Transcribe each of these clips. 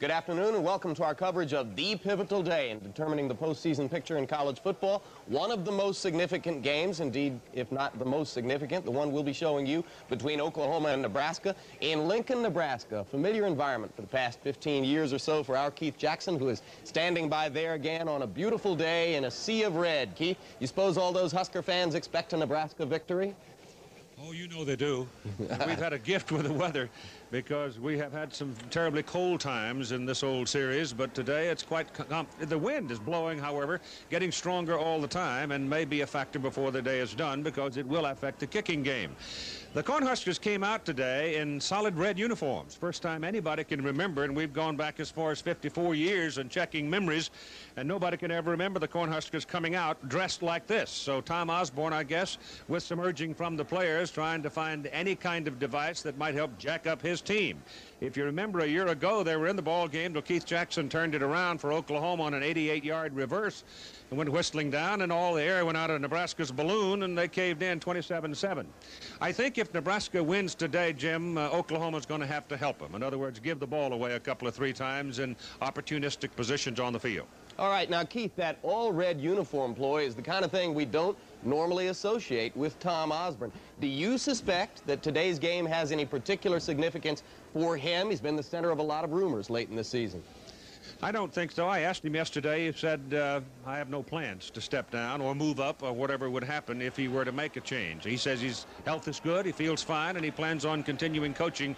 Good afternoon and welcome to our coverage of the pivotal day in determining the postseason picture in college football. One of the most significant games, indeed, if not the most significant, the one we'll be showing you between Oklahoma and Nebraska in Lincoln, Nebraska. Familiar environment for the past 15 years or so for our Keith Jackson, who is standing by there again on a beautiful day in a sea of red. Keith, you suppose all those Husker fans expect a Nebraska victory? Oh, you know they do. We've had a gift with the weather because we have had some terribly cold times in this old series, but today it's quite... the wind is blowing, however, getting stronger all the time and may be a factor before the day is done because it will affect the kicking game. The Cornhuskers came out today in solid red uniforms. First time anybody can remember, and we've gone back as far as 54 years and checking memories, and nobody can ever remember the Cornhuskers coming out dressed like this. So Tom Osborne, I guess, with some urging from the players, trying to find any kind of device that might help jack up his team. If you remember a year ago, they were in the ball game till Keith Jackson turned it around for Oklahoma on an 88-yard reverse and went whistling down, and all the air went out of Nebraska's balloon, and they caved in 27-7. I think if Nebraska wins today, Jim, uh, Oklahoma's going to have to help them. In other words, give the ball away a couple of three times in opportunistic positions on the field. All right, now, Keith, that all-red uniform ploy is the kind of thing we don't normally associate with Tom Osborne. Do you suspect that today's game has any particular significance for him? He's been the center of a lot of rumors late in the season. I don't think so. I asked him yesterday. He said, uh, I have no plans to step down or move up or whatever would happen if he were to make a change. He says his health is good, he feels fine, and he plans on continuing coaching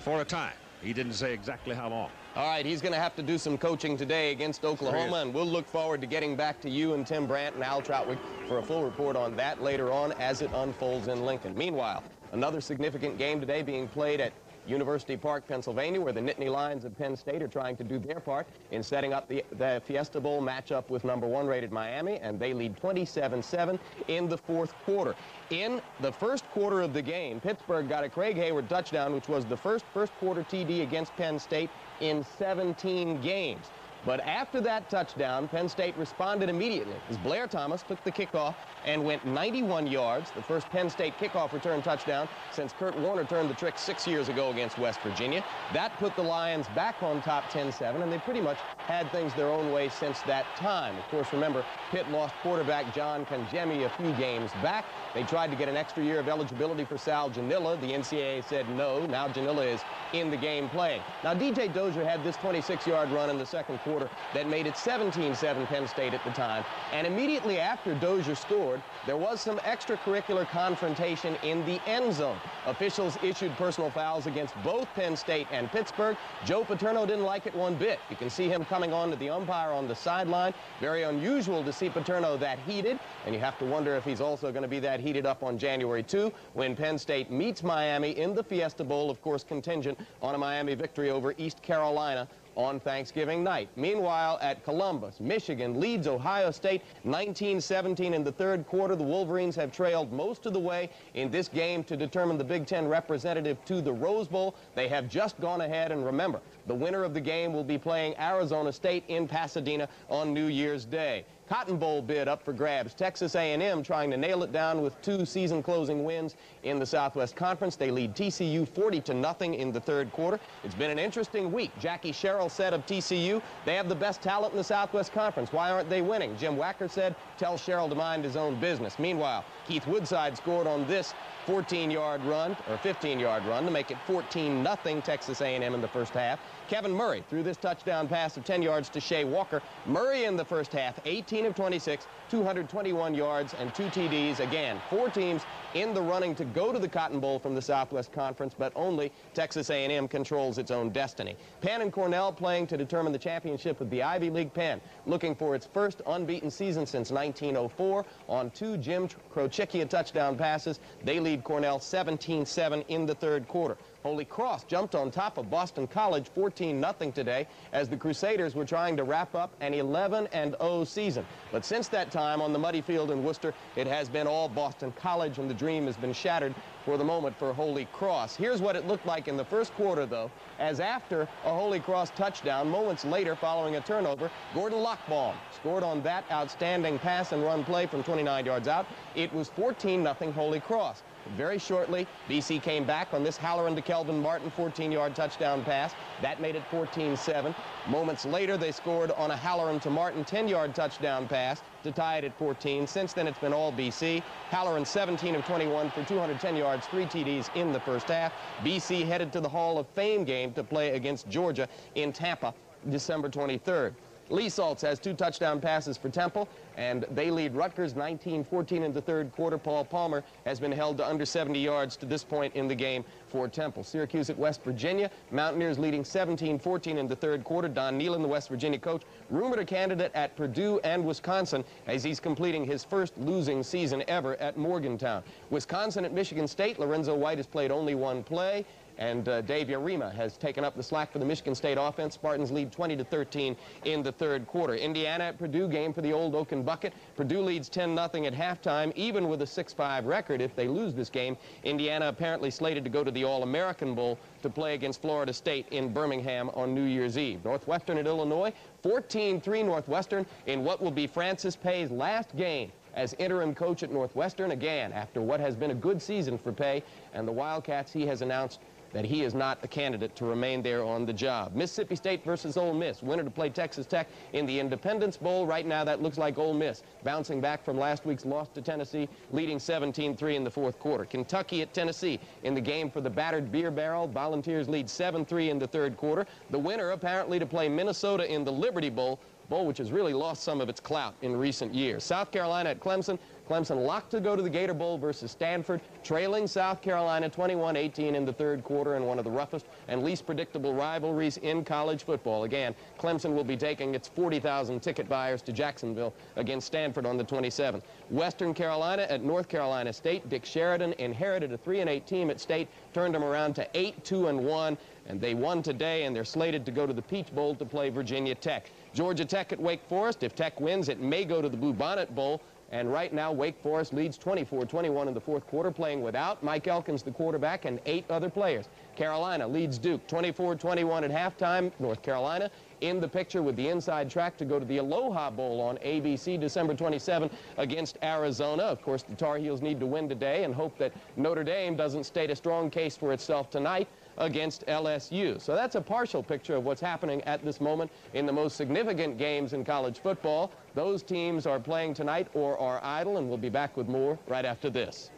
for a time. He didn't say exactly how long. All right, he's going to have to do some coaching today against Oklahoma, and we'll look forward to getting back to you and Tim Brant and Al Trautwig for a full report on that later on as it unfolds in Lincoln. Meanwhile, another significant game today being played at University Park, Pennsylvania, where the Nittany Lions of Penn State are trying to do their part in setting up the, the Fiesta Bowl matchup with number one rated Miami, and they lead 27-7 in the fourth quarter. In the first quarter of the game, Pittsburgh got a Craig Heyward touchdown, which was the first first quarter TD against Penn State in 17 games. But after that touchdown, Penn State responded immediately as Blair Thomas took the kickoff and went 91 yards, the first Penn State kickoff return touchdown since Curt Warner turned the trick six years ago against West Virginia. That put the Lions back on top 10-7, and they pretty much had things their own way since that time. Of course, remember, Pitt lost quarterback John Congemi a few games back. They tried to get an extra year of eligibility for Sal Genilla. The NCAA said no. Now Genilla is in the game playing. Now, DJ Dozier had this 26-yard run in the second quarter that made it 17-7 Penn State at the time. And immediately after Dozier scored, there was some extracurricular confrontation in the end zone. Officials issued personal fouls against both Penn State and Pittsburgh. Joe Paterno didn't like it one bit. You can see him coming on to the umpire on the sideline. Very unusual to see Paterno that heated, and you have to wonder if he's also going to be that heated up on January 2 when Penn State meets Miami in the Fiesta Bowl, of course, contingent on a Miami victory over East Carolina on Thanksgiving night. Meanwhile, at Columbus, Michigan leads Ohio State 19-17 in the third quarter. The Wolverines have trailed most of the way in this game to determine the Big Ten representative to the Rose Bowl. They have just gone ahead, and remember, the winner of the game will be playing Arizona State in Pasadena on New Year's Day. Cotton Bowl bid up for grabs. Texas A&M trying to nail it down with two season-closing wins in the Southwest Conference. They lead TCU 40 to nothing in the third quarter. It's been an interesting week. Jackie Sherrill said of TCU, they have the best talent in the Southwest Conference. Why aren't they winning? Jim Wacker said, tell Sherrill to mind his own business. Meanwhile, Keith Woodside scored on this 14-yard run, or 15-yard run, to make it 14-0 Texas A&M in the first half. Kevin Murray threw this touchdown pass of 10 yards to Shea Walker. Murray in the first half, 18 of 26, 221 yards and two TDs. Again, four teams in the running to go to the Cotton Bowl from the Southwest Conference, but only Texas A&M controls its own destiny. Penn and Cornell playing to determine the championship with the Ivy League Penn, looking for its first unbeaten season since 1904 on two Jim Crocicchia touchdown passes. They lead Cornell 17-7 in the third quarter. Holy Cross jumped on top of Boston College 14-0 today as the Crusaders were trying to wrap up an 11-0 season. But since that time on the muddy field in Worcester, it has been all Boston College, and the dream has been shattered for the moment for Holy Cross. Here's what it looked like in the first quarter, though, as after a Holy Cross touchdown, moments later following a turnover, Gordon Lockbaum scored on that outstanding pass and run play from 29 yards out. It was 14-0 Holy Cross. Very shortly, BC came back on this Halloran to Kelvin Martin 14-yard touchdown pass. That made it 14-7. Moments later, they scored on a Halloran to Martin 10-yard touchdown pass to tie it at 14. Since then, it's been all BC. Halloran 17 of 21 for 210 yards, three TDs in the first half. BC headed to the Hall of Fame game to play against Georgia in Tampa December 23rd. Lee Saltz has two touchdown passes for Temple, and they lead Rutgers 19-14 in the third quarter. Paul Palmer has been held to under 70 yards to this point in the game for Temple. Syracuse at West Virginia. Mountaineers leading 17-14 in the third quarter. Don Nehlen, the West Virginia coach, rumored a candidate at Purdue and Wisconsin as he's completing his first losing season ever at Morgantown. Wisconsin at Michigan State. Lorenzo White has played only one play. And uh, Dave Yarema has taken up the slack for the Michigan State offense. Spartans lead 20 to 13 in the third quarter. Indiana at Purdue game for the old Oaken bucket. Purdue leads 10 0 at halftime, even with a 6-5 record. If they lose this game, Indiana apparently slated to go to the All-American Bowl to play against Florida State in Birmingham on New Year's Eve. Northwestern at Illinois, 14-3 Northwestern in what will be Francis Peay's last game as interim coach at Northwestern again after what has been a good season for Peay and the Wildcats he has announced that he is not a candidate to remain there on the job. Mississippi State versus Ole Miss. Winner to play Texas Tech in the Independence Bowl. Right now, that looks like Ole Miss bouncing back from last week's loss to Tennessee, leading 17-3 in the fourth quarter. Kentucky at Tennessee in the game for the battered beer barrel. Volunteers lead 7-3 in the third quarter. The winner apparently to play Minnesota in the Liberty Bowl bowl which has really lost some of its clout in recent years. South Carolina at Clemson. Clemson locked to go to the Gator Bowl versus Stanford, trailing South Carolina 21-18 in the third quarter in one of the roughest and least predictable rivalries in college football. Again, Clemson will be taking its 40,000 ticket buyers to Jacksonville against Stanford on the 27th. Western Carolina at North Carolina State. Dick Sheridan inherited a 3-8 team at State, turned them around to 8-2-1, and they won today, and they're slated to go to the Peach Bowl to play Virginia Tech. Georgia Tech at Wake Forest. If Tech wins, it may go to the Blue Bonnet Bowl. And right now, Wake Forest leads 24-21 in the fourth quarter, playing without Mike Elkins, the quarterback, and eight other players. Carolina leads Duke 24-21 at halftime. North Carolina in the picture with the inside track to go to the Aloha Bowl on ABC December 27 against Arizona. Of course, the Tar Heels need to win today and hope that Notre Dame doesn't state a strong case for itself tonight against LSU. So that's a partial picture of what's happening at this moment in the most significant games in college football. Those teams are playing tonight or are idle, and we'll be back with more right after this.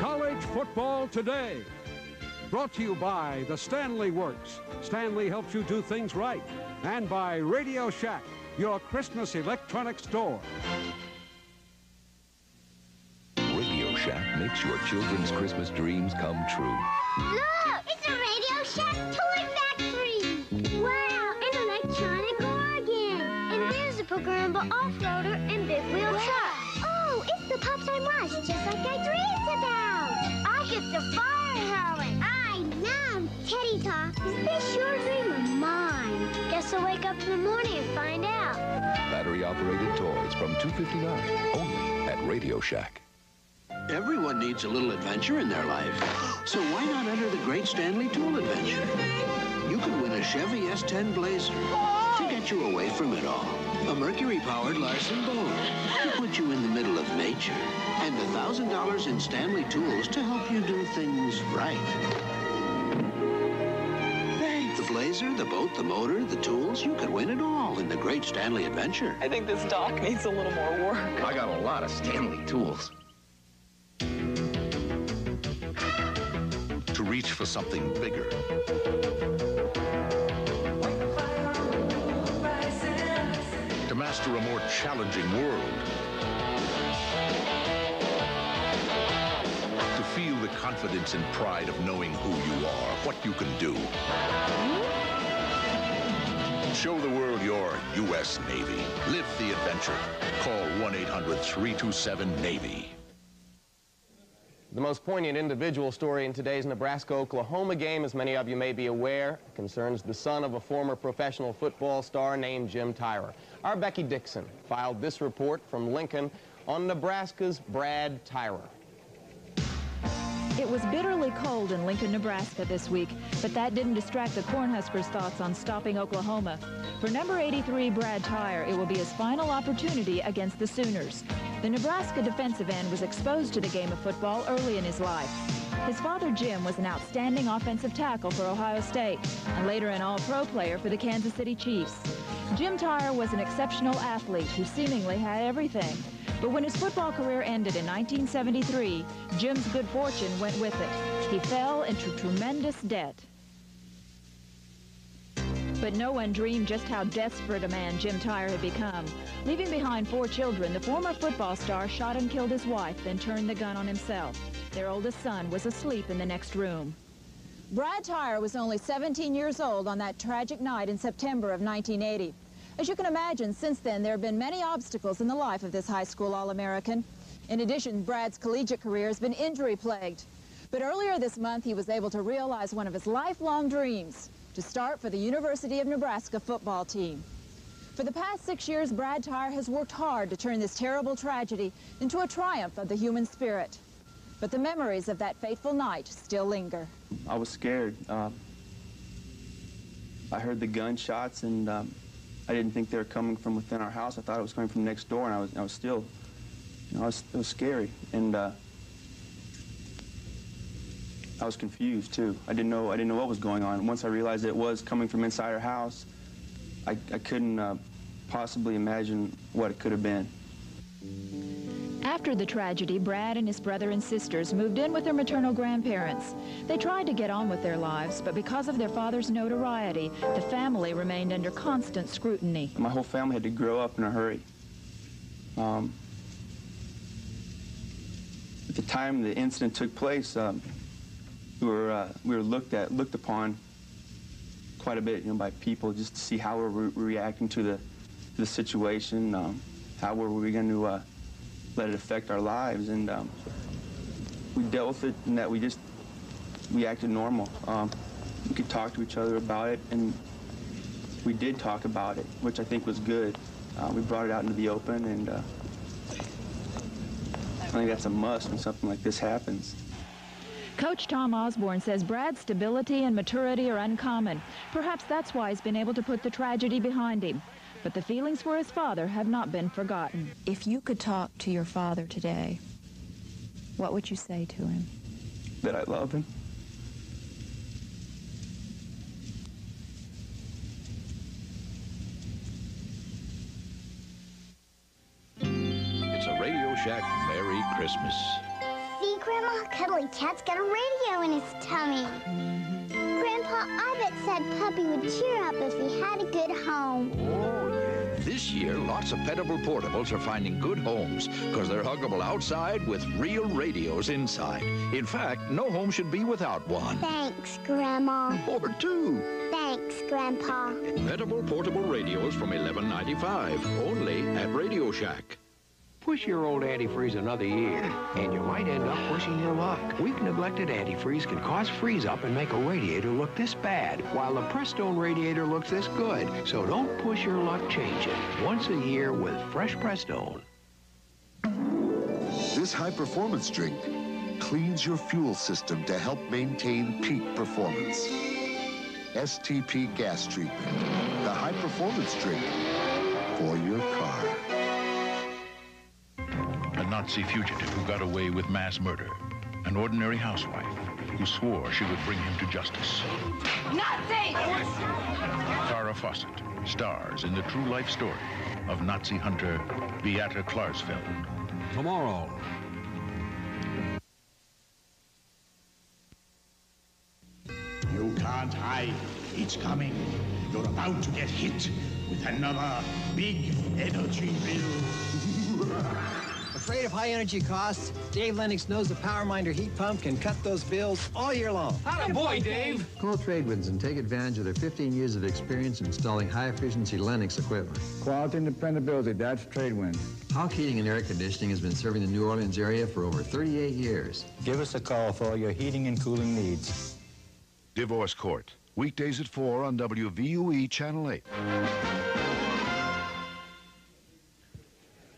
College Football Today. Brought to you by the Stanley Works. Stanley helps you do things right. And by Radio Shack, your Christmas electronics store. Shack makes your children's Christmas dreams come true. Look! It's a Radio Shack toy factory! Wow! An electronic organ! And there's a programmable off-roader and big wheel wow. truck. Oh, it's the Pop Time Rush, just like I dreamed about! I get the fire howling! I love Teddy Talk. Is this your dream or mine? Guess I'll wake up in the morning and find out. Battery-operated toys from 259, only at Radio Shack. Everyone needs a little adventure in their life. So why not enter the Great Stanley Tool Adventure? You could win a Chevy S10 Blazer to get you away from it all. A Mercury-powered Larson boat to put you in the middle of nature. And $1,000 in Stanley tools to help you do things right. The Blazer, the boat, the motor, the tools, you could win it all in the Great Stanley Adventure. I think this dock needs a little more work. I got a lot of Stanley tools. Reach for something bigger. To master a more challenging world. To feel the confidence and pride of knowing who you are, what you can do. Show the world your U.S. Navy. Live the adventure. Call 1-800-327-NAVY. The most poignant individual story in today's Nebraska-Oklahoma game, as many of you may be aware, concerns the son of a former professional football star named Jim Tyrer. Our Becky Dixon filed this report from Lincoln on Nebraska's Brad Tyrer. It was bitterly cold in Lincoln, Nebraska this week, but that didn't distract the Cornhuskers' thoughts on stopping Oklahoma. For number 83, Brad Tyrer, it will be his final opportunity against the Sooners. The Nebraska defensive end was exposed to the game of football early in his life. His father, Jim, was an outstanding offensive tackle for Ohio State and later an all-pro player for the Kansas City Chiefs. Jim Tyrer was an exceptional athlete who seemingly had everything. But when his football career ended in 1973, Jim's good fortune went with it. He fell into tremendous debt. But no one dreamed just how desperate a man Jim Tyrer had become. Leaving behind four children, the former football star shot and killed his wife, then turned the gun on himself. Their oldest son was asleep in the next room. Brad Tyrer was only 17 years old on that tragic night in September of 1980. As you can imagine, since then, there have been many obstacles in the life of this high school All-American. In addition, Brad's collegiate career has been injury-plagued. But earlier this month, he was able to realize one of his lifelong dreams, to start for the University of Nebraska football team. For the past six years, Brad Tyrer has worked hard to turn this terrible tragedy into a triumph of the human spirit. But the memories of that fateful night still linger. I was scared. Uh, I heard the gunshots, and um, I didn't think they were coming from within our house. I thought it was coming from next door, and I was, I was still, you know, I was, it was scary. And uh, I was confused too. I didn't know I didn't know what was going on. Once I realized it was coming from inside our house, I, I couldn't uh, possibly imagine what it could have been. After the tragedy, Brad and his brother and sisters moved in with their maternal grandparents. They tried to get on with their lives, but because of their father's notoriety, the family remained under constant scrutiny. My whole family had to grow up in a hurry. Um, at the time the incident took place, um, we were uh, we were looked at looked upon quite a bit, you know, by people just to see how we were re reacting to the the situation, um, how were we going to uh, let it affect our lives, and um, we dealt with it in that we just we acted normal. Um, we could talk to each other about it, and we did talk about it, which I think was good. Uh, we brought it out into the open, and uh, I think that's a must when something like this happens. Coach Tom Osborne says Brad's stability and maturity are uncommon. Perhaps that's why he's been able to put the tragedy behind him. But the feelings for his father have not been forgotten. If you could talk to your father today, what would you say to him? That I love him. It's a Radio Shack Merry Christmas. See, Grandma, Cuddly Cat's got a radio in his tummy. Grandpa, I bet said Puppy would cheer up if he had a good home. Oh, This year, lots of Petable Portables are finding good homes because they're huggable outside with real radios inside. In fact, no home should be without one. Thanks, Grandma. Or two. Thanks, Grandpa. Petable Portable Radios from $11.95, only at Radio Shack. Push your old antifreeze another year, and you might end up pushing your luck. Weak neglected antifreeze can cause freeze-up and make a radiator look this bad, while the Prestone radiator looks this good. So don't push your luck, change it. Once a year with fresh Prestone. This high-performance drink cleans your fuel system to help maintain peak performance. STP gas treatment, the high-performance drink for your car. A Nazi fugitive who got away with mass murder. An ordinary housewife who swore she would bring him to justice. Nazi! Farrah Fawcett stars in the true life story of Nazi hunter Beate Klarsfeld. Tomorrow. You can't hide. It's coming. You're about to get hit with another big energy bill. Afraid of high energy costs? Dave Lennox knows the PowerMinder heat pump can cut those bills all year long. boy, Dave. Call Tradewinds and take advantage of their 15 years of experience installing high-efficiency Lennox equipment. Quality and dependability, that's Tradewinds. Hawk Heating and Air Conditioning has been serving the New Orleans area for over 38 years. Give us a call for all your heating and cooling needs. Divorce Court. Weekdays at 4 on WVUE Channel 8.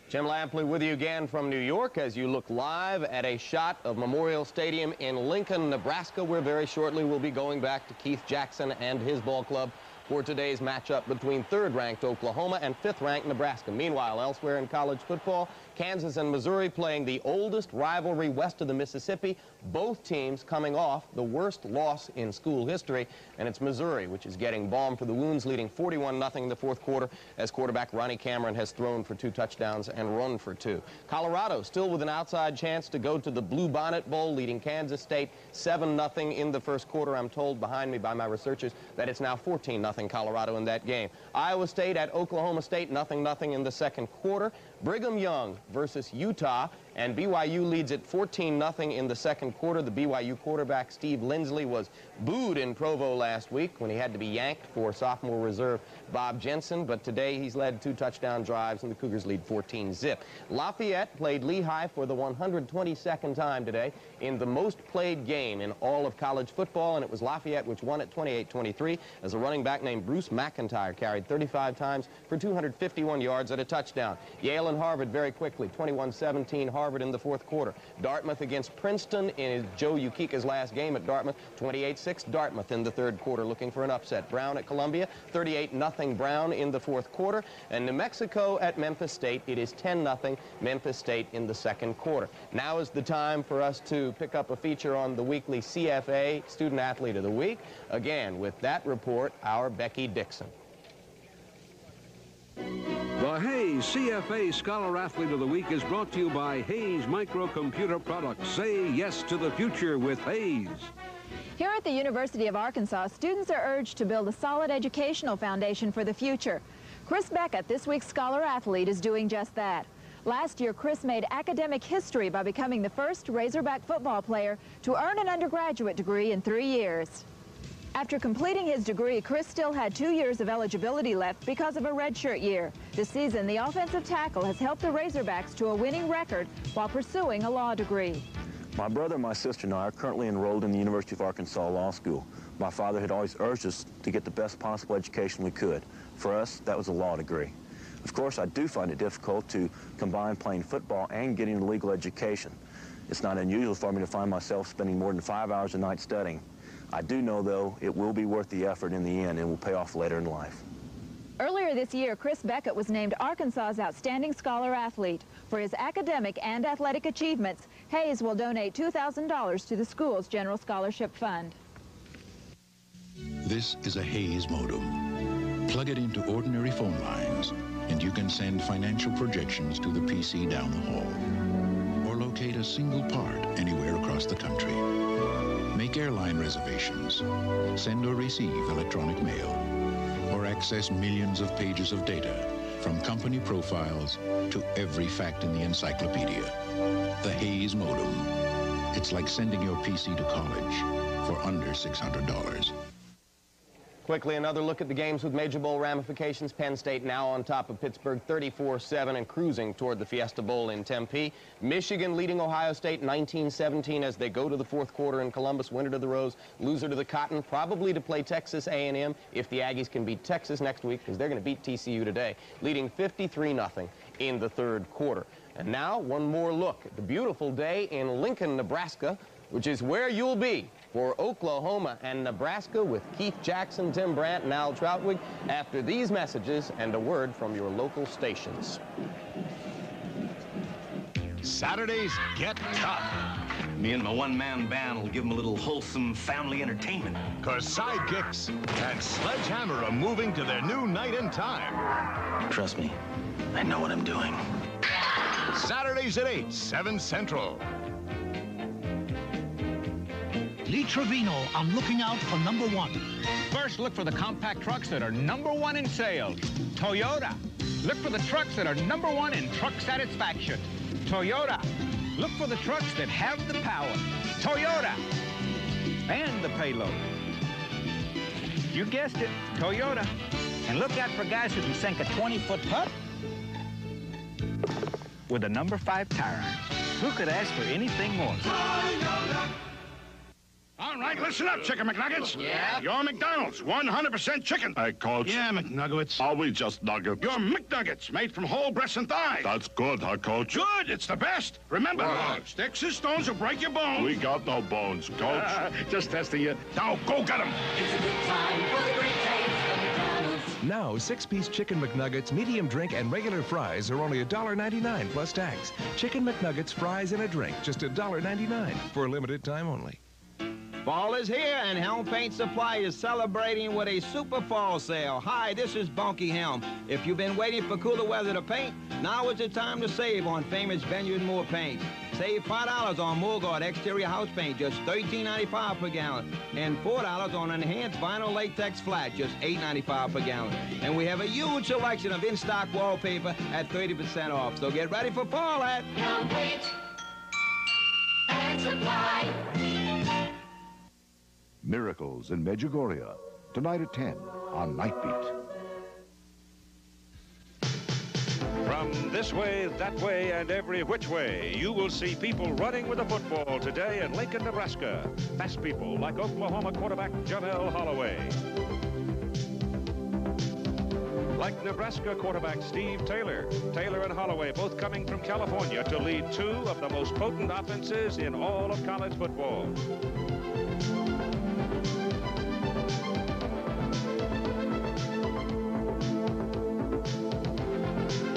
Jim Lampley with you again from New York as you look live at a shot of Memorial Stadium in Lincoln, Nebraska, where very shortly we'll be going back to Keith Jackson and his ball club for today's matchup between third-ranked Oklahoma and fifth-ranked Nebraska. Meanwhile, elsewhere in college football, Kansas and Missouri playing the oldest rivalry west of the Mississippi, both teams coming off the worst loss in school history, and it's Missouri, which is getting balm for the wounds, leading 41-0 in the fourth quarter as quarterback Ronnie Cameron has thrown for two touchdowns and run for two. Colorado still with an outside chance to go to the Blue Bonnet Bowl, leading Kansas State 7-0 in the first quarter. I'm told behind me by my researchers that it's now 14-0 Colorado in that game. Iowa State at Oklahoma State, nothing, nothing in the second quarter. Brigham Young versus Utah, and BYU leads at 14-0 in the second quarter. The BYU quarterback Steve Lindsley was booed in Provo last week when he had to be yanked for sophomore reserve Bob Jensen, but today he's led two touchdown drives, and the Cougars lead 14-zip. Lafayette played Lehigh for the 122nd time today in the most played game in all of college football, and it was Lafayette which won it 28-23 as a running back named Bruce McIntyre carried 35 times for 251 yards at a touchdown. Yale and Harvard very quickly, 21-17 Harvard in the fourth quarter. Dartmouth against Princeton in Joe Yukica's last game at Dartmouth, 28-6 Dartmouth in the third quarter looking for an upset. Brown at Columbia, 38-0 Brown in the fourth quarter. And New Mexico at Memphis State, it is 10-0 Memphis State in the second quarter. Now is the time for us to pick up a feature on the weekly CFA Student Athlete of the Week. Again, with that report, our Becky Dixon. The Hayes CFA Scholar Athlete of the Week is brought to you by Hayes Microcomputer Products. Say yes to the future with Hayes. Here at the University of Arkansas, students are urged to build a solid educational foundation for the future. Chris Beckett, this week's Scholar Athlete, is doing just that. Last year, Chris made academic history by becoming the first Razorback football player to earn an undergraduate degree in three years. After completing his degree, Chris still had two years of eligibility left because of a redshirt year. This season, the offensive tackle has helped the Razorbacks to a winning record while pursuing a law degree. My brother and my sister and I are currently enrolled in the University of Arkansas Law School. My father had always urged us to get the best possible education we could. For us, that was a law degree. Of course, I do find it difficult to combine playing football and getting a legal education. It's not unusual for me to find myself spending more than five hours a night studying. I do know, though, it will be worth the effort in the end and will pay off later in life. Earlier this year, Chris Beckett was named Arkansas's Outstanding Scholar Athlete. For his academic and athletic achievements, Hayes will donate $2,000 to the school's General Scholarship Fund. This is a Hayes modem. Plug it into ordinary phone lines, and you can send financial projections to the PC down the hall. Or locate a single part anywhere across the country. Make airline reservations. Send or receive electronic mail. Or access millions of pages of data, from company profiles to every fact in the encyclopedia. The Hayes modem. It's like sending your PC to college for under $600. Quickly, another look at the games with Major Bowl ramifications. Penn State now on top of Pittsburgh 34-7 and cruising toward the Fiesta Bowl in Tempe. Michigan leading Ohio State 19-17 as they go to the fourth quarter in Columbus. Winner to the Rose, loser to the Cotton, probably to play Texas A&M if the Aggies can beat Texas next week because they're going to beat TCU today, leading 53-0 in the third quarter. And now, one more look at the beautiful day in Lincoln, Nebraska, which is where you'll be for Oklahoma and Nebraska with Keith Jackson, Tim Brant, and Al Trautwig after these messages and a word from your local stations. Saturdays get tough. Me and my one-man band will give them a little wholesome family entertainment. Cause Sidekicks and Sledgehammer are moving to their new night and time. Trust me, I know what I'm doing. Saturdays at 8, 7 Central. Lee Trevino, I'm looking out for number one. First, look for the compact trucks that are number one in sales. Toyota. Look for the trucks that are number one in truck satisfaction. Toyota. Look for the trucks that have the power. Toyota. And the payload. You guessed it, Toyota. And look out for guys who can sink a 20-foot putt with a number five tire iron. Who could ask for anything more? Toyota. All All right, listen up, Chicken McNuggets. Yeah? You're McDonald's, 100% chicken. Hey, Coach. Yeah, McNuggets. Are we just nuggets? You're McNuggets, made from whole breasts and thighs. That's good, huh, Coach? Good, it's the best. Remember, Wow. sticks and stones will break your bones. We got no bones, Coach. just testing you. Now, go get them. it's a big time Now, six-piece Chicken McNuggets, medium drink, and regular fries are only $1.99 plus tax. Chicken McNuggets, fries, and a drink, just $1.99 for a limited time only. Fall is here, and Helm Paint Supply is celebrating with a super fall sale. Hi, this is Bonky Helm. If you've been waiting for cooler weather to paint, now is the time to save on famous Benjamin Moore paint. Save $5 on MoorGard exterior house paint, just $13.95 per gallon, and $4 on enhanced vinyl latex flat, just $8.95 per gallon. And we have a huge selection of in-stock wallpaper at 30% off. So get ready for fall at Helm Paint and Supply. Miracles in Medjugorje. Tonight at 10 on Nightbeat. From this way, that way, and every which way, you will see people running with a football today in Lincoln, Nebraska. Fast people like Oklahoma quarterback Jamelle Holieway. Like Nebraska quarterback Steve Taylor. Taylor and Holloway both coming from California to lead two of the most potent offenses in all of college football.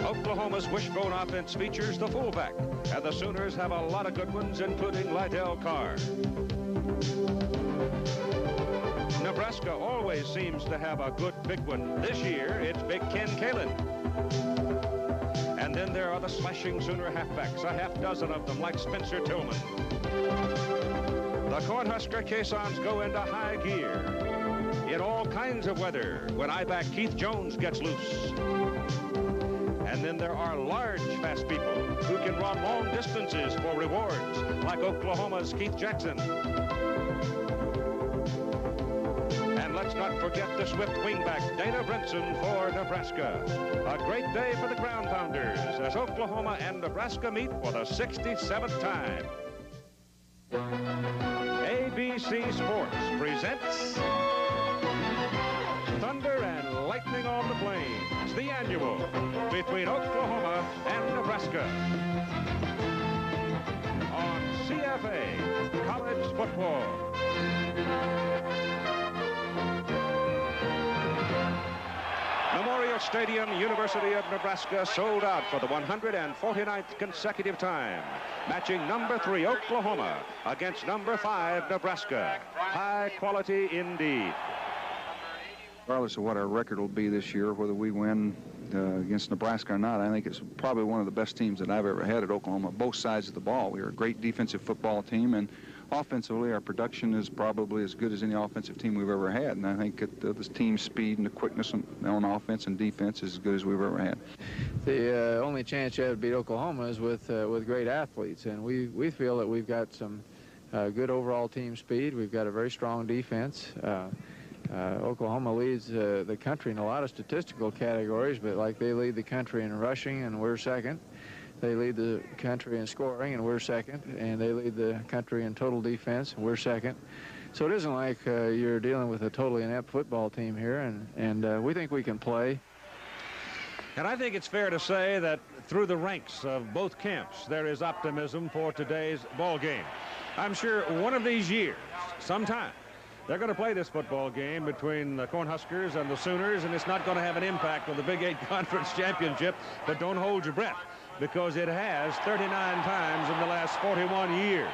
Oklahoma's wishbone offense features the fullback, and the Sooners have a lot of good ones, including Lydell Carr. Nebraska always seems to have a good big one. This year, it's Big Ken Kaelin. And then there are the slashing Sooner halfbacks, a half dozen of them, like Spencer Tillman. The Cornhusker caissons go into high gear in all kinds of weather when I-back Keith Jones gets loose. And then there are large, fast people who can run long distances for rewards, like Oklahoma's Keith Jackson. And let's not forget the swift wingback, Dana Brinson for Nebraska. A great day for the ground pounders as Oklahoma and Nebraska meet for the 67th time. ABC Sports presents Thunder and Lightning on the Plains, the annual between Oklahoma and Nebraska. On CFA College Football. Stadium, University of Nebraska, sold out for the 149th consecutive time, matching number three Oklahoma against number five Nebraska. High quality indeed. regardless of what our record will be this year, whether we win uh, against Nebraska or not, I think it's probably one of the best teams that I've ever had at Oklahoma, both sides of the ball. We are a great defensive football team, and offensively, our production is probably as good as any offensive team we've ever had. And I think that uh, this team's speed and the quickness on, on offense and defense is as good as we've ever had. The uh, only chance you have to beat Oklahoma is with uh, with great athletes, and we we feel that we've got some uh, good overall team speed. We've got a very strong defense. Uh, uh, Oklahoma leads the country in a lot of statistical categories, but like they lead the country in rushing, and we're second. They lead the country in scoring, and we're second. And they lead the country in total defense, and we're second. So it isn't like uh, you're dealing with a totally inept football team here, and and uh, we think we can play. And I think it's fair to say that through the ranks of both camps, there is optimism for today's ball game. I'm sure one of these years, sometime, they're going to play this football game between the Cornhuskers and the Sooners, and it's not going to have an impact on the Big Eight Conference Championship, but don't hold your breath, because it has 39 times in the last 41 years.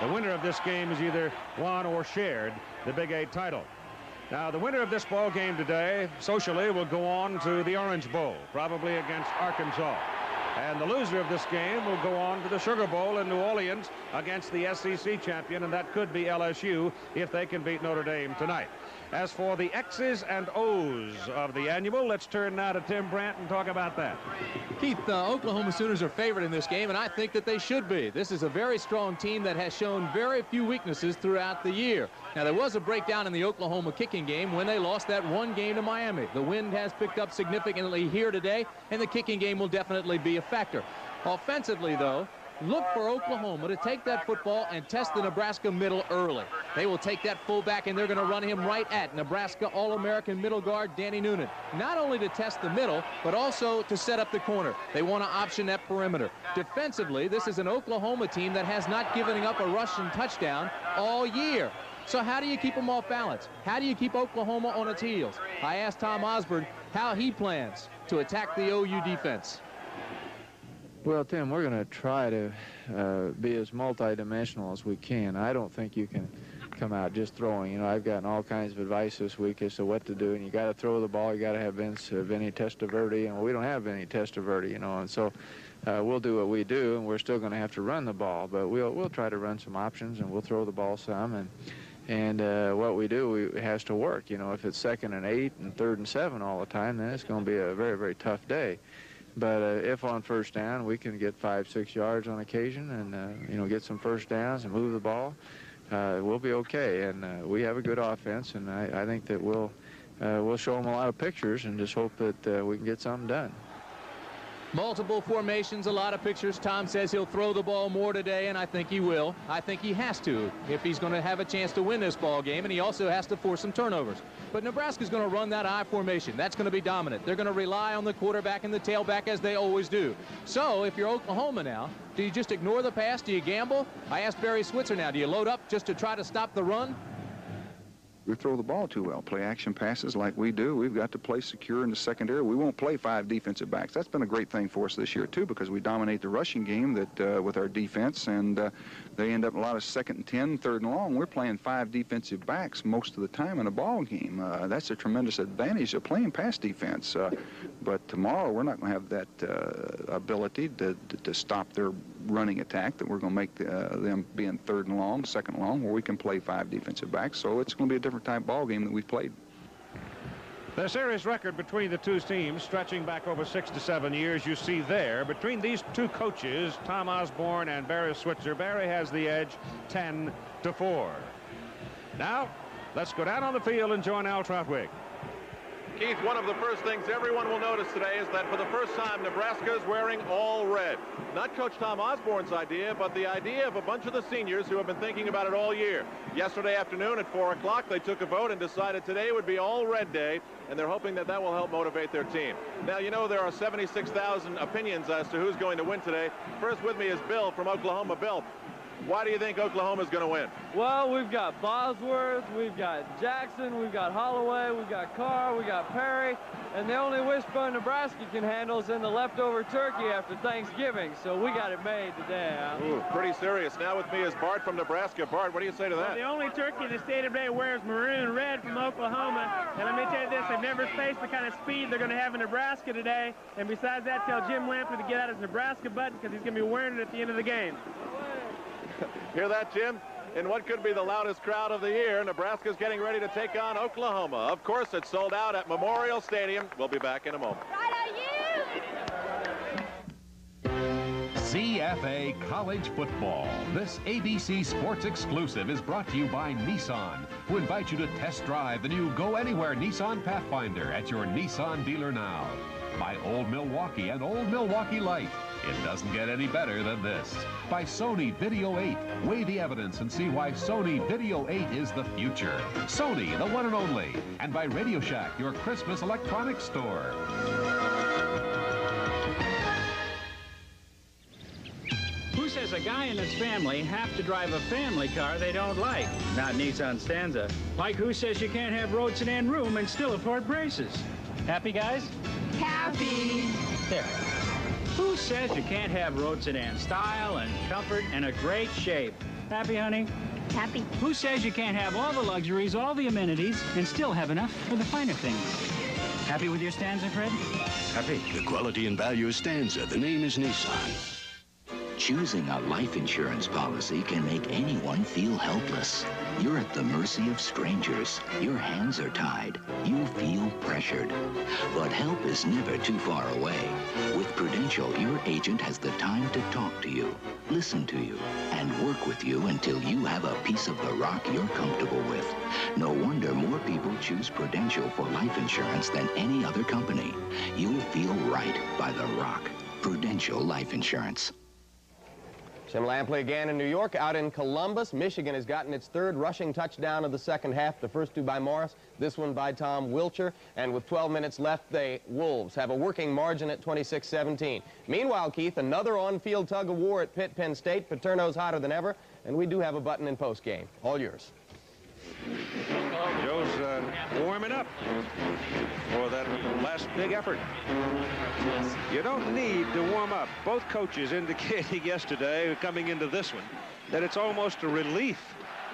The winner of this game is either won or shared the Big Eight title. Now, the winner of this ball game today, socially, will go on to the Orange Bowl, probably against Arkansas. And the loser of this game will go on to the Sugar Bowl in New Orleans against the SEC champion, and that could be LSU if they can beat Notre Dame tonight. As for the X's and O's of the annual, let's turn now to Tim Brant and talk about that. Keith, uh, Oklahoma Sooners are favored in this game, and I think that they should be. This is a very strong team that has shown very few weaknesses throughout the year. Now, there was a breakdown in the Oklahoma kicking game when they lost that one game to Miami. The wind has picked up significantly here today, and the kicking game will definitely be a factor. Offensively, though, look for Oklahoma to take that football and test the Nebraska middle early. They will take that fullback and they're going to run him right at Nebraska All-American middle guard Danny Noonan. Not only to test the middle, but also to set up the corner. They want to option that perimeter. Defensively, this is an Oklahoma team that has not given up a rushing touchdown all year. So how do you keep them off balance? How do you keep Oklahoma on its heels? I asked Tom Osborne how he plans to attack the OU defense. Well, Tim, we're going to try to uh, be as multidimensional as we can. I don't think you can come out just throwing. You know, I've gotten all kinds of advice this week as to what to do, and you got to throw the ball. You got to have Vince, uh, Vinny Testaverde, and we don't have Vinny Testaverde, you know, and so uh, we'll do what we do, and we're still going to have to run the ball, but we'll we'll try to run some options, and we'll throw the ball some, and and uh, what we do we, it has to work. You know, if it's second and eight and third and seven all the time, then it's going to be a very very tough day. But uh, if on first down we can get five, six yards on occasion and, uh, you know, get some first downs and move the ball, uh, we'll be okay. And uh, we have a good offense, and I, I think that we'll, uh, we'll show them a lot of pictures and just hope that uh, we can get something done. Multiple formations, a lot of pictures. Tom says he'll throw the ball more today, and I think he will. I think he has to if he's going to have a chance to win this ball game, and he also has to force some turnovers. But Nebraska's going to run that I formation. That's going to be dominant. They're going to rely on the quarterback and the tailback as they always do. So if you're Oklahoma now, do you just ignore the pass? Do you gamble? I asked Barry Switzer now, do you load up just to try to stop the run? We throw the ball too well. Play action passes like we do. We've got to play secure in the secondary. We won't play five defensive backs. That's been a great thing for us this year too because we dominate the rushing game that uh, with our defense and uh, they end up a lot of second and 10, third and long. We're playing five defensive backs most of the time in a ball game. Uh, that's a tremendous advantage of playing pass defense. Uh, but tomorrow we're not going to have that uh, ability to, to, to, stop their running attack that we're going to make the, uh, them being third and long, second long, where we can play five defensive backs. So it's going to be a different type ball game that we've played. The series record between the two teams stretching back over six to seven years you see there between these two coaches Tom Osborne and Barry Switzer Barry has the edge 10 to 4 now let's go down on the field and join Al Trautwig Keith, one of the first things everyone will notice today is that for the first time, Nebraska is wearing all red. Not Coach Tom Osborne's idea, but the idea of a bunch of the seniors who have been thinking about it all year. Yesterday afternoon at 4 o'clock, they took a vote and decided today would be all red day, and they're hoping that that will help motivate their team. Now, you know there are 76,000 opinions as to who's going to win today. First with me is Bill from Oklahoma. Bill, why do you think Oklahoma's going to win? Well, we've got Bosworth, we've got Jackson, we've got Holieway, we've got Carr, we got Perry, and the only wishbone Nebraska can handle is in the leftover turkey after Thanksgiving. So we got it made today. Ooh, pretty serious. Now with me is Bart from Nebraska. Bart, what do you say to that? Well, the only turkey in the state of today wears maroon red from Oklahoma. And let me tell you this, they've never faced the kind of speed they're going to have in Nebraska today. And besides that, tell Jim Lampley to get out his Nebraska button because he's going to be wearing it at the end of the game. Hear that, Jim? In what could be the loudest crowd of the year, Nebraska's getting ready to take on Oklahoma. Of course, it's sold out at Memorial Stadium. We'll be back in a moment. Right on you! CFA College Football. This ABC Sports exclusive is brought to you by Nissan, who invite you to test drive the new Go Anywhere Nissan Pathfinder at your Nissan dealer now. By Old Milwaukee and Old Milwaukee Light. It doesn't get any better than this. By Sony Video 8. Weigh the evidence and see why Sony Video 8 is the future. Sony, the one and only. And by Radio Shack, your Christmas electronics store. Who says a guy and his family have to drive a family car they don't like? Not Nissan Stanza. Like who says you can't have road sedan room and still afford braces? Happy, guys? Happy. There. Who says you can't have road sedan style and comfort and a great shape? Happy, honey? Happy. Who says you can't have all the luxuries, all the amenities, and still have enough for the finer things? Happy with your Stanza, Fred? Happy. The quality and value of Stanza. The name is Nissan. Choosing a life insurance policy can make anyone feel helpless. You're at the mercy of strangers. Your hands are tied. You feel pressured. But help is never too far away. With Prudential, your agent has the time to talk to you, listen to you, and work with you until you have a piece of the rock you're comfortable with. No wonder more people choose Prudential for life insurance than any other company. You'll feel right by the rock. Prudential Life Insurance. Jim Lampley again in New York. Out in Columbus, Michigan has gotten its third rushing touchdown of the second half. The first two by Morris, this one by Tom Wilcher. And with 12 minutes left, the Wolves have a working margin at 26-17. Meanwhile, Keith, another on-field tug of war at Pitt, Penn State. Paterno's hotter than ever, and we do have a button in post game. All yours. Joe's uh, warming up for that last big effort. You don't need to warm up. Both coaches indicating yesterday, coming into this one, that it's almost a relief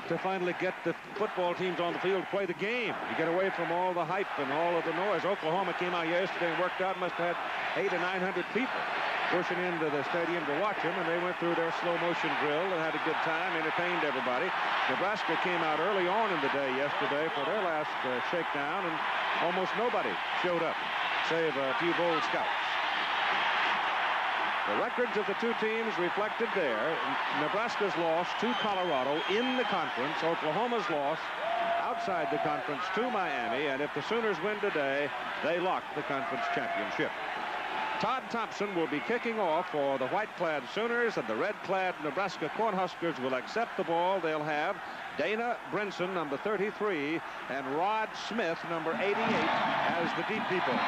to finally get the football teams on the field play the game. You get away from all the hype and all of the noise. Oklahoma came out yesterday and worked out, must have had eight or 900 people pushing into the stadium to watch them, and they went through their slow motion drill and had a good time, entertained everybody. Nebraska came out early on in the day yesterday for their last uh, shakedown, and almost nobody showed up, save a few bold scouts. The records of the two teams reflected there. Nebraska's loss to Colorado in the conference. Oklahoma's loss outside the conference to Miami. And if the Sooners win today, they lock the conference championship. Todd Thompson will be kicking off for the white-clad Sooners, and the red-clad Nebraska Cornhuskers will accept the ball. They'll have Dana Brinson, number 33, and Rod Smith, number 88, as the deep people.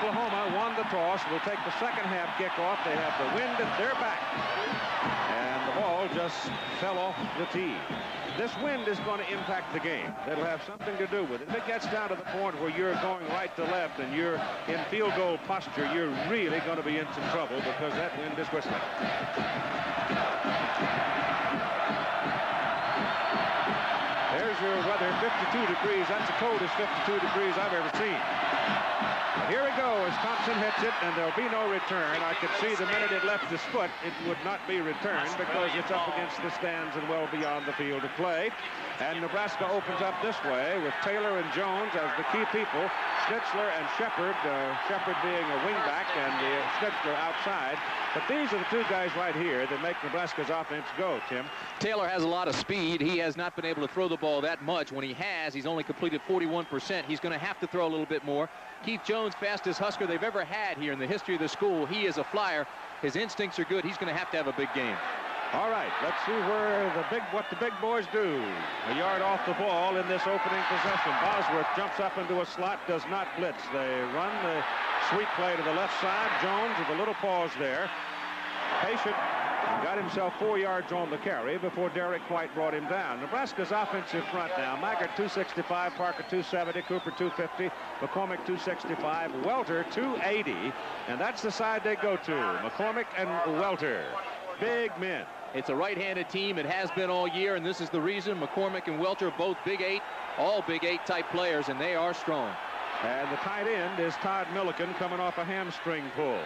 Oklahoma won the toss, will take the second half kickoff. They have the wind at their back. And the ball just fell off the tee this wind is going to impact the game. That'll have something to do with it. If it gets down to the point where you're going right to left and you're in field goal posture, you're really going to be in some trouble because that wind is whistling. There's your weather, 52 degrees. That's the coldest 52 degrees I've ever seen. Here we go as Thompson hits it, and there'll be no return. I could see the minute it left his foot, it would not be returned because it's up against the stands and well beyond the field of play. And Nebraska opens up this way with Taylor and Jones as the key people. Schnitzler and Shepard, uh, Shepard being a wingback and uh, Schnitzler outside. But these are the two guys right here that make Nebraska's offense go, Tim. Taylor has a lot of speed. He has not been able to throw the ball that much. When he has, he's only completed 41%. He's going to have to throw a little bit more. Keith Jones, fastest Husker they've ever had here in the history of the school. He is a flyer. His instincts are good. He's going to have to have a big game. All right, let's see where the big what the big boys do. A yard off the ball in this opening possession. Bosworth jumps up into a slot, does not blitz. They run the sweep play to the left side. Jones with a little pause there. Patient got himself four yards on the carry before Derek White brought him down. Nebraska's offensive front now. Maggard 265, Parker 270, Cooper 250, McCormick 265, Welter 280, and that's the side they go to. McCormick and Welter. Big men. It's a right-handed team. It has been all year, and this is the reason. McCormick and Welter, both Big Eight, all Big Eight type players, and they are strong. And the tight end is Todd Millikan coming off a hamstring pull.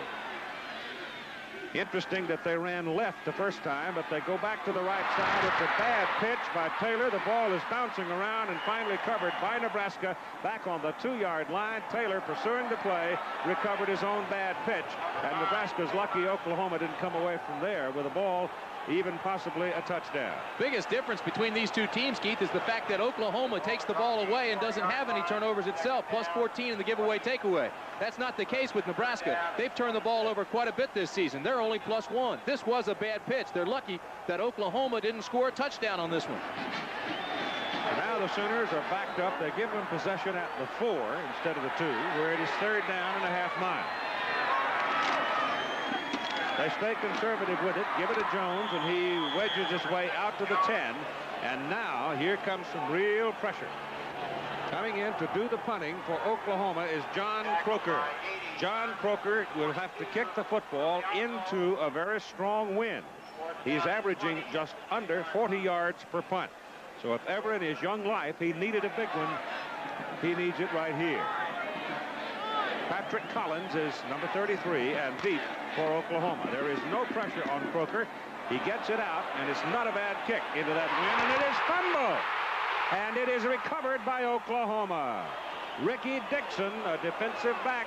Interesting that they ran left the first time, but they go back to the right side. It's a bad pitch by Taylor. The ball is bouncing around and finally covered by Nebraska back on the two-yard line. Taylor pursuing the play, recovered his own bad pitch, and Nebraska's lucky Oklahoma didn't come away from there with a ball even possibly a touchdown. Biggest difference between these two teams, Keith, is the fact that Oklahoma takes the ball away and doesn't have any turnovers itself, plus 14 in the giveaway takeaway. That's not the case with Nebraska. They've turned the ball over quite a bit this season. They're only plus one. This was a bad pitch. They're lucky that Oklahoma didn't score a touchdown on this one. Now the Sooners are backed up. They give them possession at the four instead of the two, where it is third down and a half mile. They stay conservative with it, give it to Jones, and he wedges his way out to the 10. And now here comes some real pressure. Coming in to do the punting for Oklahoma is John Croker. John Croker will have to kick the football into a very strong wind. He's averaging just under 40 yards per punt. So if ever in his young life he needed a big one, he needs it right here. Patrick Collins is number 33 and deep for Oklahoma. There is no pressure on Croker. He gets it out, and it's not a bad kick into that wind, and it is fumble. And it is recovered by Oklahoma. Ricky Dixon, a defensive back,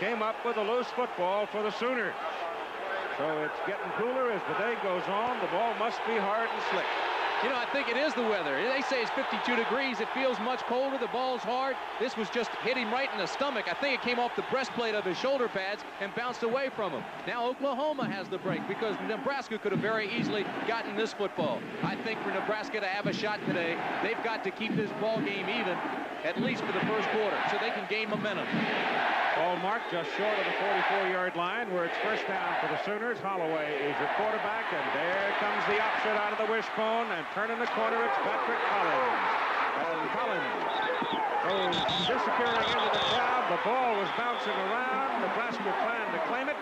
came up with a loose football for the Sooners. So it's getting cooler as the day goes on. The ball must be hard and slick. You know, I think it is the weather. They say it's 52 degrees. It feels much colder. The ball's hard. This was just hit him right in the stomach. I think it came off the breastplate of his shoulder pads and bounced away from him. Now Oklahoma has the break because Nebraska could have very easily gotten this football. I think for Nebraska to have a shot today, they've got to keep this ball game even, at least for the first quarter, so they can gain momentum. Ball mark just short of the 44-yard line where it's first down for the Sooners. Holieway is your quarterback, and there comes the option out of the wishbone, and turning the corner, it's Patrick Collins. And Collins goes disappearing into the crowd. The ball was bouncing around. Nebraska trying to claim it.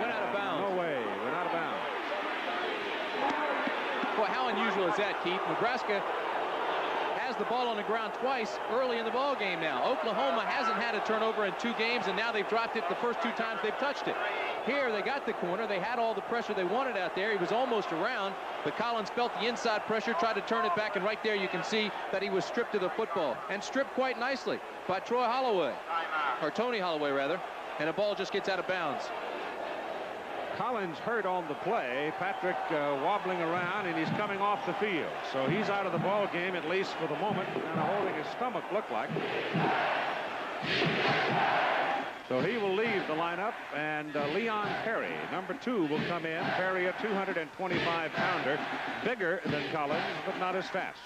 Went out of bounds. No way. Went out of bounds. Boy, how unusual is that, Keith? Nebraska has the ball on the ground twice early in the ball game now. Oklahoma hasn't had a turnover in two games, and now they've dropped it the first two times they've touched it. Here, they got the corner. They had all the pressure they wanted out there. He was almost around, but Collins felt the inside pressure, tried to turn it back, and right there you can see that he was stripped of the football, and stripped quite nicely by Troy Holloway, or Tony Holloway, rather, and the ball just gets out of bounds. Collins hurt on the play. Patrick uh, wobbling around, and he's coming off the field. So he's out of the ball game, at least for the moment, and holding his stomach, look like. So he will leave the lineup, and uh, Leon Perry, number two, will come in. Perry, a 225-pounder, bigger than Collins, but not as fast.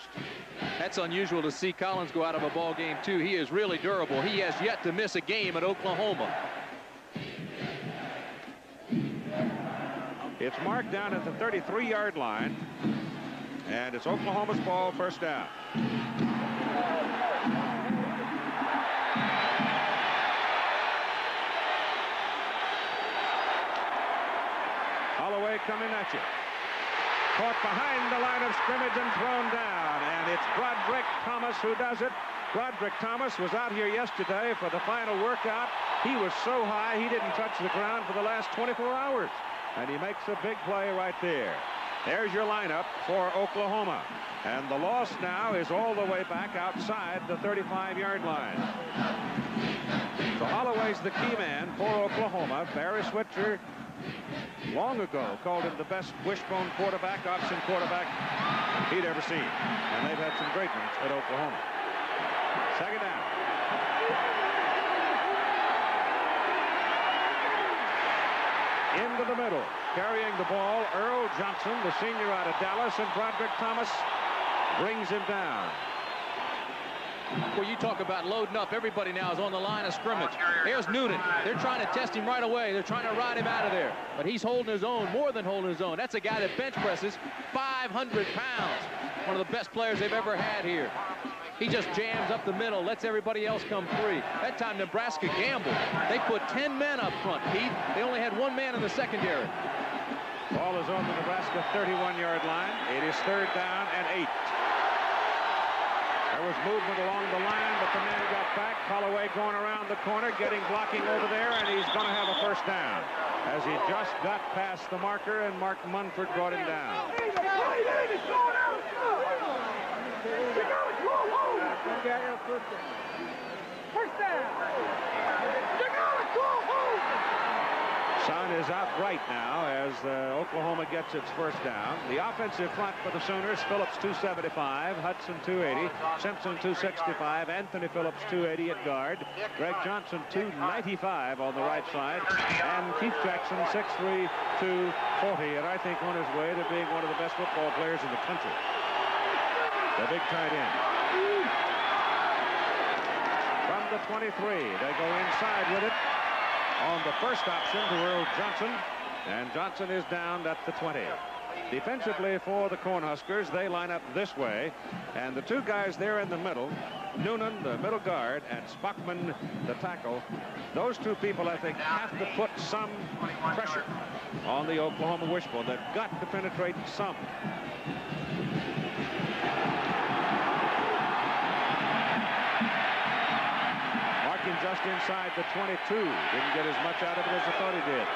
That's unusual to see Collins go out of a ball game, too. He is really durable. He has yet to miss a game at Oklahoma. It's marked down at the 33-yard line, and it's Oklahoma's ball, first down. Coming at you. Caught behind the line of scrimmage and thrown down, and it's Broderick Thomas who does it. Broderick Thomas was out here yesterday for the final workout. He was so high he didn't touch the ground for the last 24 hours. And he makes a big play right there. There's your lineup for Oklahoma. And the loss now is all the way back outside the 35-yard line. So Holieway's the key man for Oklahoma. Barry Switzer long ago called him the best wishbone quarterback, option quarterback he'd ever seen. And they've had some great ones at Oklahoma. Second down. Into the middle, carrying the ball, Earl Johnson, the senior out of Dallas, and Broderick Thomas brings him down. Well, you talk about loading up. Everybody now is on the line of scrimmage. Here's Noonan. They're trying to test him right away. They're trying to ride him out of there. But he's holding his own, more than holding his own. That's a guy that bench presses 500 pounds. One of the best players they've ever had here. He just jams up the middle, lets everybody else come free. That time Nebraska gambled. They put 10 men up front, Pete. They only had one man in the secondary. Ball is on the Nebraska 31-yard line. It is third down and eight. There was movement along the line, but the man got back. Holieway going around the corner, getting blocking over there, and he's going to have a first down. As he just got past the marker, and Mark Munford brought him down. First down. Sun is out right now as uh, Oklahoma gets its first down. The offensive front for the Sooners, Phillips 275, Hudson 280, Simpson 265, Anthony Phillips 280 at guard, Greg Johnson 295 on the right side, and Keith Jackson 6'3", 240, and I think on his way to being one of the best football players in the country. The big tight end. From the 23, they go inside with it on the first option to Earl Johnson, and Johnson is down at the 20. Defensively for the Cornhuskers, they line up this way, and the two guys there in the middle, Noonan, the middle guard, and Spachman, the tackle, those two people, I think, have to put some pressure on the Oklahoma wishbone. They've got to penetrate some. Just inside the 22. Didn't get as much out of it as I thought he did.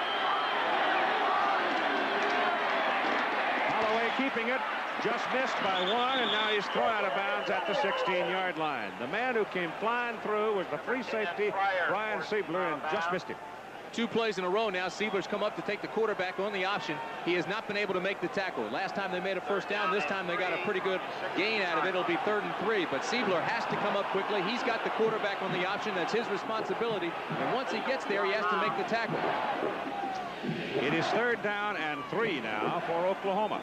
Holieway keeping it. Just missed by one, and now he's thrown out of bounds at the 16-yard line. The man who came flying through was the free safety, Brian Siebler, and just missed him. Two plays in a row now. Siebler's come up to take the quarterback on the option. He has not been able to make the tackle. Last time they made a first down. This time they got a pretty good gain out of it. It'll be third and three. But Siebler has to come up quickly. He's got the quarterback on the option. That's his responsibility. And once he gets there, he has to make the tackle. It is third down and three now for Oklahoma.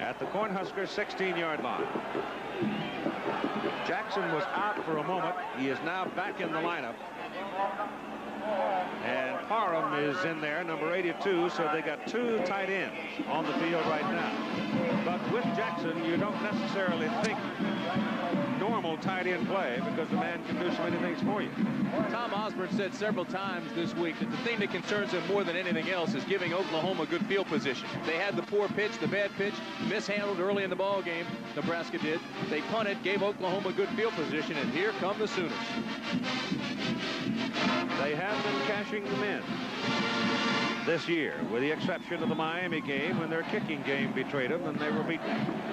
At the Cornhuskers 16-yard line. Jackson was out for a moment. He is now back in the lineup. And Parham is in there, number 82, so they got two tight ends on the field right now. But with Jackson, you don't necessarily think normal tight end play because the man can do so many things for you. Tom Osborne said several times this week that the thing that concerns him more than anything else is giving Oklahoma a good field position. They had the poor pitch, the bad pitch, mishandled early in the ball game. Nebraska did. They punted, gave Oklahoma a good field position, and here come the Sooners. They have been cashing them in this year, with the exception of the Miami game when their kicking game betrayed them and they were beaten.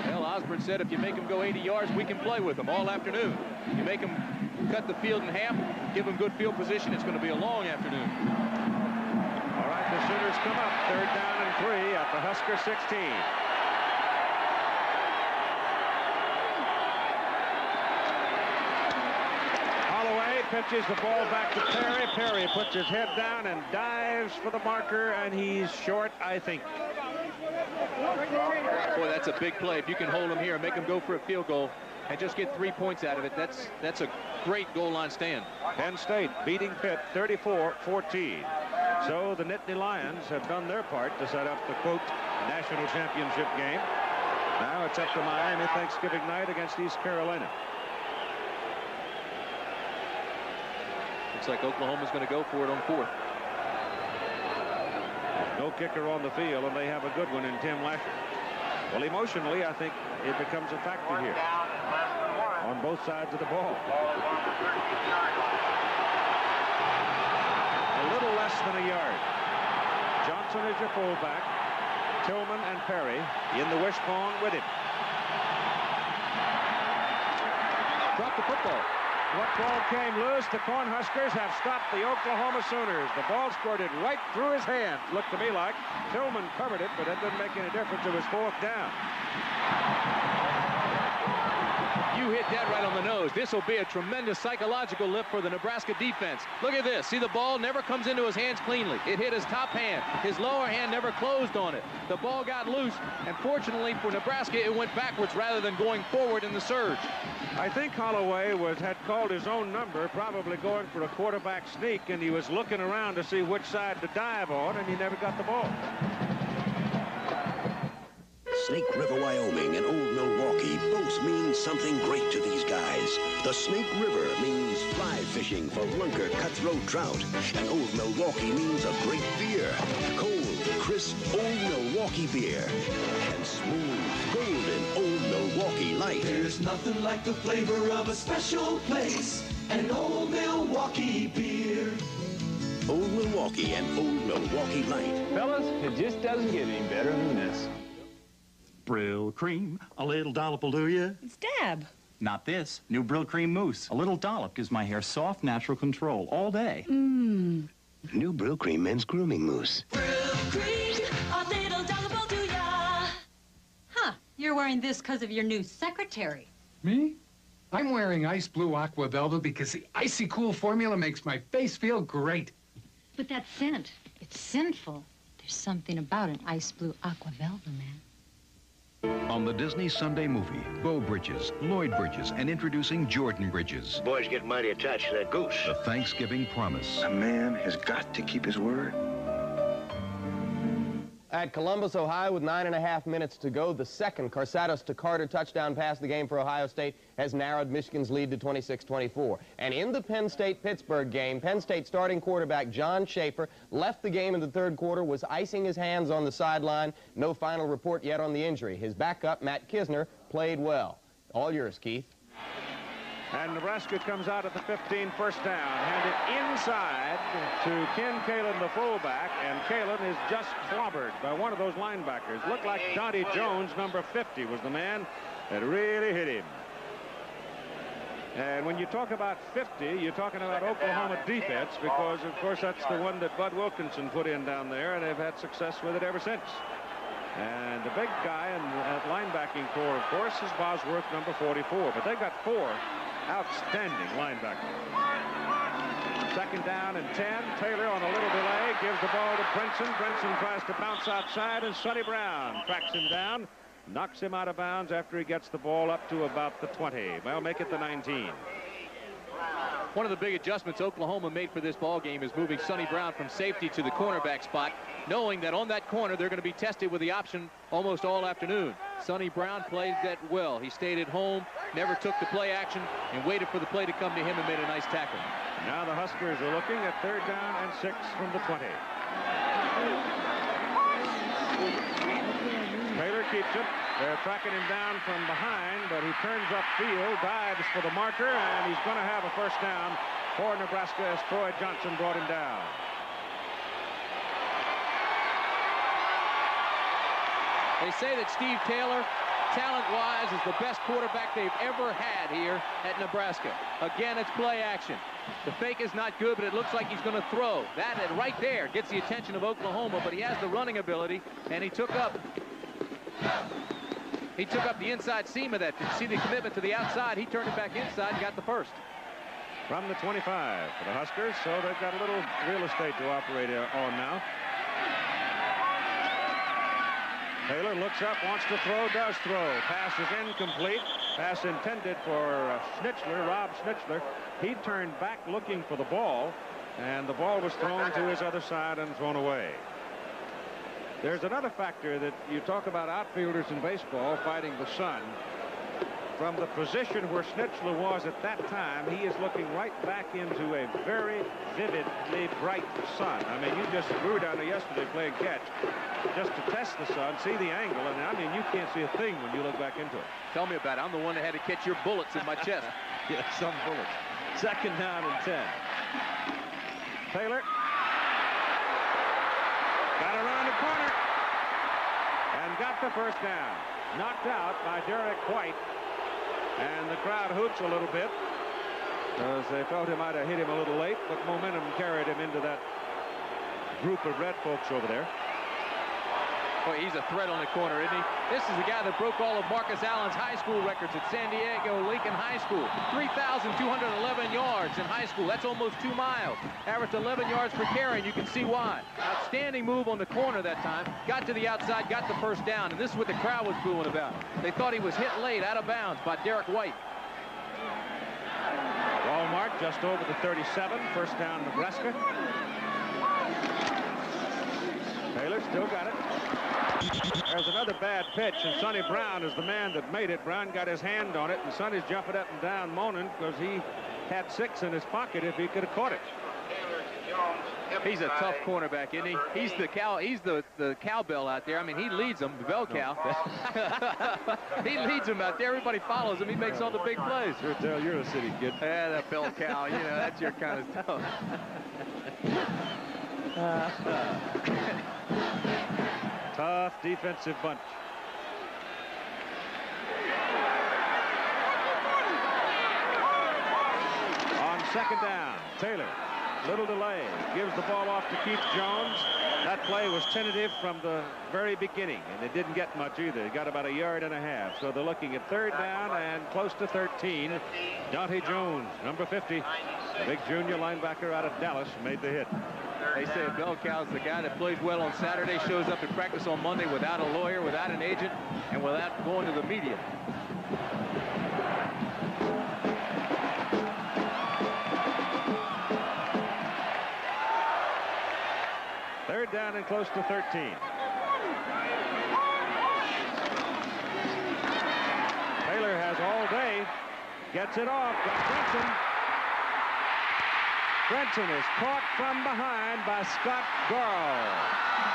Well, Osborne said if you make them go 80 yards, we can play with them all afternoon. You make them cut the field in half, give them good field position, it's going to be a long afternoon. All right, the Sooners come up, third down and three at the Husker 16. Pitches the ball back to Perry. Perry puts his head down and dives for the marker, and he's short, I think. Boy, that's a big play. If you can hold him here and make him go for a field goal and just get three points out of it, that's that's a great goal line stand. Penn State beating Pitt 34-14. So the Nittany Lions have done their part to set up the, quote, national championship game. Now it's up to Miami Thanksgiving night against East Carolina. Looks like Oklahoma's going to go for it on fourth. No kicker on the field, and they have a good one in Tim Lashar. Well, emotionally, I think it becomes a factor here on both sides of the ball. A little less than a yard. Johnson is your fullback. Tillman and Perry in the wishbone with him. Drop the football. What ball came loose? The Cornhuskers have stopped the Oklahoma Sooners. The ball squirted right through his hand. Looked to me like Tillman covered it, but it didn't make any difference. It was fourth down. You hit that right on the nose. This will be a tremendous psychological lift for the Nebraska defense. Look at this. See, the ball never comes into his hands cleanly. It hit his top hand. His lower hand never closed on it. The ball got loose, and fortunately for Nebraska, it went backwards rather than going forward in the surge. I think Holieway was had called his own number, probably going for a quarterback sneak, and he was looking around to see which side to dive on, and he never got the ball. Snake River, Wyoming and Old Milwaukee both mean something great to these guys. The Snake River means fly fishing for lunker cutthroat trout. And Old Milwaukee means a great beer. Cold, crisp Old Milwaukee beer. And smooth, golden Old Milwaukee Light. There's nothing like the flavor of a special place. And Old Milwaukee beer. Old Milwaukee and Old Milwaukee Light. Fellas, it just doesn't get any better than this. Brylcreem. A little dollop will do you. It's Dab. Not this. New Brylcreem Mousse. A little dollop gives my hair soft, natural control all day. Mmm. New Brylcreem Men's Grooming Mousse. Brylcreem, a little dollop will do ya. Huh. You're wearing this because of your new secretary. Me? I'm wearing ice blue aqua velva because the icy cool formula makes my face feel great. But that scent, it's sinful. There's something about an ice blue aqua velva, man. On the Disney Sunday movie, Beau Bridges, Lloyd Bridges, and introducing Jordan Bridges. Boys get mighty attached to that goose. The Thanksgiving Promise. A man has got to keep his word. At Columbus, Ohio, with nine and a half minutes to go, the second Karsatos to Carter touchdown pass the game for Ohio State has narrowed Michigan's lead to 26-24. And in the Penn State-Pittsburgh game, Penn State starting quarterback John Shaffer left the game in the third quarter, was icing his hands on the sideline. No final report yet on the injury. His backup, Matt Knizner, played well. All yours, Keith. And Nebraska comes out at the 15, first down. Handed inside to Ken Kaelin, the fullback, and Kaelin is just clobbered by one of those linebackers. Looked like Dante Jones, number 50, was the man that really hit him. And when you talk about 50, you're talking about Oklahoma defense because, of course, that's the one that Bud Wilkinson put in down there, and they've had success with it ever since. And the big guy in that linebacking core, of course, is Bosworth, number 44. But they've got four outstanding linebacker. Second down and 10. Taylor on a little delay gives the ball to Brinson. Brinson tries to bounce outside, and Sonny Brown tracks him down, knocks him out of bounds after he gets the ball up to about the 20. Well, make it the 19. One of the big adjustments Oklahoma made for this ball game is moving Sonny Brown from safety to the cornerback spot, knowing that on that corner they're going to be tested with the option almost all afternoon. Sonny Brown played that well. He stayed at home, never took the play action, and waited for the play to come to him and made a nice tackle. Now the Huskers are looking at third down and six from the 20. Taylor keeps it. They're tracking him down from behind, but he turns upfield, dives for the marker, and he's going to have a first down for Nebraska as Troy Johnson brought him down. They say that Steve Taylor, talent-wise, is the best quarterback they've ever had here at Nebraska. Again, it's play action. The fake is not good, but it looks like he's going to throw. That right there gets the attention of Oklahoma, but he has the running ability, and he took up he took up the inside seam of that. Did you see the commitment to the outside? He turned it back inside and got the first. From the 25 for the Huskers, so they've got a little real estate to operate on now. Taylor looks up, wants to throw, does throw. Pass is incomplete. Pass intended for uh, Schnitzler, Rob Schnitzler. He turned back looking for the ball, and the ball was thrown to his other side and thrown away. There's another factor that you talk about outfielders in baseball fighting the sun. From the position where Schnitzler was at that time, he is looking right back into a very vividly bright sun. I mean, you just were down there yesterday playing catch just to test the sun, see the angle, and I mean, you can't see a thing when you look back into it. Tell me about it. I'm the one that had to catch your bullets in my chest. yeah, some bullets. Second down and 10. Taylor got around the corner and got the first down. Knocked out by Derek White. And the crowd hoots a little bit because they felt he might have hit him a little late, but momentum carried him into that group of red folks over there. Boy, he's a threat on the corner, isn't he? This is the guy that broke all of Marcus Allen's high school records at San Diego Lincoln High School. 3,211 yards in high school. That's almost two miles. Averaged 11 yards per carry, and you can see why. Outstanding move on the corner that time. Got to the outside, got the first down, and this is what the crowd was booing about. They thought he was hit late, out of bounds by Derek White. Ball mark just over the 37, first down Nebraska. Taylor still got it. There's another bad pitch, and Sonny Brown is the man that made it. Brown got his hand on it, and Sonny's jumping up and down moaning because he had six in his pocket if he could have caught it. He's a tough cornerback, isn't he? He's the cow. He's the the cowbell out there. I mean, he leads them, the bell cow. he leads them out there. Everybody follows him. He makes all the big plays. Sure, tell you're a city kid. Yeah, that bell cow. You know, that's your kind of stuff. Tough defensive bunch. On second down, Taylor, little delay, gives the ball off to Keith Jones. That play was tentative from the very beginning, and it didn't get much either. It got about a yard and a half. So they're looking at third down and close to 13. Dante Jones, number 50, a big junior linebacker out of Dallas, made the hit. They say a bell cow's the guy that plays well on Saturday, shows up to practice on Monday without a lawyer, without an agent, and without going to the media. Third down and close to 13. Taylor has all day. Gets it off. Got Brinson. Brinson is caught from behind by Scott Garl.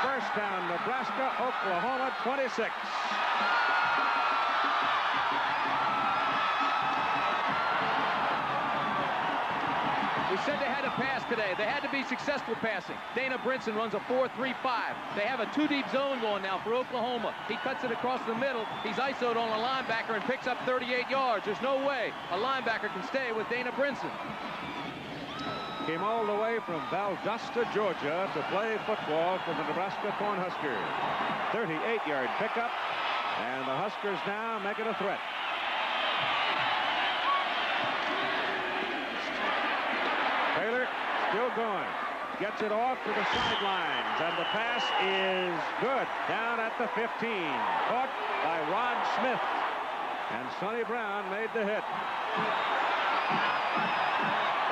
First down, Nebraska, Oklahoma, 26. We said they had to pass today. They had to be successful passing. Dana Brinson runs a 4-3-5. They have a two-deep zone going now for Oklahoma. He cuts it across the middle. He's ISO'd on a linebacker and picks up 38 yards. There's no way a linebacker can stay with Dana Brinson. Came all the way from Valdosta, Georgia to play football for the Nebraska Cornhuskers. 38-yard pickup, and the Huskers now make it a threat. Taylor still going. Gets it off to the sidelines, and the pass is good. Down at the 15. Caught by Rod Smith. And Sonny Brown made the hit.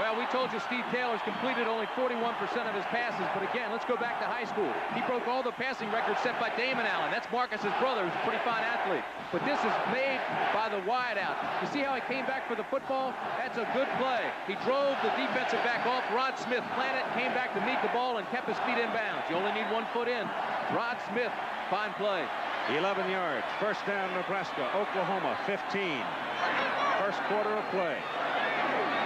Well, we told you Steve Taylor's completed only 41% of his passes, but again, let's go back to high school. He broke all the passing records set by Damon Allen. That's Marcus's brother, who's a pretty fine athlete. But this is made by the wideout. You see how he came back for the football? That's a good play. He drove the defensive back off. Rod Smith planted, came back to meet the ball, and kept his feet in bounds. You only need one foot in. Rod Smith, fine play. 11 yards. First down, Nebraska. Oklahoma, 15. First quarter of play.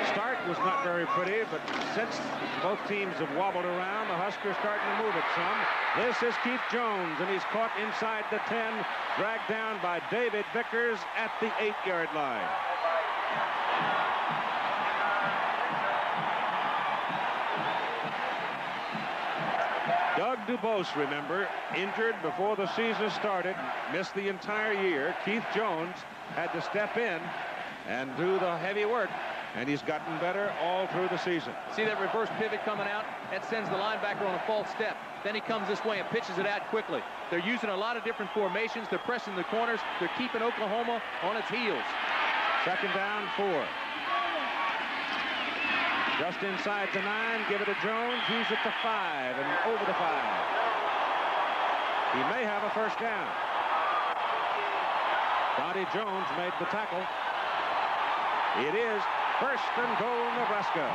Start was not very pretty, but since both teams have wobbled around, the Huskers starting to move it some. This is Keith Jones, and he's caught inside the 10, dragged down by David Vickers at the 8-yard line. Doug Dubose, remember, injured before the season started, missed the entire year. Keith Jones had to step in and do the heavy work, and he's gotten better all through the season. See that reverse pivot coming out? That sends the linebacker on a false step. Then he comes this way and pitches it out quickly. They're using a lot of different formations. They're pressing the corners. They're keeping Oklahoma on its heels. Second down, four. Just inside the nine, give it to Jones. He's at the five and over the five. He may have a first down. Donnie Jones made the tackle. It is first and goal, Nebraska.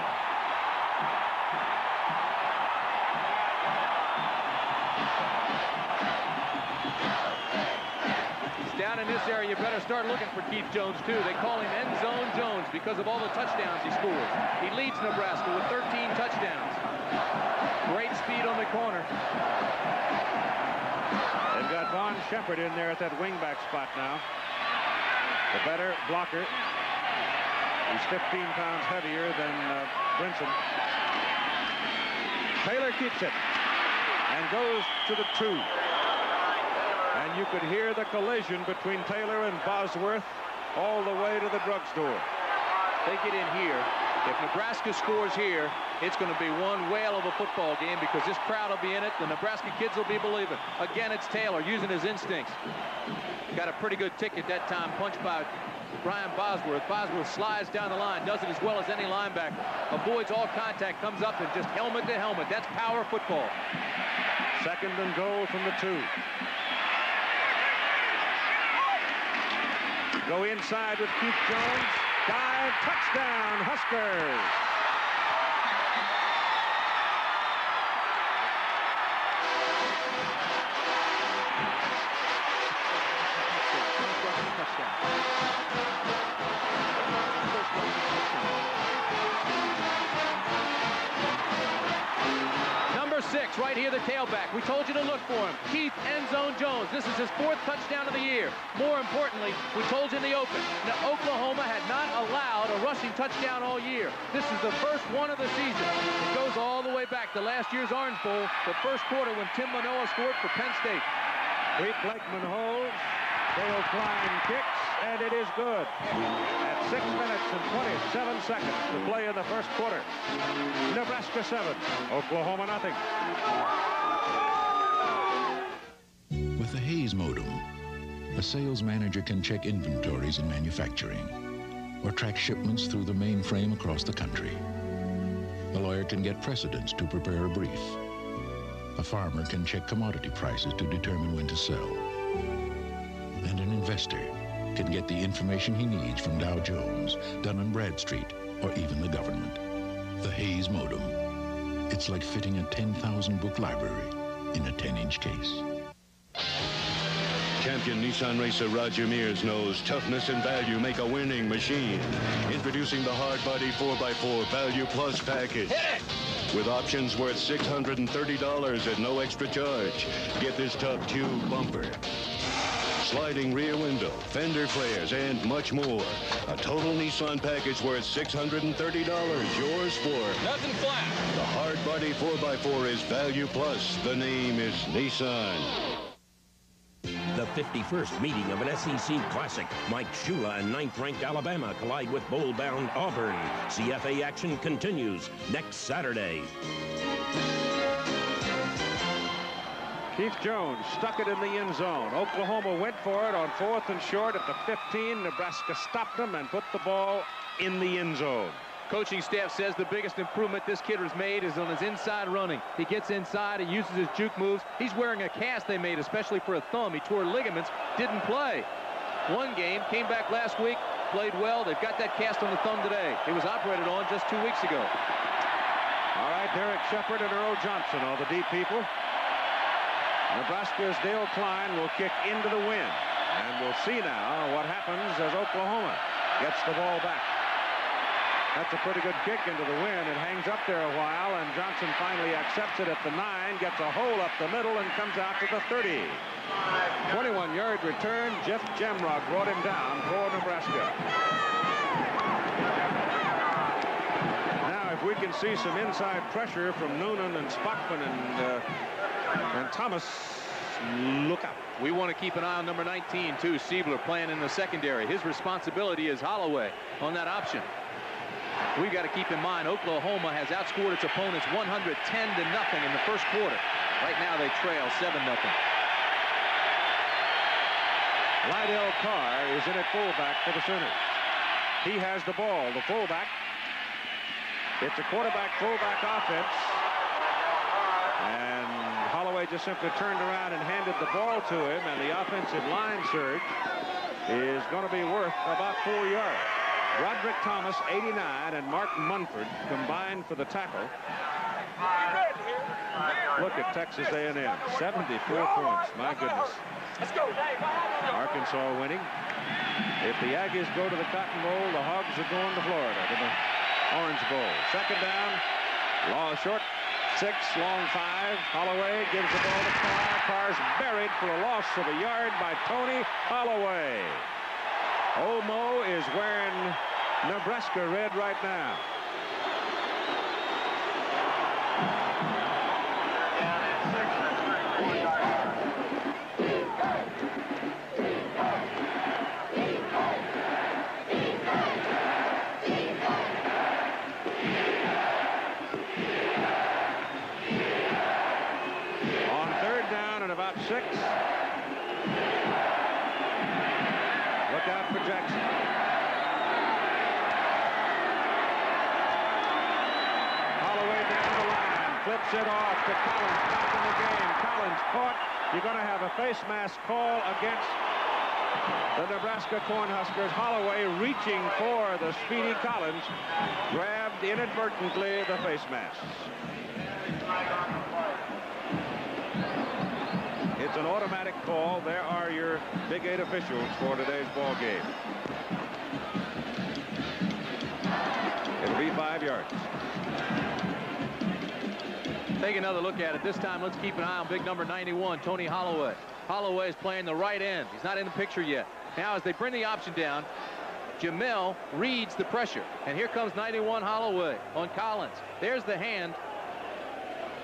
He's down in this area, you better start looking for Keith Jones, too. They call him End Zone Jones because of all the touchdowns he scores. He leads Nebraska with 13 touchdowns. Great speed on the corner. They've got Vaughn Shepard in there at that wingback spot now. The better blocker. He's 15 pounds heavier than uh, Brinson. Taylor keeps it and goes to the two. And you could hear the collision between Taylor and Bosworth all the way to the drugstore. They get in here. If Nebraska scores here, it's going to be one whale of a football game because this crowd will be in it. The Nebraska kids will be believing. Again, it's Taylor using his instincts. Got a pretty good ticket that time, punched by Brian Bosworth. Bosworth slides down the line, does it as well as any linebacker. Avoids all contact, comes up and just helmet to helmet. That's power football. Second and goal from the two. Go inside with Keith Jones. Dive, touchdown, Huskers. His fourth touchdown of the year. More importantly, we told you in the open that Oklahoma had not allowed a rushing touchdown all year. This is the first one of the season. It goes all the way back to last year's Orange Bowl, the first quarter when Tim Manoa scored for Penn State. Great Blakeman holds. Dale Klein kicks, and it is good. At 6 minutes and 27 seconds to play in the first quarter. Nebraska 7, Oklahoma nothing. The Hayes modem, a sales manager can check inventories in manufacturing or track shipments through the mainframe across the country. A lawyer can get precedents to prepare a brief. A farmer can check commodity prices to determine when to sell. And an investor can get the information he needs from Dow Jones, Dun & Bradstreet, or even the government. The Hayes modem. It's like fitting a 10,000 book library in a 10-inch case. Champion Nissan racer Roger Mears knows toughness and value make a winning machine. Introducing the Hard Body 4x4 Value Plus package. With options worth $630 at no extra charge. Get this tough tube bumper. Sliding rear window, fender flares, and much more. A total Nissan package worth $630. Yours for Nothing flat. the Hard Body 4x4 is Value Plus. The name is Nissan. The 51st meeting of an SEC Classic. Mike Shula and ninth-ranked Alabama collide with bowl-bound Auburn. CFA action continues next Saturday. Keith Jones stuck it in the end zone. Oklahoma went for it on fourth and short at the 15. Nebraska stopped them and put the ball in the end zone. Coaching staff says the biggest improvement this kid has made is on his inside running. He gets inside, he uses his juke moves. He's wearing a cast they made, especially for a thumb. He tore ligaments, didn't play. One game, came back last week, played well. They've got that cast on the thumb today. It was operated on just two weeks ago. All right, Derek Shepard and Earl Johnson are the deep people. Nebraska's Dale Klein will kick into the wind. And we'll see now what happens as Oklahoma gets the ball back. That's a pretty good kick into the wind. It hangs up there a while, and Johnson finally accepts it at the 9, gets a hole up the middle, and comes out to the 30. 21-yard return. Jeff Jamrog brought him down for Nebraska. Now, if we can see some inside pressure from Noonan and Spachman and, uh, and Thomas, look out. We want to keep an eye on number 19, too. Siebler playing in the secondary. His responsibility is Holieway on that option. We've got to keep in mind Oklahoma has outscored its opponents 110 to nothing in the first quarter. Right now they trail 7 nothing. Lydell Carr is in at fullback for the Sooners. He has the ball, the fullback. It's a quarterback fullback offense. And Holieway just simply turned around and handed the ball to him, and the offensive line surge is going to be worth about four yards. Broderick Thomas, 89, and Mark Munford combined for the tackle. Look at Texas A&M, 74 points. My goodness. Arkansas winning. If the Aggies go to the Cotton Bowl, the Hogs are going to Florida to the Orange Bowl. Second down, law short, six, long five. Holieway gives the ball to Carr. Carr's buried for a loss of a yard by Tony Holloway. Olmo is wearing Nebraska red right now. You're going to have a face mask call against the Nebraska Cornhuskers. Holloway reaching for the speedy Collins, grabbed inadvertently the face mask. It's an automatic call. There are your Big Eight officials for today's ball game. It'll be five yards. Take another look at it. This time, let's keep an eye on big number 91, Tony Holloway. Holloway is playing the right end. He's not in the picture yet. Now, as they bring the option down, Jamelle reads the pressure. And here comes 91 Holloway on Collins. There's the hand.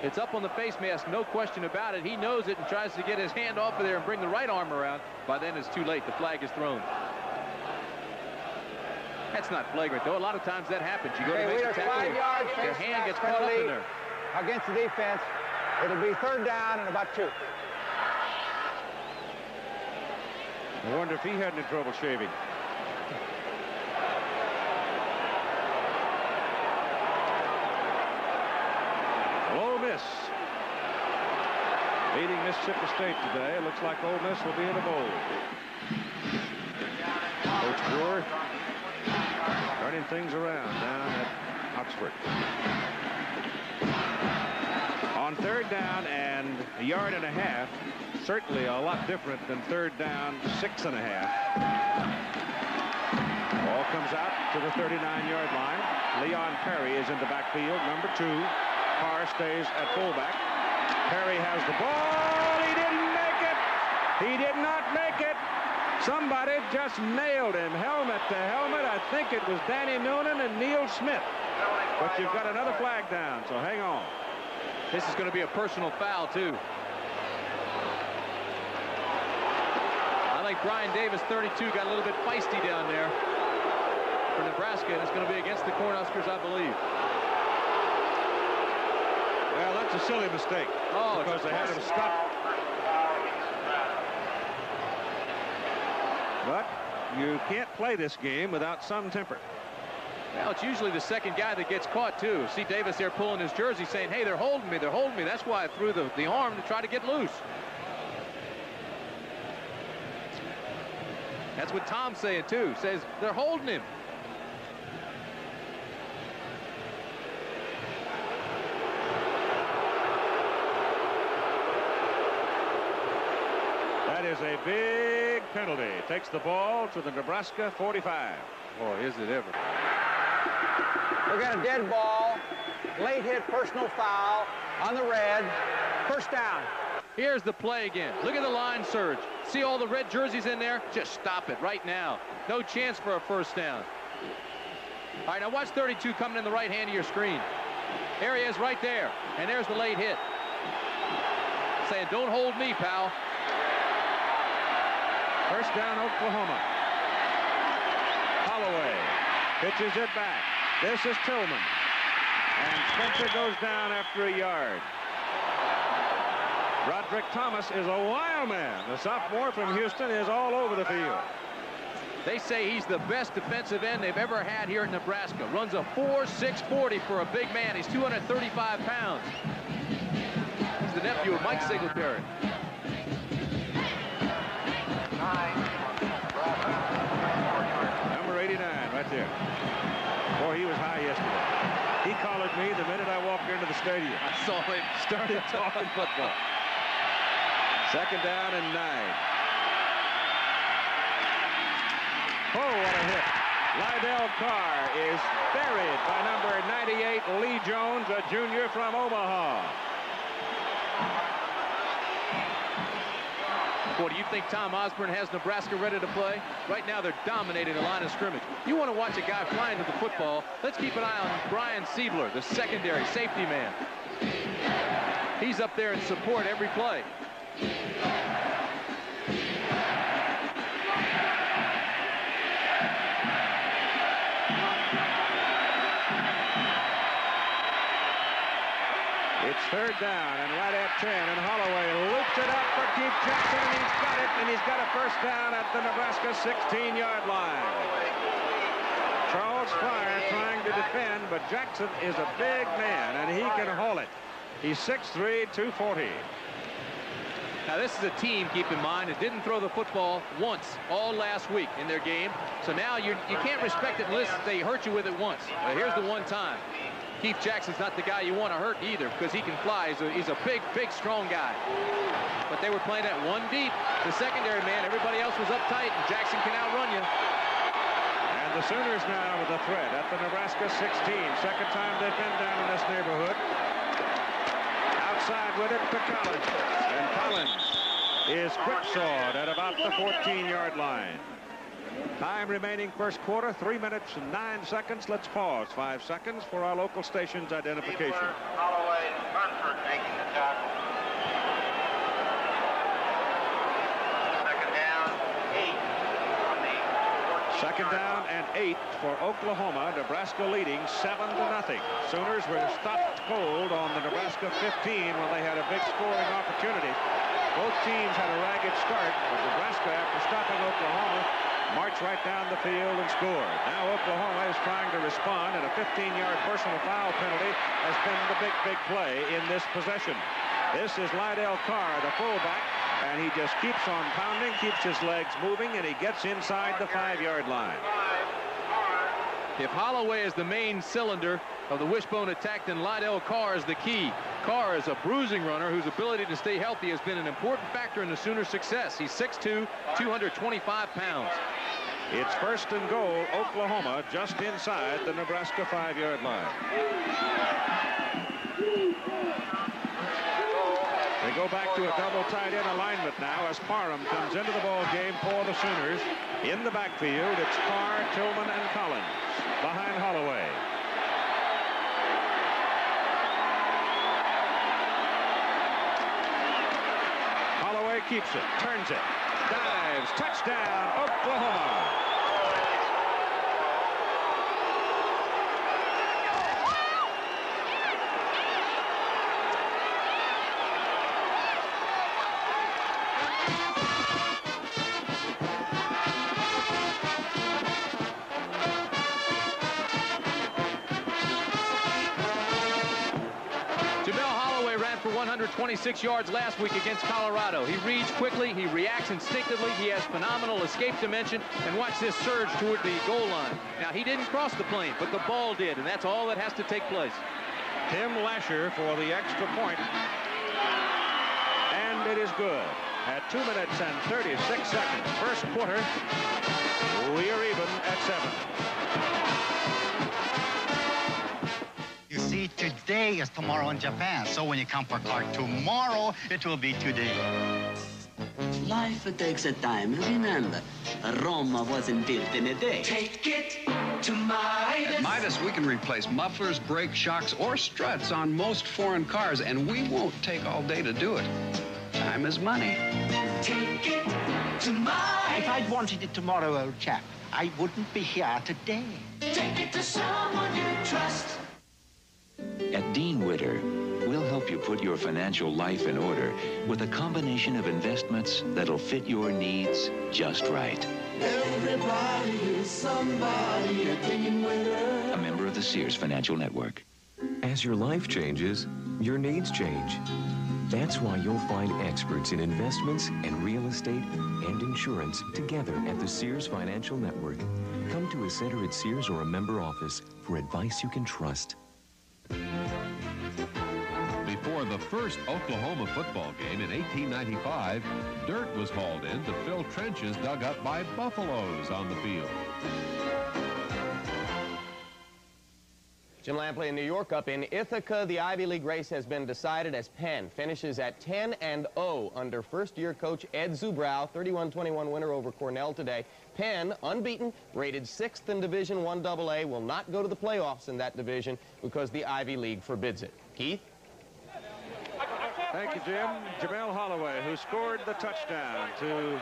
It's up on the face mask, no question about it. He knows it and tries to get his hand off of there and bring the right arm around. By then, it's too late. The flag is thrown. That's not flagrant, though. A lot of times that happens. You go Okay, to make a tackle, your hand gets caught up in there. Against the defense. It'll be third down and about two. I wonder if he had any trouble shaving. Ole Miss beating Mississippi State today. It looks like Ole Miss will be in the bowl. Coach Brewer turning things around down at Oxford. Third down and a yard and a half. Certainly a lot different than third down, six and a half. Ball comes out to the 39-yard line. Leon Perry is in the backfield, number two. Carr stays at fullback. Perry has the ball. He didn't make it. He did not make it. Somebody just nailed him, helmet to helmet. I think it was Danny Noonan and Neil Smith. But you've got another flag down, so hang on. This is going to be a personal foul, too. I think Brian Davis, 32, got a little bit feisty down there for Nebraska, and it's going to be against the Cornhuskers, I believe. Well, that's a silly mistake. Oh, because they had him stopped. But you can't play this game without some temper. Well, it's usually the second guy that gets caught, too. See Davis there pulling his jersey saying, hey, they're holding me, they're holding me. That's why I threw the, the arm to try to get loose. That's what Tom's saying, too. Says they're holding him. That is a big penalty. Takes the ball to the Nebraska 45. Boy, is it ever. We got a dead ball, late hit personal foul on the red, first down. Here's the play again. Look at the line surge. See all the red jerseys in there? Just stop it right now. No chance for a first down. All right, now watch 32 coming in the right hand of your screen. There he is right there. And there's the late hit. Saying, don't hold me, pal. First down, Oklahoma. Holieway pitches it back. This is Tillman. And Spencer goes down after a yard. Broderick Thomas is a wild man. The sophomore from Houston is all over the field. They say he's the best defensive end they've ever had here at Nebraska. Runs a 4.640 for a big man. He's 235 pounds. He's the nephew of Mike Singletary. Number 89 right there. Boy, he was high yesterday. He collared me the minute I walked into the stadium. I saw him. Started talking football. Second down and nine. Oh, what a hit. Lydell Carr is buried by number 98, Lee Jones, a junior from Omaha. Do you think Tom Osborne has Nebraska ready to play? Right now, they're dominating the line of scrimmage. You want to watch a guy flying to the football, let's keep an eye on Brian Siebler, the secondary safety man. He's up there in support every play. Third down and right at 10, and Holieway loops it up for Keith Jackson, and he's got it, and he's got a first down at the Nebraska 16-yard line. Charles Fryar trying to defend, but Jackson is a big man, and he can haul it. He's 6'3", 240. Now, this is a team, keep in mind, that didn't throw the football once all last week in their game. So now you you can't respect it unless they hurt you with it once. Here's the one time. Keith Jackson's not the guy you want to hurt either because he can fly. He's a, he's a big, big, strong guy. But they were playing that one deep. The secondary man, everybody else was uptight, and Jackson can outrun you. And the Sooners now with a threat at the Nebraska 16. Second time they've been down in this neighborhood. Outside with it to Collins. And Collins is whipsawed at about the 14-yard line. Time remaining first quarter, three minutes and nine seconds. Let's pause five seconds for our local station's identification. Holieway, Munford making the tackle. Second down, eight on the 14 Second down and eight for Oklahoma. Nebraska leading seven to nothing. Sooners were stopped cold on the Nebraska 15 when they had a big scoring opportunity. Both teams had a ragged start, but Nebraska, after stopping Oklahoma, marched right down the field and scored. Now Oklahoma is trying to respond, and a 15-yard personal foul penalty has been the big, big play in this possession. This is Lydell Carr, the fullback, and he just keeps on pounding, keeps his legs moving, and he gets inside the five-yard line. If Holieway is the main cylinder of the wishbone attack, then Lydell Carr is the key. Carr is a bruising runner whose ability to stay healthy has been an important factor in the Sooners' success. He's 6'2", 225 pounds. It's first and goal, Oklahoma, just inside the Nebraska five-yard line. They go back to a double tight end alignment now as Parham comes into the ball game for the Sooners. In the backfield, it's Carr, Tillman, and Collins behind Holieway. Holieway keeps it, turns it, dives, touchdown, Oklahoma. 26 yards last week against Colorado. He reads quickly, he reacts instinctively, he has phenomenal escape dimension, and watch this surge toward the goal line. Now, he didn't cross the plane, but the ball did, and that's all that has to take place. Tim Lashar for the extra point. And it is good. At 2 minutes and 36 seconds, first quarter, we are even at 7. You today is tomorrow in Japan. So when you come for car tomorrow, it will be today. Life takes a time. Remember, Roma wasn't built in a day. Take it to Midas. At Midas, we can replace mufflers, brake shocks, or struts on most foreign cars, and we won't take all day to do it. Time is money. Take it to Midas. If I'd wanted it tomorrow, old chap, I wouldn't be here today. Take it to someone you trust. At Dean Witter, we'll help you put your financial life in order with a combination of investments that'll fit your needs just right. Everybody is somebody, a Dean Witter. A member of the Sears Financial Network. As your life changes, your needs change. That's why you'll find experts in investments and real estate and insurance together at the Sears Financial Network. Come to a center at Sears or a member office for advice you can trust. Before the first Oklahoma football game in 1895, dirt was hauled in to fill trenches dug up by buffaloes on the field. Jim Lampley in New York. Up in Ithaca, the Ivy League race has been decided as Penn finishes at 10 and 0 under first-year coach Ed Zubrow, 31-21 winner over Cornell today. Penn, unbeaten, rated sixth in Division One AA, will not go to the playoffs in that division because the Ivy League forbids it. Keith. Thank you, Jim. Jamelle Holieway, who scored the touchdown to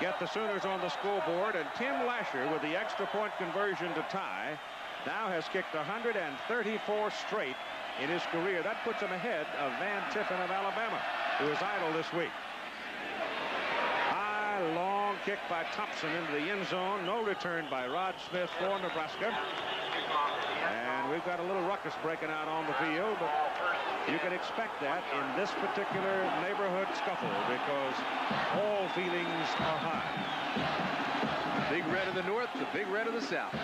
get the Sooners on the scoreboard, and Tim Lashar with the extra point conversion to tie now has kicked 134 straight in his career. That puts him ahead of Van Tiffin of Alabama, who is idle this week. High, long kick by Thompson into the end zone. No return by Rod Smith for Nebraska. And we've got a little ruckus breaking out on the field, but you can expect that in this particular neighborhood scuffle because all feelings are high. Big red of the north, the big red of the south.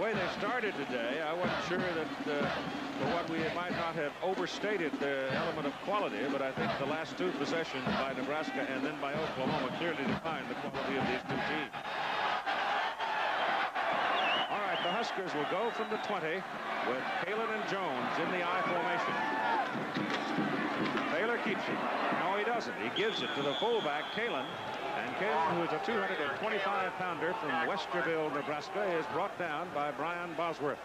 The way they started today, I wasn't sure that uh, for what we might not have overstated the element of quality, but I think the last two possessions by Nebraska and then by Oklahoma clearly define the quality of these two teams. All right, the Huskers will go from the 20 with Kaelin and Jones in the I formation. Taylor keeps it. No, he doesn't. He gives it to the fullback, Kaelin. And who is a 225-pounder from Westerville, Nebraska, is brought down by Brian Bosworth.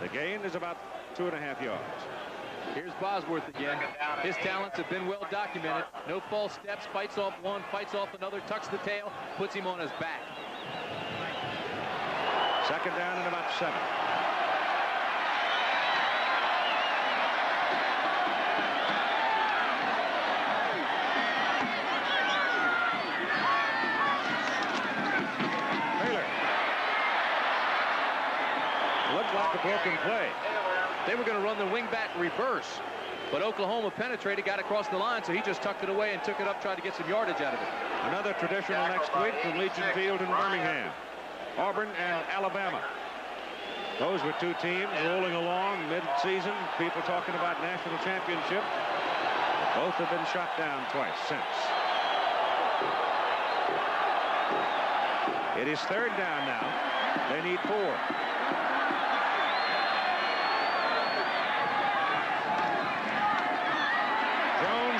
The gain is about two and a half yards. Here's Bosworth again. His talents have been well documented. No false steps, fights off one, fights off another, tucks the tail, puts him on his back. Second down and about seven. Taylor. Looked like a broken play. They were going to run the wingback reverse, but Oklahoma penetrated, got across the line, so he just tucked it away and took it up, tried to get some yardage out of it. Another traditional next week from Legion Field in Birmingham. Auburn and Alabama. Those were two teams rolling along mid-season. People talking about national championship. Both have been shot down twice since. It is third down now. They need four.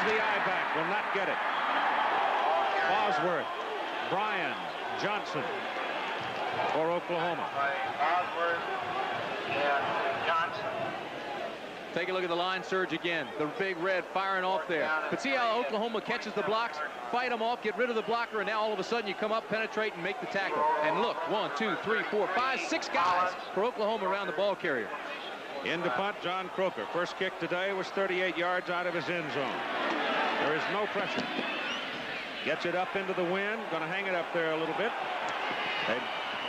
Jones, the eye back, will not get it. Bosworth, Bryan, Johnson for Oklahoma. Bosworth and Johnson. Take a look at the line surge again. The big red firing off there. But see how Oklahoma catches the blocks, fight them off, get rid of the blocker, and now all of a sudden you come up, penetrate, and make the tackle. And look, one, two, three, four, five, six guys for Oklahoma around the ball carrier. In to punt, John Kroeker. First kick today was 38 yards out of his end zone. There is no pressure. Gets it up into the wind. Going to hang it up there a little bit. They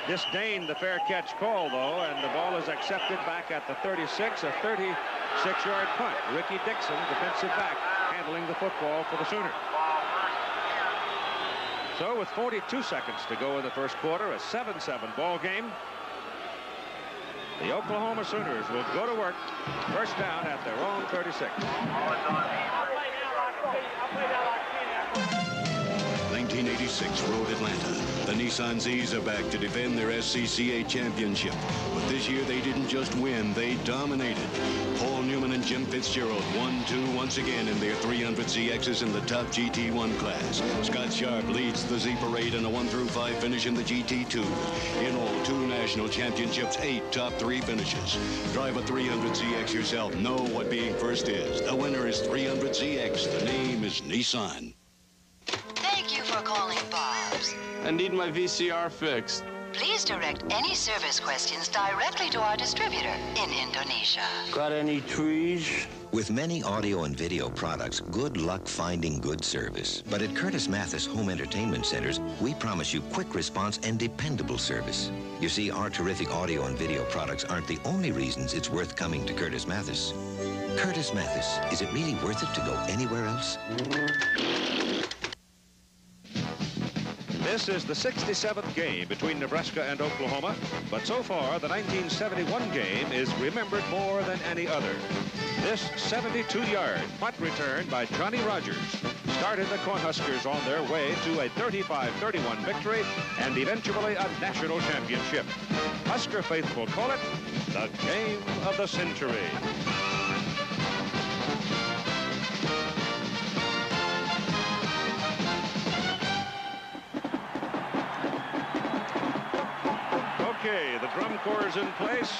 disdained the fair catch call, though, and the ball is accepted back at the 36, a 36-yard punt. Ricky Dixon, defensive back, handling the football for the Sooners. So with 42 seconds to go in the first quarter, a 7-7 ball game. The Oklahoma Sooners will go to work. First down at their own 36. 1986 Road Atlanta. The Nissan Z's are back to defend their SCCA championship. But this year they didn't just win, they dominated. Paul and Jim Fitzgerald 1-2 once again in their 300ZXs in the top GT1 class. Scott Sharp leads the Z Parade in a 1 through 5 finish in the GT2. In all, two national championships, eight top three finishes. Drive a 300ZX yourself. Know what being first is. The winner is 300ZX. The name is Nissan. Thank you for calling Bob's. I need my VCR fixed. Please direct any service questions directly to our distributor in Indonesia. Got any trees? With many audio and video products, good luck finding good service. But at Curtis Mathes Home Entertainment Centers, we promise you quick response and dependable service. You see, our terrific audio and video products aren't the only reasons it's worth coming to Curtis Mathes. Curtis Mathes, is it really worth it to go anywhere else? This is the 67th game between Nebraska and Oklahoma, but so far the 1971 game is remembered more than any other. This 72-yard punt return by Johnny Rodgers started the Cornhuskers on their way to a 35-31 victory and eventually a national championship. Husker faithful call it the game of the century. Okay, the drum corps is in place.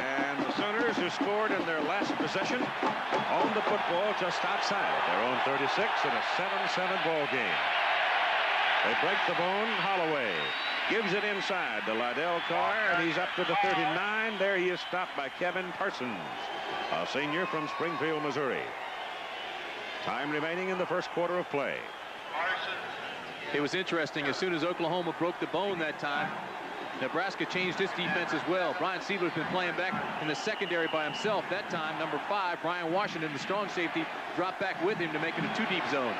And the Sooners, who scored in their last possession, own the football just outside their own 36 in a 7-7 ball game. They break the bone. Holieway gives it inside to Lydell Carr, and he's up to the 39. There he is stopped by Kevin Parsons, a senior from Springfield, Missouri. Time remaining in the first quarter of play. It was interesting. As soon as Oklahoma broke the bone that time, Nebraska changed its defense as well. Brian Siebler's been playing back in the secondary by himself. That time, number five, Brian Washington, the strong safety, dropped back with him to make it a two-deep zone.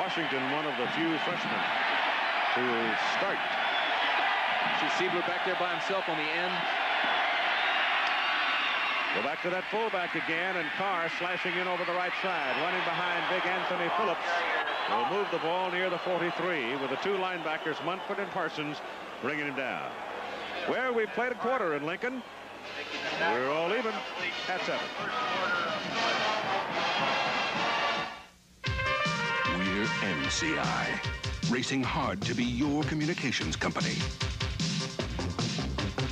Washington, one of the few freshmen to start. See Siebler back there by himself on the end. Go back to that fullback again, and Carr slashing in over the right side, running behind big Anthony Phillips. Will move the ball near the 43 with the two linebackers, Munford and Parsons, bringing him down. Well, we played a quarter in Lincoln. We're all even at seven. We're MCI, racing hard to be your communications company.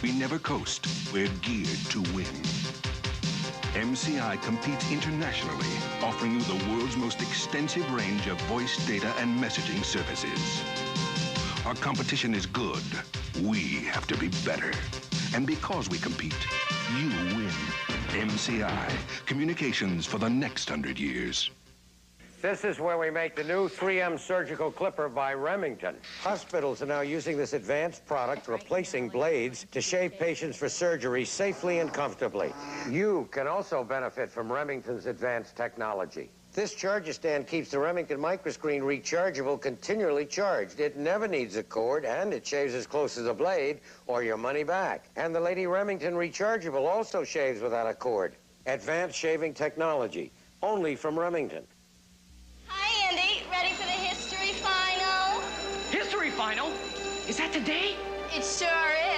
We never coast. We're geared to win. MCI competes internationally, offering you the world's most extensive range of voice, data, and messaging services. Our competition is good. We have to be better. And because we compete, you win. MCI, communications for the next hundred years. This is where we make the new 3M surgical clipper by Remington. Hospitals are now using this advanced product, replacing blades, to shave patients for surgery safely and comfortably. You can also benefit from Remington's advanced technology. This charger stand keeps the Remington microscreen rechargeable continually charged. It never needs a cord, and it shaves as close as a blade, or your money back. And the Lady Remington rechargeable also shaves without a cord. Advanced shaving technology, only from Remington. Hi, Andy. Ready for the history final? History final? Is that today? It sure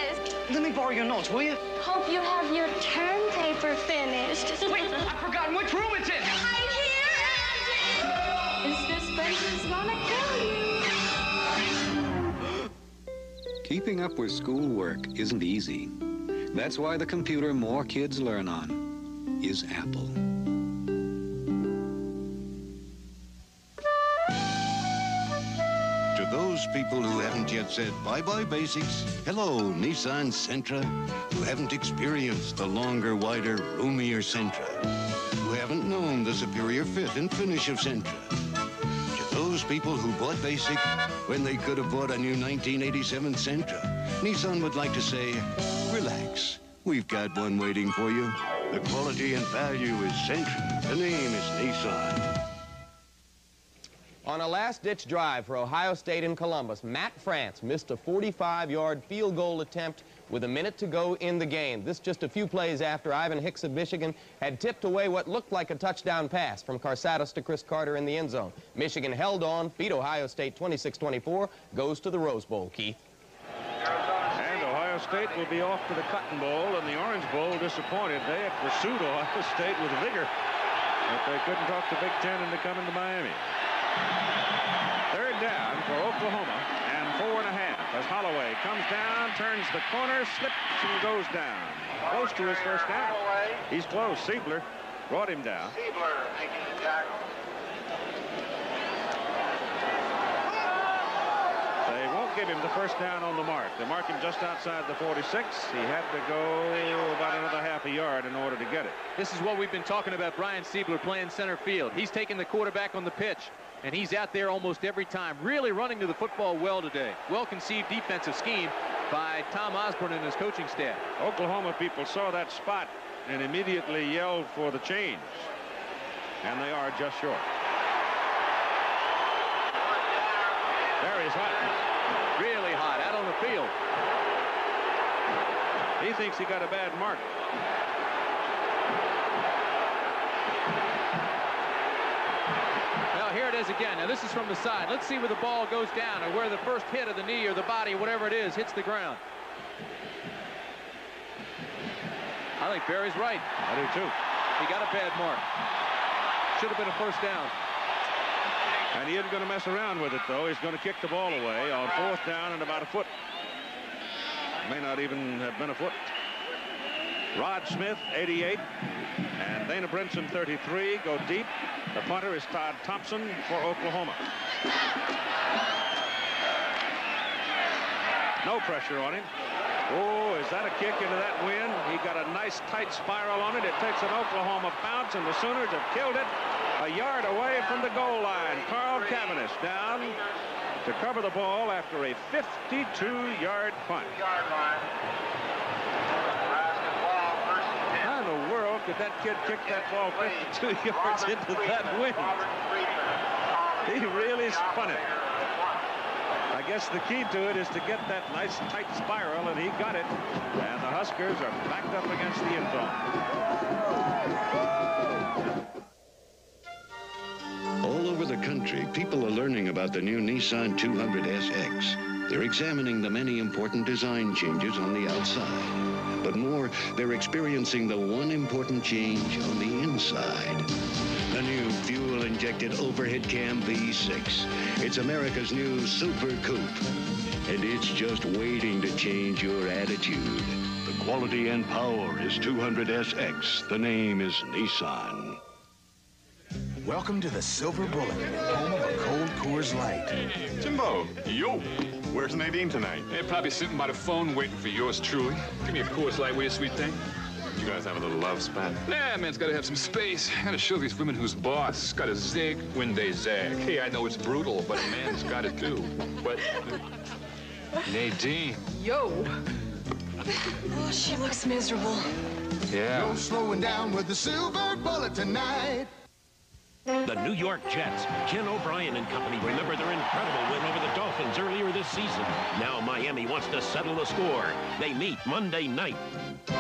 is. Let me borrow your notes, will you? Hope you have your term paper finished. Wait, I've forgotten which room it's in. Right here, Andy. This suspense is gonna kill you. Keeping up with schoolwork isn't easy. That's why the computer more kids learn on is Apple. To those people who haven't yet said bye-bye basics, hello, Nissan Sentra, who haven't experienced the longer, wider, roomier Sentra, who haven't known the superior fit and finish of Sentra. Those people who bought basic when they could have bought a new 1987 Sentra, Nissan would like to say, relax. We've got one waiting for you. The quality and value is Sentra. The name is Nissan. On a last-ditch drive for Ohio State in Columbus, Matt Frantz missed a 45-yard field goal attempt with a minute to go in the game. This just a few plays after Ivan Hicks of Michigan had tipped away what looked like a touchdown pass from Karsatos to Cris Carter in the end zone. Michigan held on, beat Ohio State 26-24, goes to the Rose Bowl. Keith. And Ohio State will be off to the Cotton Bowl, and the Orange Bowl disappointed. They had pursued Ohio State with vigor, but they couldn't talk the Big Ten into coming to Miami. Third down for Oklahoma, and four and a half as Holieway comes down, turns the corner, slips, and goes down. Close to his first down. He's close. Siebler brought him down. Siebler making the tackle. They won't give him the first down on the mark. They mark him just outside the 46. He had to go about another half a yard in order to get it. This is what we've been talking about Brian Siebler playing center field. He's taking the quarterback on the pitch, and he's out there almost every time, really running to the football well today. Well-conceived defensive scheme by Tom Osborne and his coaching staff. Oklahoma people saw that spot and immediately yelled for the change. And they are just short. There he's hot. Really hot out on the field. He thinks he got a bad mark. Well, here it is again. Now, this is from the side. Let's see where the ball goes down or where the first hit of the knee or the body, whatever it is, hits the ground. I think Barry's right. I do, too. He got a bad mark. Should have been a first down. And he isn't going to mess around with it, though. He's going to kick the ball away on fourth down and about a foot. May not even have been a foot. Rod Smith, 88, and Dana Brinson, 33, go deep. The punter is Todd Thompson for Oklahoma. No pressure on him. Oh, is that a kick into that wind? He got a nice tight spiral on it. It takes an Oklahoma bounce, and the Sooners have killed it a yard away from the goal line. Carl Cavaness down to cover the ball after a 52-yard punt. How in the world could that kid kick that ball 52 yards into that wind? He really spun it. I guess the key to it is to get that nice tight spiral, and he got it. And the Huskers are backed up against the end zone. All over the country, people are learning about the new Nissan 200SX. They're examining the many important design changes on the outside. But more, they're experiencing the one important change on the inside. The new fuel-injected overhead cam V6. It's America's new super coupe. And it's just waiting to change your attitude. The quality and power is 200SX. The name is Nissan. Welcome to the Silver Bullet, home of a cold Coors Light. Jimbo, yo, where's Nadine tonight? They're probably sitting by the phone waiting for yours truly. Give me a Coors Light, will you, sweet thing? You guys have a little love spat? Nah, man's gotta have some space. Gotta show these women who's boss. Gotta zig when they zag. Hey, I know it's brutal, but a man's gotta do. But... Uh, Nadine. Yo. Oh, she looks miserable. Yeah. No slowing down with the Silver Bullet tonight. The New York Jets, Ken O'Brien and company remember their incredible win over the Dolphins earlier this season. Now Miami wants to settle the score. They meet Monday night. The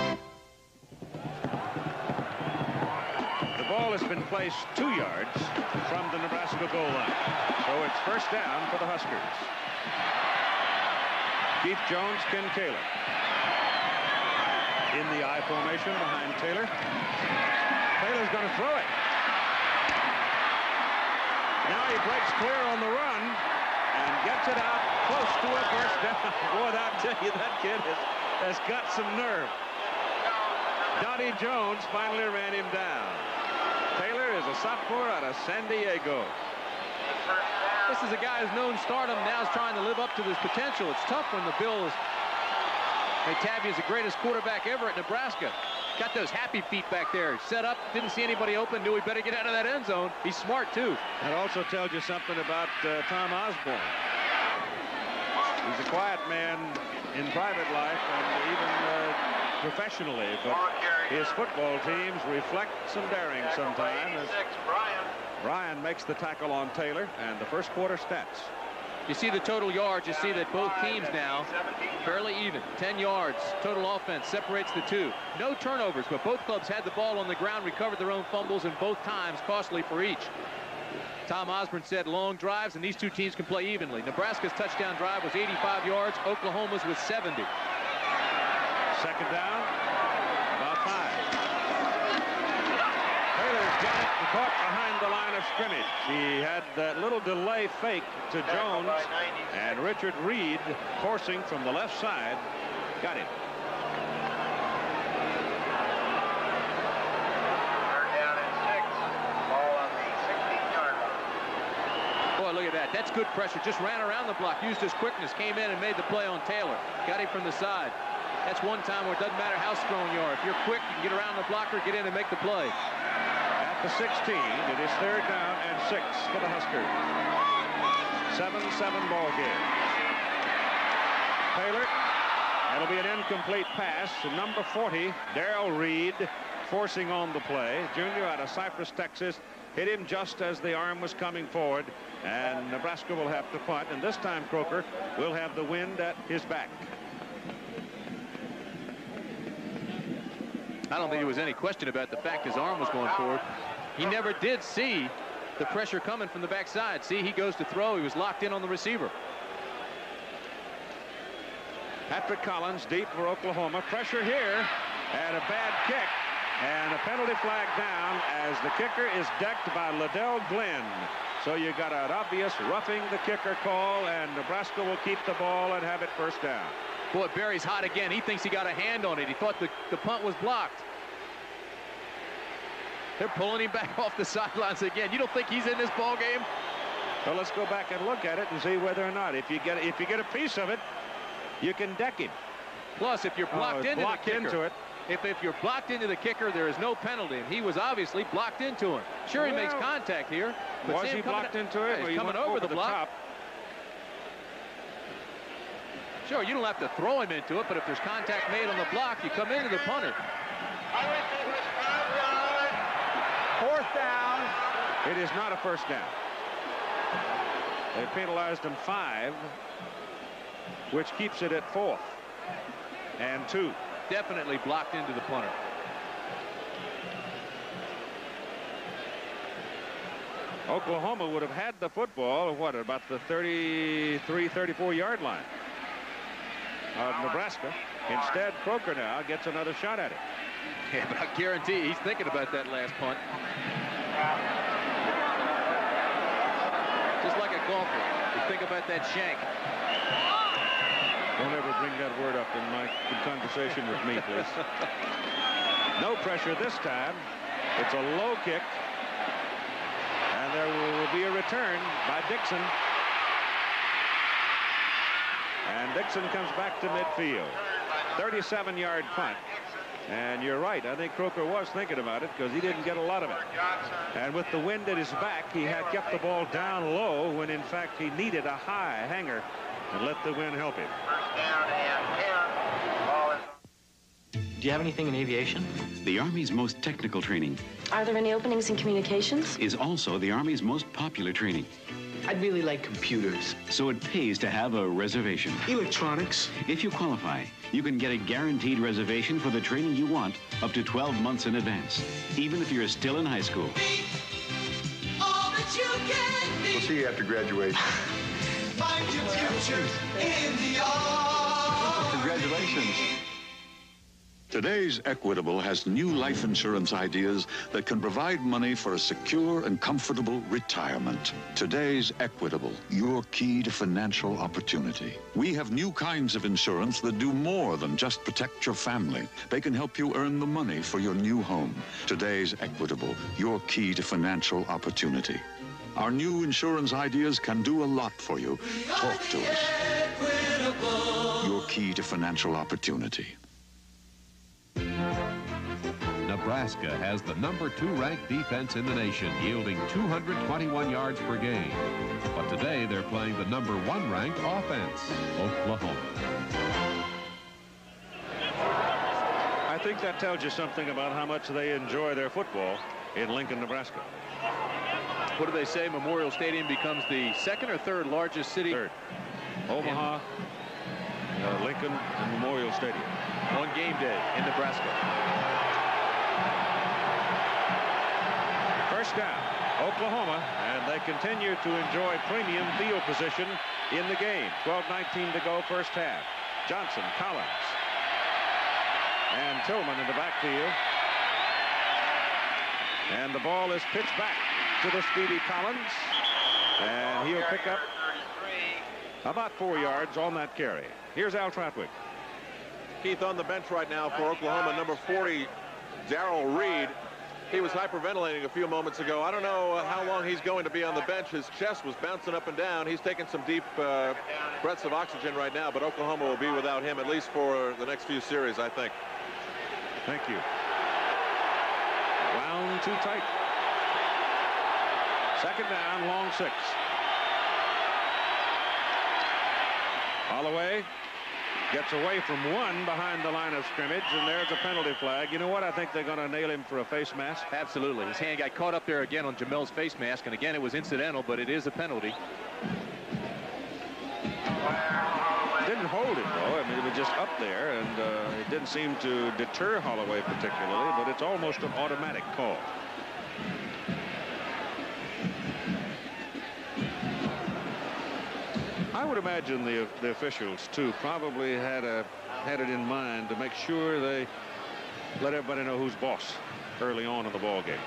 ball has been placed two yards from the Nebraska goal line. So it's first down for the Huskers. Keith Jones, Ken Taylor. In the I formation behind Taylor. Taylor's going to throw it. Now he breaks clear on the run and gets it out close to a first down. Boy, that tell you, that kid has, has got some nerve. Donnie Jones finally ran him down. Taylor is a sophomore out of San Diego. This is a guy who's known stardom, now is trying to live up to this potential. It's tough when the Bills, they tab you as the greatest quarterback ever at Nebraska. Got those happy feet back there. Set up, didn't see anybody open, knew we better get out of that end zone. He's smart, too. That also tells you something about uh, Tom Osborne. He's a quiet man in private life and even uh, professionally, but his football teams reflect some daring sometimes. As Brian makes the tackle on Taylor, and the first quarter stats. You see the total yards. You see that both teams now fairly even. 10 yards. Total offense separates the two. No turnovers, but both clubs had the ball on the ground, recovered their own fumbles, and both times costly for each. Tom Osborne said long drives, and these two teams can play evenly. Nebraska's touchdown drive was 85 yards. Oklahoma's was 70. Second down, about five. Taylor's got it the line of scrimmage. He had that little delay fake to Jones, and Richard Reed forcing from the left side got him. Boy, look at that. That's good pressure. Just ran around the block, used his quickness, came in and made the play on Taylor. Got him from the side. That's one time where it doesn't matter how strong you are. If you're quick, you can get around the blocker, get in and make the play. The 16, it is third down and six for the Huskers. 7-7 ball game. Taylor, that'll be an incomplete pass number 40, Darrell Reed, forcing on the play. Junior out of Cypress, Texas, hit him just as the arm was coming forward, and Nebraska will have to punt, and this time Kroeker will have the wind at his back. I don't think there was any question about the fact his arm was going forward. He never did see the pressure coming from the backside. See, he goes to throw. He was locked in on the receiver. Patrick Collins deep for Oklahoma. Pressure here and a bad kick and a penalty flag down as the kicker is decked by Liddell Glenn. So you got an obvious roughing the kicker call and Nebraska will keep the ball and have it first down. Boy, Barry's hot again. He thinks he got a hand on it. He thought the, the punt was blocked. They're pulling him back off the sidelines again. You don't think he's in this ball game? Well, let's go back and look at it and see whether or not. If you get if you get a piece of it, you can deck him. Plus, if you're oh, blocked oh, into blocked the kicker, into it. If, if you're blocked into the kicker, there is no penalty. And he was obviously blocked into him. Sure, he makes contact here. but Was see he coming- blocked into it? Yeah, he's coming went over, the the block. top? Sure, you don't have to throw him into it, but if there's contact made on the block, you come into the punter. Fourth down. It is not a first down. They penalized him five, which keeps it at fourth and two. Definitely blocked into the punter. Oklahoma would have had the football, what, about the 33, 34 yard line of Nebraska. Instead, Kroeker now gets another shot at it. Yeah, but I guarantee he's thinking about that last punt. Just like a golfer. You think about that shank. Don't ever bring that word up in my conversation with me, please. No pressure this time. It's a low kick. And there will be a return by Dixon. And Dixon comes back to midfield. 37-yard punt. And you're right. I think Kroeker was thinking about it because he didn't get a lot of it. And with the wind at his back, he had kept the ball down low when, in fact, he needed a high hanger and let the wind help him. Do you have anything in aviation? The Army's most technical training Are there any openings in communications? is also the Army's most popular training. I'd really like computers. So it pays to have a reservation. Electronics. If you qualify, you can get a guaranteed reservation for the training you want up to 12 months in advance, even if you're still in high school. We'll see you after graduation. Find your futures in the army. Congratulations. Today's Equitable has new life insurance ideas that can provide money for a secure and comfortable retirement. Today's Equitable, your key to financial opportunity. We have new kinds of insurance that do more than just protect your family. They can help you earn the money for your new home. Today's Equitable, your key to financial opportunity. Our new insurance ideas can do a lot for you. Talk to us. Your key to financial opportunity. Nebraska has the number two ranked defense in the nation, yielding 221 yards per game. But today they're playing the number one ranked offense, Oklahoma. I think that tells you something about how much they enjoy their football in Lincoln, Nebraska. What do they say? Memorial Stadium becomes the second or third largest city? Third. Omaha, uh, Lincoln, and Memorial Stadium. On game day in Nebraska. First down, Oklahoma, and they continue to enjoy premium field position in the game. 12-19 to go, first half. Johnson, Collins, and Tillman in the backfield. And the ball is pitched back to the speedy Collins, and he'll pick up about four yards on that carry. Here's Al Trautwig. Keith on the bench right now for Oklahoma, number 40, Darrell Reed. He was hyperventilating a few moments ago. I don't know how long he's going to be on the bench. His chest was bouncing up and down. He's taking some deep uh, breaths of oxygen right now, but Oklahoma will be without him at least for the next few series, I think. Thank you. Wound too tight. Second down, long six. Holieway gets away from one behind the line of scrimmage, and there's a penalty flag. You know what? I think they're going to nail him for a face mask. Absolutely. His hand got caught up there again on Jamelle's face mask, and again, it was incidental, but it is a penalty. Didn't hold it, though. I mean, it was just up there, and uh, it didn't seem to deter Holieway particularly, but it's almost an automatic call. I would imagine the the officials too probably had a had it in mind to make sure they let everybody know who's boss early on in the ball game.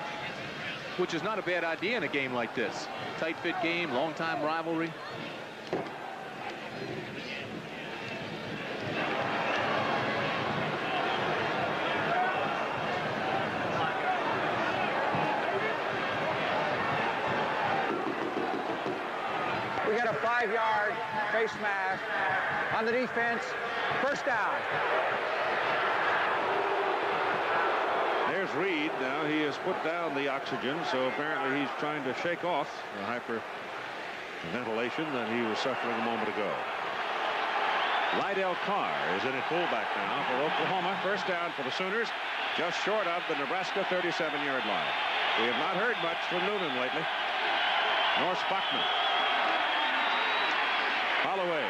Which is not a bad idea in a game like this. Tight fit game, long time rivalry. We got a five-yard face mask on the defense. First down. There's Reed. Now he has put down the oxygen, so apparently he's trying to shake off the hyperventilation that he was suffering a moment ago. Lydell Carr is in at fullback now for Oklahoma. First down for the Sooners, just short of the Nebraska 37-yard line. We have not heard much from Noonan lately. Nor Spachman. Holieway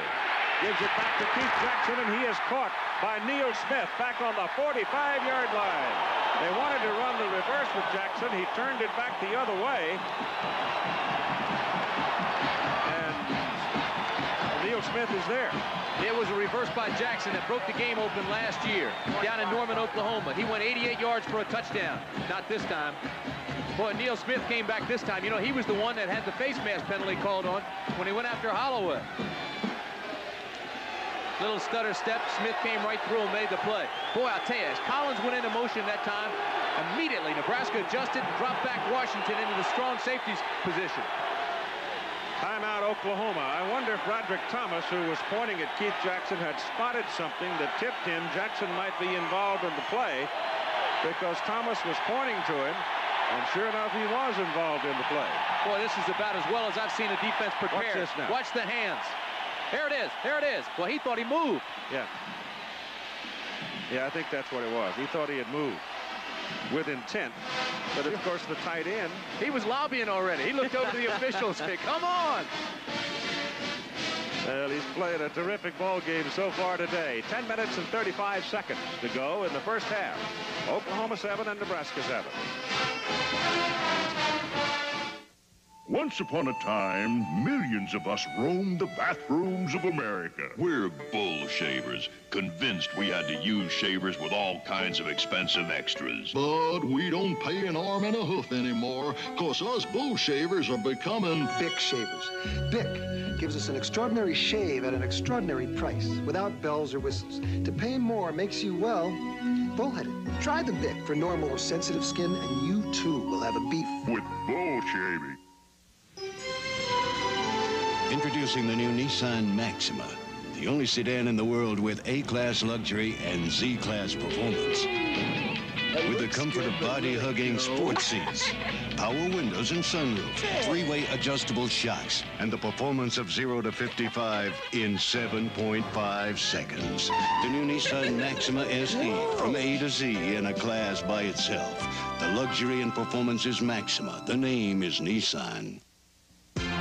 gives it back to Keith Jackson, and he is caught by Neil Smith back on the 45-yard line. They wanted to run the reverse with Jackson. He turned it back the other way. And Neil Smith is there. It was a reverse by Jackson that broke the game open last year down in Norman, Oklahoma. He went 88 yards for a touchdown. Not this time. Boy, Neil Smith came back this time. You know, he was the one that had the face mask penalty called on when he went after Holieway. Little stutter step. Smith came right through and made the play. Boy, I'll tell you, as Collins went into motion that time, immediately Nebraska adjusted and dropped back Washington into the strong safeties position. Timeout Oklahoma. I wonder if Broderick Thomas, who was pointing at Keith Jackson, had spotted something that tipped him Jackson might be involved in the play because Thomas was pointing to him, and sure enough, he was involved in the play. Boy, this is about as well as I've seen a defense prepare. Watch this now. Watch the hands. There it is. There it is. Well, he thought he moved. Yeah. Yeah, I think that's what it was. He thought he had moved with intent. But of course, the tight end. He was lobbying already. He looked over to the officials. Say, come on. Well, he's played a terrific ball game so far today. 10 minutes and 35 seconds to go in the first half. Oklahoma 7 and Nebraska 7. Once upon a time, millions of us roamed the bathrooms of America. We're bull shavers, convinced we had to use shavers with all kinds of expensive extras. But we don't pay an arm and a hoof anymore, cause us bull shavers are becoming Bic shavers. Bic gives us an extraordinary shave at an extraordinary price, without bells or whistles. To pay more makes you, well, bullheaded. Try the Bic for normal or sensitive skin, and you too will have a beef. With bull shaving. Introducing the new Nissan Maxima, the only sedan in the world with A-Class luxury and Z-Class performance. With the comfort of body-hugging sports seats, power windows and sunroof, three-way adjustable shocks, and the performance of 0 to 55 in 7.5 seconds. The new Nissan Maxima SE from A to Z in a class by itself. The luxury and performance is Maxima. The name is Nissan.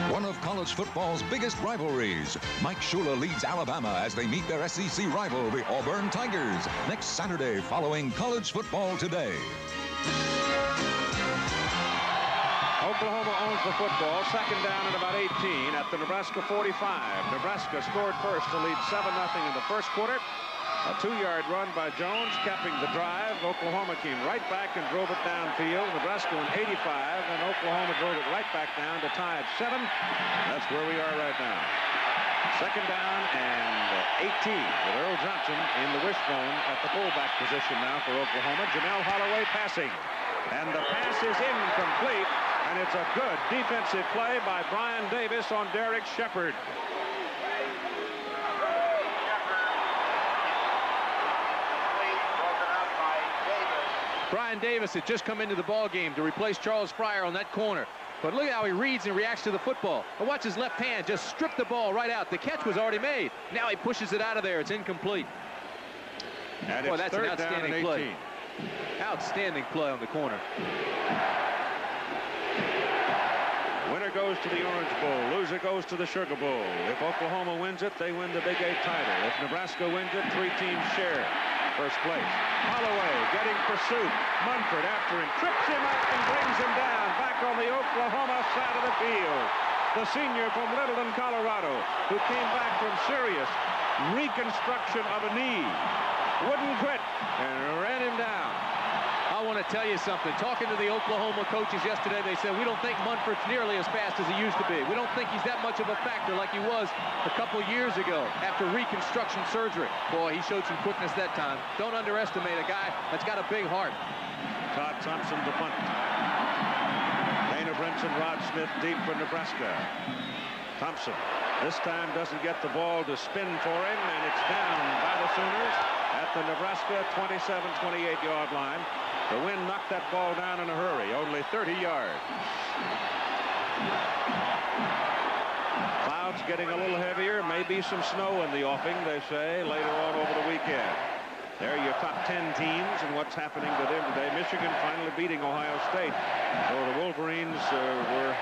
One of college football's biggest rivalries. Mike Shula leads Alabama as they meet their SEC rival, the Auburn Tigers, next Saturday following College Football Today. Oklahoma owns the football, second down at about 18 at the Nebraska 45. Nebraska scored first to lead 7-0 in the first quarter. A two-yard run by Jones, capping the drive. Oklahoma came right back and drove it downfield. Nebraska went 85, and Oklahoma drove it right back down to tie at seven. That's where we are right now. Second down and 18 with Earl Johnson in the wishbone at the fullback position now for Oklahoma. Jamelle Holieway passing. And the pass is incomplete, and it's a good defensive play by Brian Davis on Derek Shepard. Brian Davis had just come into the ball game to replace Charles Fryar on that corner. But look at how he reads and reacts to the football. And watch his left hand just strip the ball right out. The catch was already made. Now he pushes it out of there. It's incomplete. And Boy, that's an outstanding and 18. play. Outstanding play on the corner. Winner goes to the Orange Bowl. Loser goes to the Sugar Bowl. If Oklahoma wins it, they win the Big Eight title. If Nebraska wins it, three teams share first place. Holieway getting pursuit. Munford after him, trips him up and brings him down back on the Oklahoma side of the field. The senior from Littleton, Colorado, who came back from serious reconstruction of a knee, wouldn't quit and ran him down. I want to tell you something. Talking to the Oklahoma coaches yesterday, they said, we don't think Munford's nearly as fast as he used to be. We don't think he's that much of a factor like he was a couple years ago after reconstruction surgery. Boy, he showed some quickness that time. Don't underestimate a guy that's got a big heart. Todd Thompson to punt. Dana Brinson, Rod Smith deep for Nebraska. Thompson this time doesn't get the ball to spin for him, and it's down by the Sooners at the Nebraska 27-28 yard line. The wind knocked that ball down in a hurry, only 30 yards. Clouds getting a little heavier, maybe some snow in the offing, they say, later on over the weekend. There are your top 10 teams and what's happening to them today. Michigan finally beating Ohio State. So the Wolverines uh, were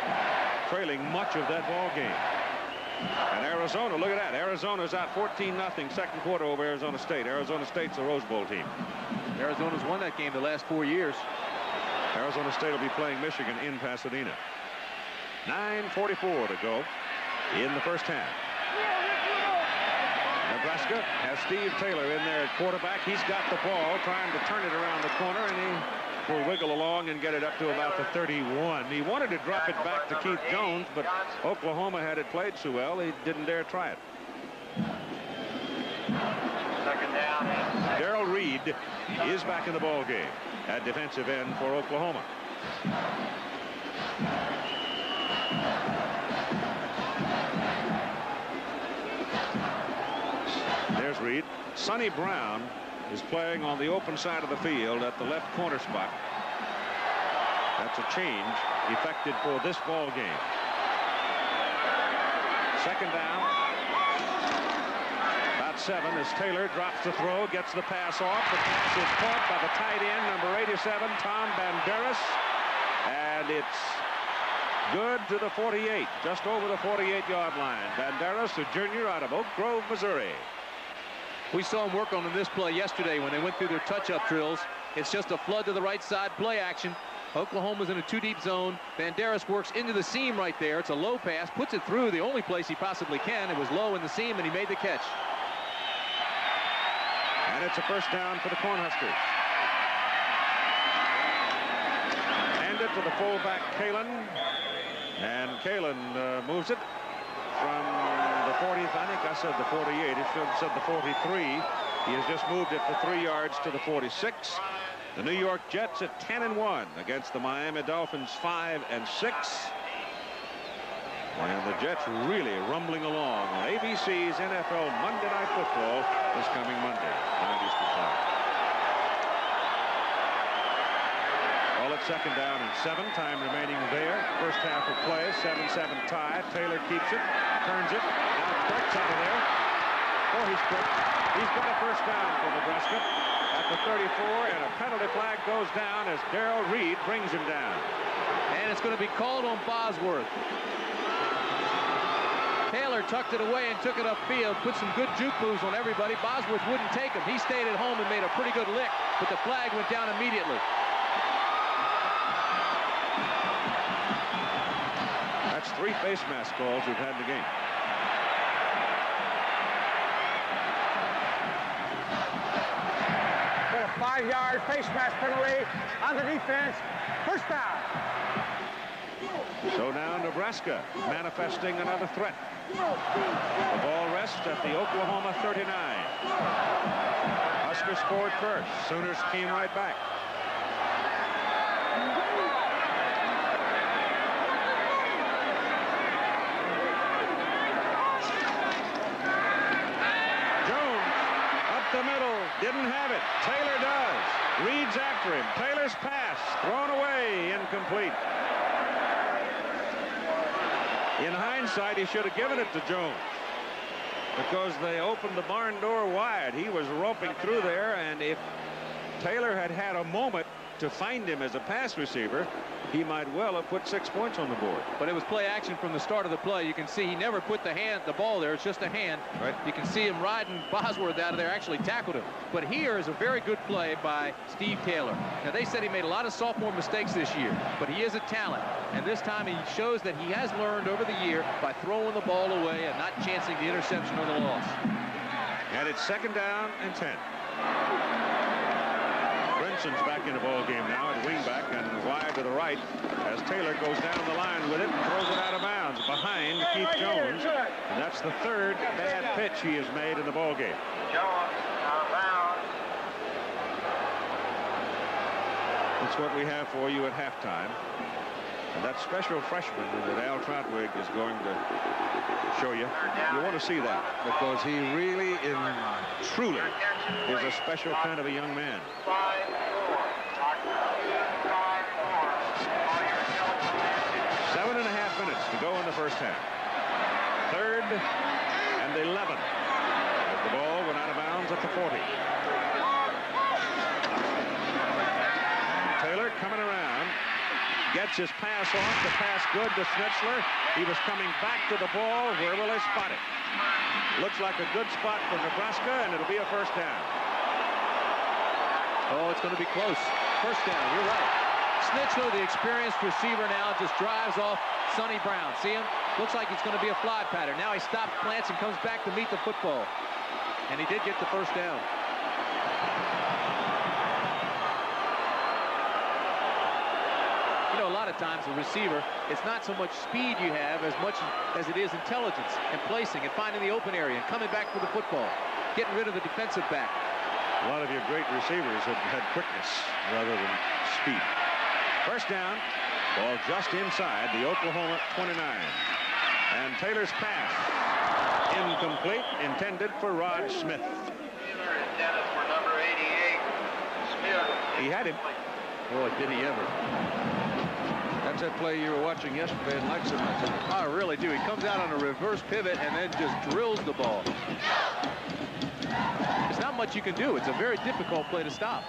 trailing much of that ball game. And Arizona, look at that. Arizona's out 14-0 second quarter over Arizona State. Arizona State's a Rose Bowl team. Arizona's won that game the last four years. Arizona State will be playing Michigan in Pasadena. 9.44 to go in the first half. Nebraska has Steve Taylor in there at quarterback. He's got the ball, trying to turn it around the corner, and he will wiggle along and get it up to about the 31. He wanted to drop it back to Keith Jones, but Oklahoma had it played so well, he didn't dare try it. Darrell Reed is back in the ball game at defensive end for Oklahoma. There's Reed. Sonny Brown is playing on the open side of the field at the left corner spot. That's a change effected for this ball game. Second down. Seven as Taylor drops the throw, gets the pass off. The pass is caught by the tight end, number 87, Tom Banderas. And it's good to the 48, just over the 48-yard line. Banderas, a junior out of Oak Grove, Missouri. We saw him work on this play yesterday when they went through their touch-up drills. It's just a flood to the right side play action. Oklahoma's in a two-deep zone. Banderas works into the seam right there. It's a low pass, puts it through the only place he possibly can. It was low in the seam, and he made the catch. And it's a first down for the Cornhuskers. And it to the fullback, Kaelin. And Kaelin uh, moves it from the 40th. I think I said the 48. It should have said the 43. He has just moved it for three yards to the 46. The New York Jets at 10 and 1 against the Miami Dolphins 5 and 6. And the Jets really rumbling along on ABC's NFL Monday Night Football this coming Monday. Eastern time. Second down and seven. Time remaining there. First half of play. 7-7 tie. Taylor keeps it. Turns it. Now Burks out of there. Oh, he's quick. He's got a first down for Nebraska at the 34, and a penalty flag goes down as Darrell Reed brings him down. And it's going to be called on Bosworth. Taylor tucked it away and took it upfield, put some good juke moves on everybody. Bosworth wouldn't take him. He stayed at home and made a pretty good lick, but the flag went down immediately. Three face mask calls we've had in the game. five-yard face mask penalty on the defense. First down. So now Nebraska manifesting another threat. The ball rests at the Oklahoma 39. Huskers scored first. Sooners came right back. the middle. Didn't have it. Taylor does. Reed's after him. Taylor's pass. Thrown away. Incomplete. In hindsight, he should have given it to Jones because they opened the barn door wide. He was roping through there, and if Taylor had had a moment to find him as a pass receiver, he might well have put six points on the board. But it was play action from the start of the play. You can see he never put the hand, the ball there. It's just a hand. Right. You can see him riding Bosworth out of there, actually tackled him. But here is a very good play by Steve Taylor. Now, they said he made a lot of sophomore mistakes this year, but he is a talent. And this time he shows that he has learned over the year by throwing the ball away and not chancing the interception or the loss. And it's second down and 10. Benson's back in the ball game now at wingback and wide to the right as Taylor goes down the line with it and throws it out of bounds behind Keith Jones. And that's the third bad pitch he has made in the ball game. Jones out of bounds. That's what we have for you at halftime. And that special freshman that Al Trautwig is going to show you, you want to see that because he really, in truly, is a special kind of a young man. Seven and a half minutes to go in the first half. Third and 11. The ball went out of bounds at the 40. Taylor coming around. Gets his pass off. The pass good to Schnitzler. He was coming back to the ball. Where will they spot it? Looks like a good spot for Nebraska, and it'll be a first down. Oh, it's going to be close. First down. You're right. Schnitzler, the experienced receiver now, just drives off Sonny Brown. See him? Looks like he's going to be a fly pattern. Now he stops, plants, and comes back to meet the football. And he did get the first down. You know, a lot of times a receiver, it's not so much speed you have as much as it is intelligence and placing and finding the open area and coming back for the football, getting rid of the defensive back. A lot of your great receivers have had quickness rather than speed. First down, ball just inside the Oklahoma 29. And Taylor's pass, incomplete, intended for Rod Smith. He had him. Boy, did he ever. That's that play you were watching yesterday and likes it. I really do. He comes out on a reverse pivot and then just drills the ball. It's not much you can do. It's a very difficult play to stop.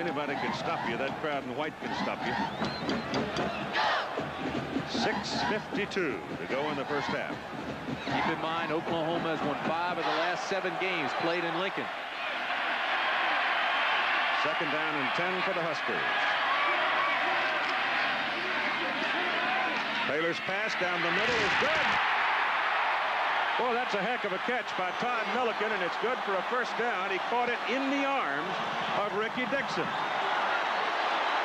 Anybody can stop you, that crowd in white can stop you. 6.52 to go in the first half. Keep in mind, Oklahoma has won five of the last seven games played in Lincoln. Second down and 10 for the Huskers. Taylor's pass down the middle is good. Well, that's a heck of a catch by Todd Millikan, and it's good for a first down. He caught it in the arms of Ricky Dixon.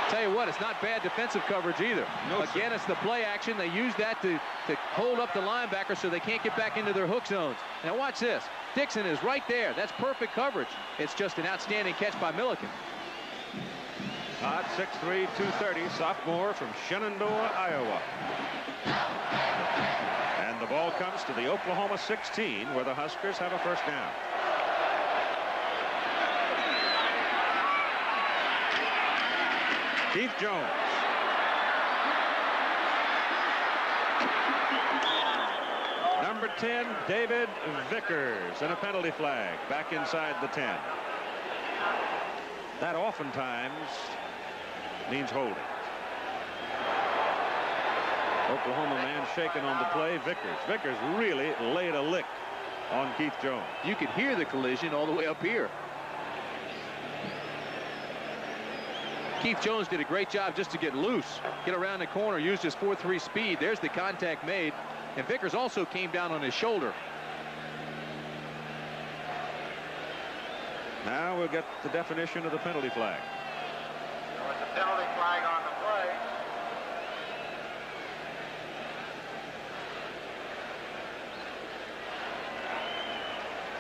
Tell you what, it's not bad defensive coverage either. No, Again, it's the play action. They use that to, to hold up the linebacker so they can't get back into their hook zones. Now watch this. Dixon is right there. That's perfect coverage. It's just an outstanding catch by Millikan. Todd, 6'3", 230, sophomore from Shenandoah, Iowa. Ball comes to the Oklahoma 16, where the Huskers have a first down. Keith Jones. Number 10, David Vickers, and a penalty flag back inside the 10. That oftentimes means holding. Oklahoma man shaking on the play. Vickers. Vickers really laid a lick on Keith Jones. You could hear the collision all the way up here. Keith Jones did a great job just to get loose, get around the corner, used his 4-3 speed. There's the contact made. And Vickers also came down on his shoulder. Now we'll get the definition of the penalty flag. There was a penalty flag on the play.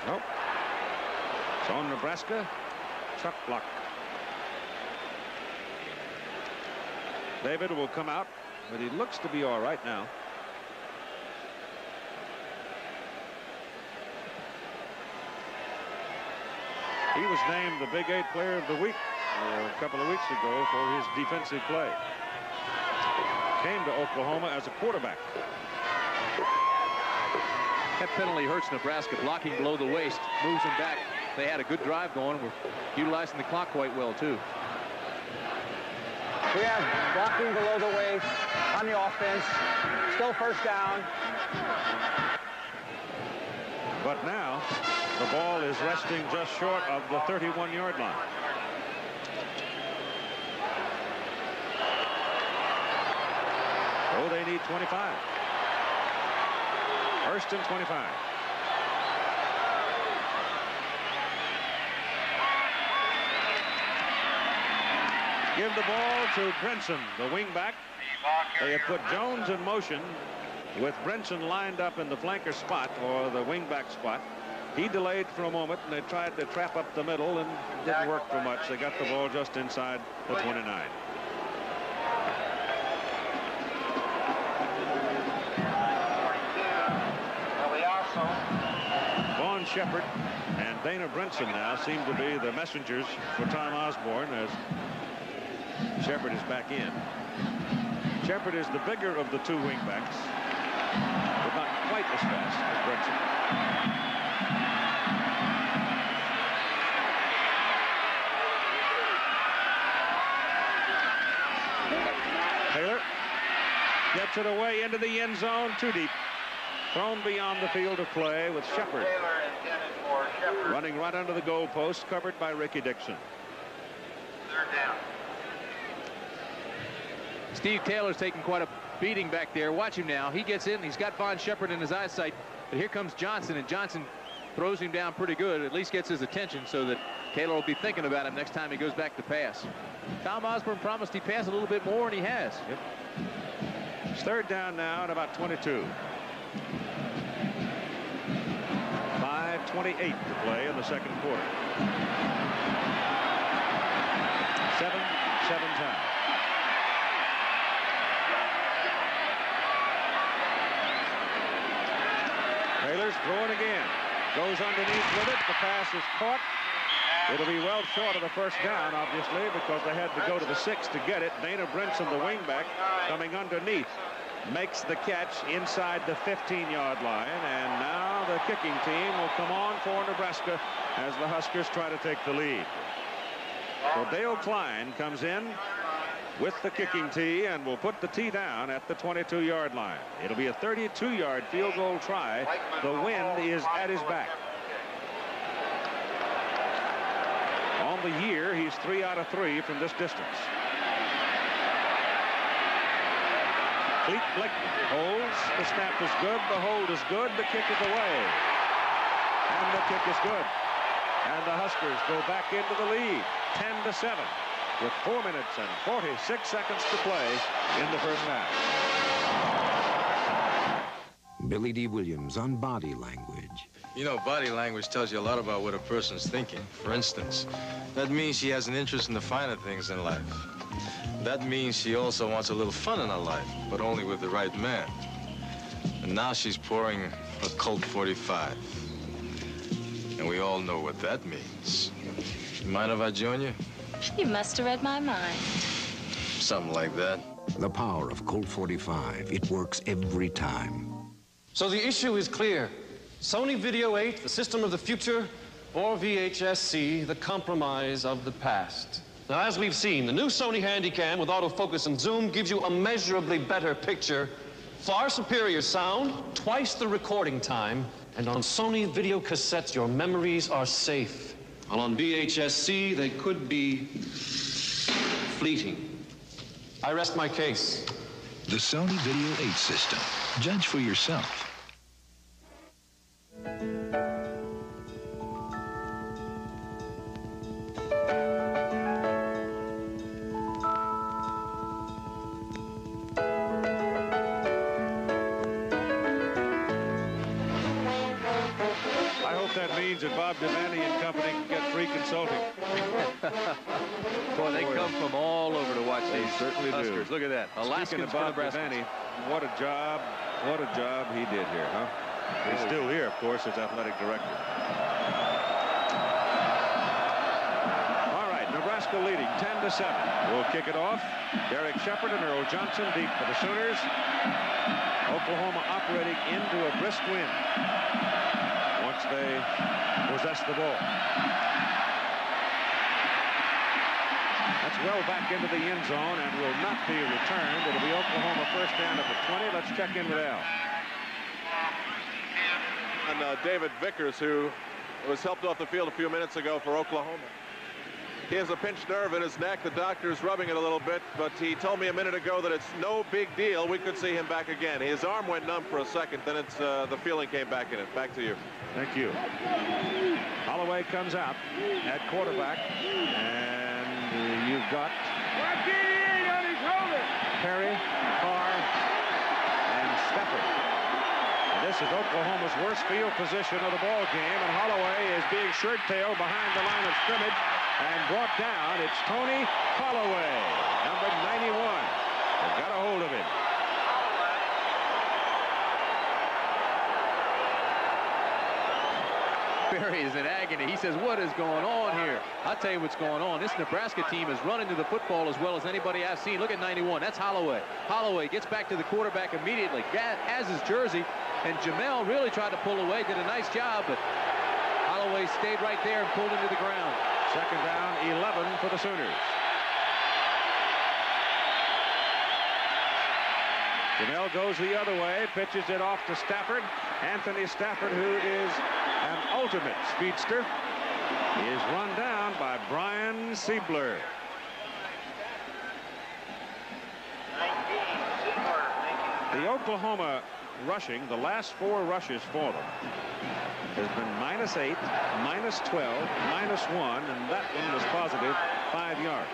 Nope. It's on Nebraska. Chuck block. David will come out, but he looks to be all right now. He was named the Big Eight Player of the Week uh, a couple of weeks ago for his defensive play. Came to Oklahoma as a quarterback. That penalty hurts Nebraska. Blocking below the waist moves them back. They had a good drive going. We're utilizing the clock quite well, too. We have blocking below the waist on the offense. Still first down. But now the ball is resting just short of the 31-yard line. Oh, they need 25. First and 25. Give the ball to Brinson, the wingback. They have put Jones in motion with Brinson lined up in the flanker spot or the wingback spot. He delayed for a moment and they tried to trap up the middle and didn't work for much. They got the ball just inside the 29. Shepard and Dana Brinson now seem to be the messengers for Tom Osborne as Shepard is back in. Shepard is the bigger of the two wingbacks, but not quite as fast as Brinson. Taylor gets it away into the end zone, too deep. Thrown beyond the field of play with Shepard. Running right under the goalpost, covered by Ricky Dixon. Third down. Steve Taylor's taking quite a beating back there. Watch him now. He gets in. He's got Vaughn Shepard in his eyesight. But here comes Johnson, and Johnson throws him down pretty good. At least gets his attention so that Taylor will be thinking about him next time he goes back to pass. Tom Osborne promised he'd pass a little bit more, and he has. Yep. It's third down now at about 22. 5.28 to play in the second quarter. 7-7 tie. Taylor's throwing again. Goes underneath with it. The pass is caught. It'll be well short of the first down, obviously, because they had to go to the six to get it. Dana Brinson, the wingback, coming underneath, makes the catch inside the 15-yard line, and now the kicking team will come on for Nebraska as the Huskers try to take the lead. So Dale Klein comes in with the kicking tee and will put the tee down at the 22-yard line. It'll be a 32-yard field goal try. The wind is at his back. On the year, he's three out of three from this distance. Clete Blakeman holds. The snap is good. The hold is good. The kick is away. And the kick is good. And the Huskers go back into the lead, 10 to 7, with 4 minutes and 46 seconds to play in the first half. Billy Dee Williams on body language. You know, body language tells you a lot about what a person's thinking. For instance, that means she has an interest in the finer things in life. That means she also wants a little fun in her life, but only with the right man. And now she's pouring a Colt 45. And we all know what that means. Mind if I join you? You must have read my mind. Something like that. The power of Colt 45. It works every time. So the issue is clear. Sony Video 8, the system of the future, or VHS-C, the compromise of the past. Now, as we've seen, the new Sony Handycam with autofocus and zoom gives you a measurably better picture, far superior sound, twice the recording time, and on Sony video cassettes, your memories are safe. While on VHS-C, they could be fleeting. I rest my case. The Sony Video 8 system. Judge for yourself. Means that Bob Devaney and company can get free consulting. Boy, they come from all over to watch they these certainly Huskers. do. Look at that. Speaking of Bob Nebraska. Devaney, what a job, what a job he did here, huh? He's still here, of course, as athletic director. All right, Nebraska leading 10 to 7. We'll kick it off. Derek Shepard and Earl Johnson deep for the Sooners. Oklahoma operating into a brisk wind once they possess the ball. That's well back into the end zone and will not be returned. It'll be Oklahoma first down at the 20. Let's check in with Al. And uh, David Vickers, who was helped off the field a few minutes ago for Oklahoma. He has a pinched nerve in his neck. The doctor's rubbing it a little bit, but he told me a minute ago that it's no big deal. We could see him back again. His arm went numb for a second, then it's uh, the feeling came back in it. Back to you. Thank you. Holieway comes out at quarterback, and you've got Perry, Carr, and Stafford. This is Oklahoma's worst field position of the ball game, and Holieway is being shirt-tailed behind the line of scrimmage and brought down. It's Tony Holloway, number 91. They got a hold of him. Barry is in agony. He says, what is going on here? I'll tell you what's going on. This Nebraska team is running to the football as well as anybody I've seen. Look at 91. That's Holloway. Holloway gets back to the quarterback immediately. Has his jersey, and Jamelle really tried to pull away. Did a nice job, but Holloway stayed right there and pulled him to the ground. Second down, 11 for the Sooners. Jamelle goes the other way, pitches it off to Stafford. Anthony Stafford, who is an ultimate speedster, is run down by Brian Siebler. The Oklahoma rushing, the last four rushes for them, has been minus 8, minus 12, minus 1, and that one was positive 5 yards.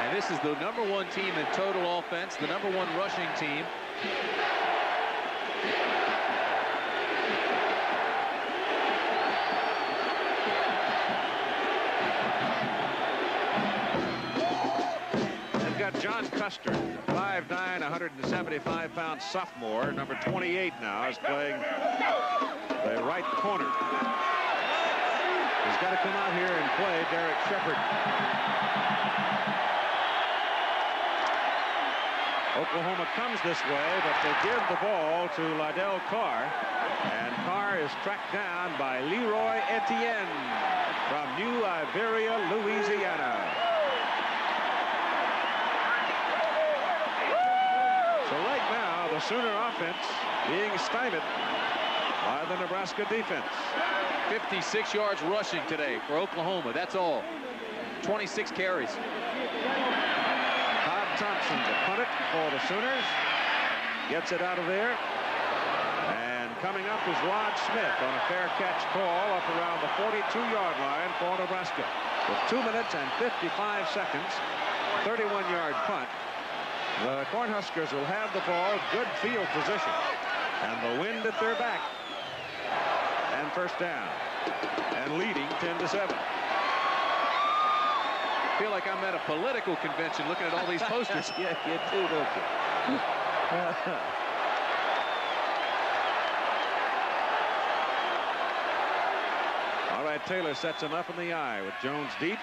And this is the number one team in total offense, the number one rushing team. Custer, 5'9", 175-pound sophomore, number 28 now, is playing the right corner. He's got to come out here and play Derek Shepard. Oklahoma comes this way, but they give the ball to Lydell Carr. And Carr is tracked down by Leroy Etienne from New Iberia, Louisiana. So right now, the Sooner offense being stymied by the Nebraska defense. 56 yards rushing today for Oklahoma. That's all. 26 carries. Todd Thompson to punt it for the Sooners. Gets it out of there. And coming up is Rod Smith on a fair catch call up around the 42-yard line for Nebraska. With 2 minutes and 55 seconds, 31-yard punt. The Cornhuskers will have the ball, good field position, and the wind at their back. And first down, and leading 10 to 7. I feel like I'm at a political convention looking at all these posters. yeah, you do, don't you? All right, Taylor sets him up in the eye with Jones deep.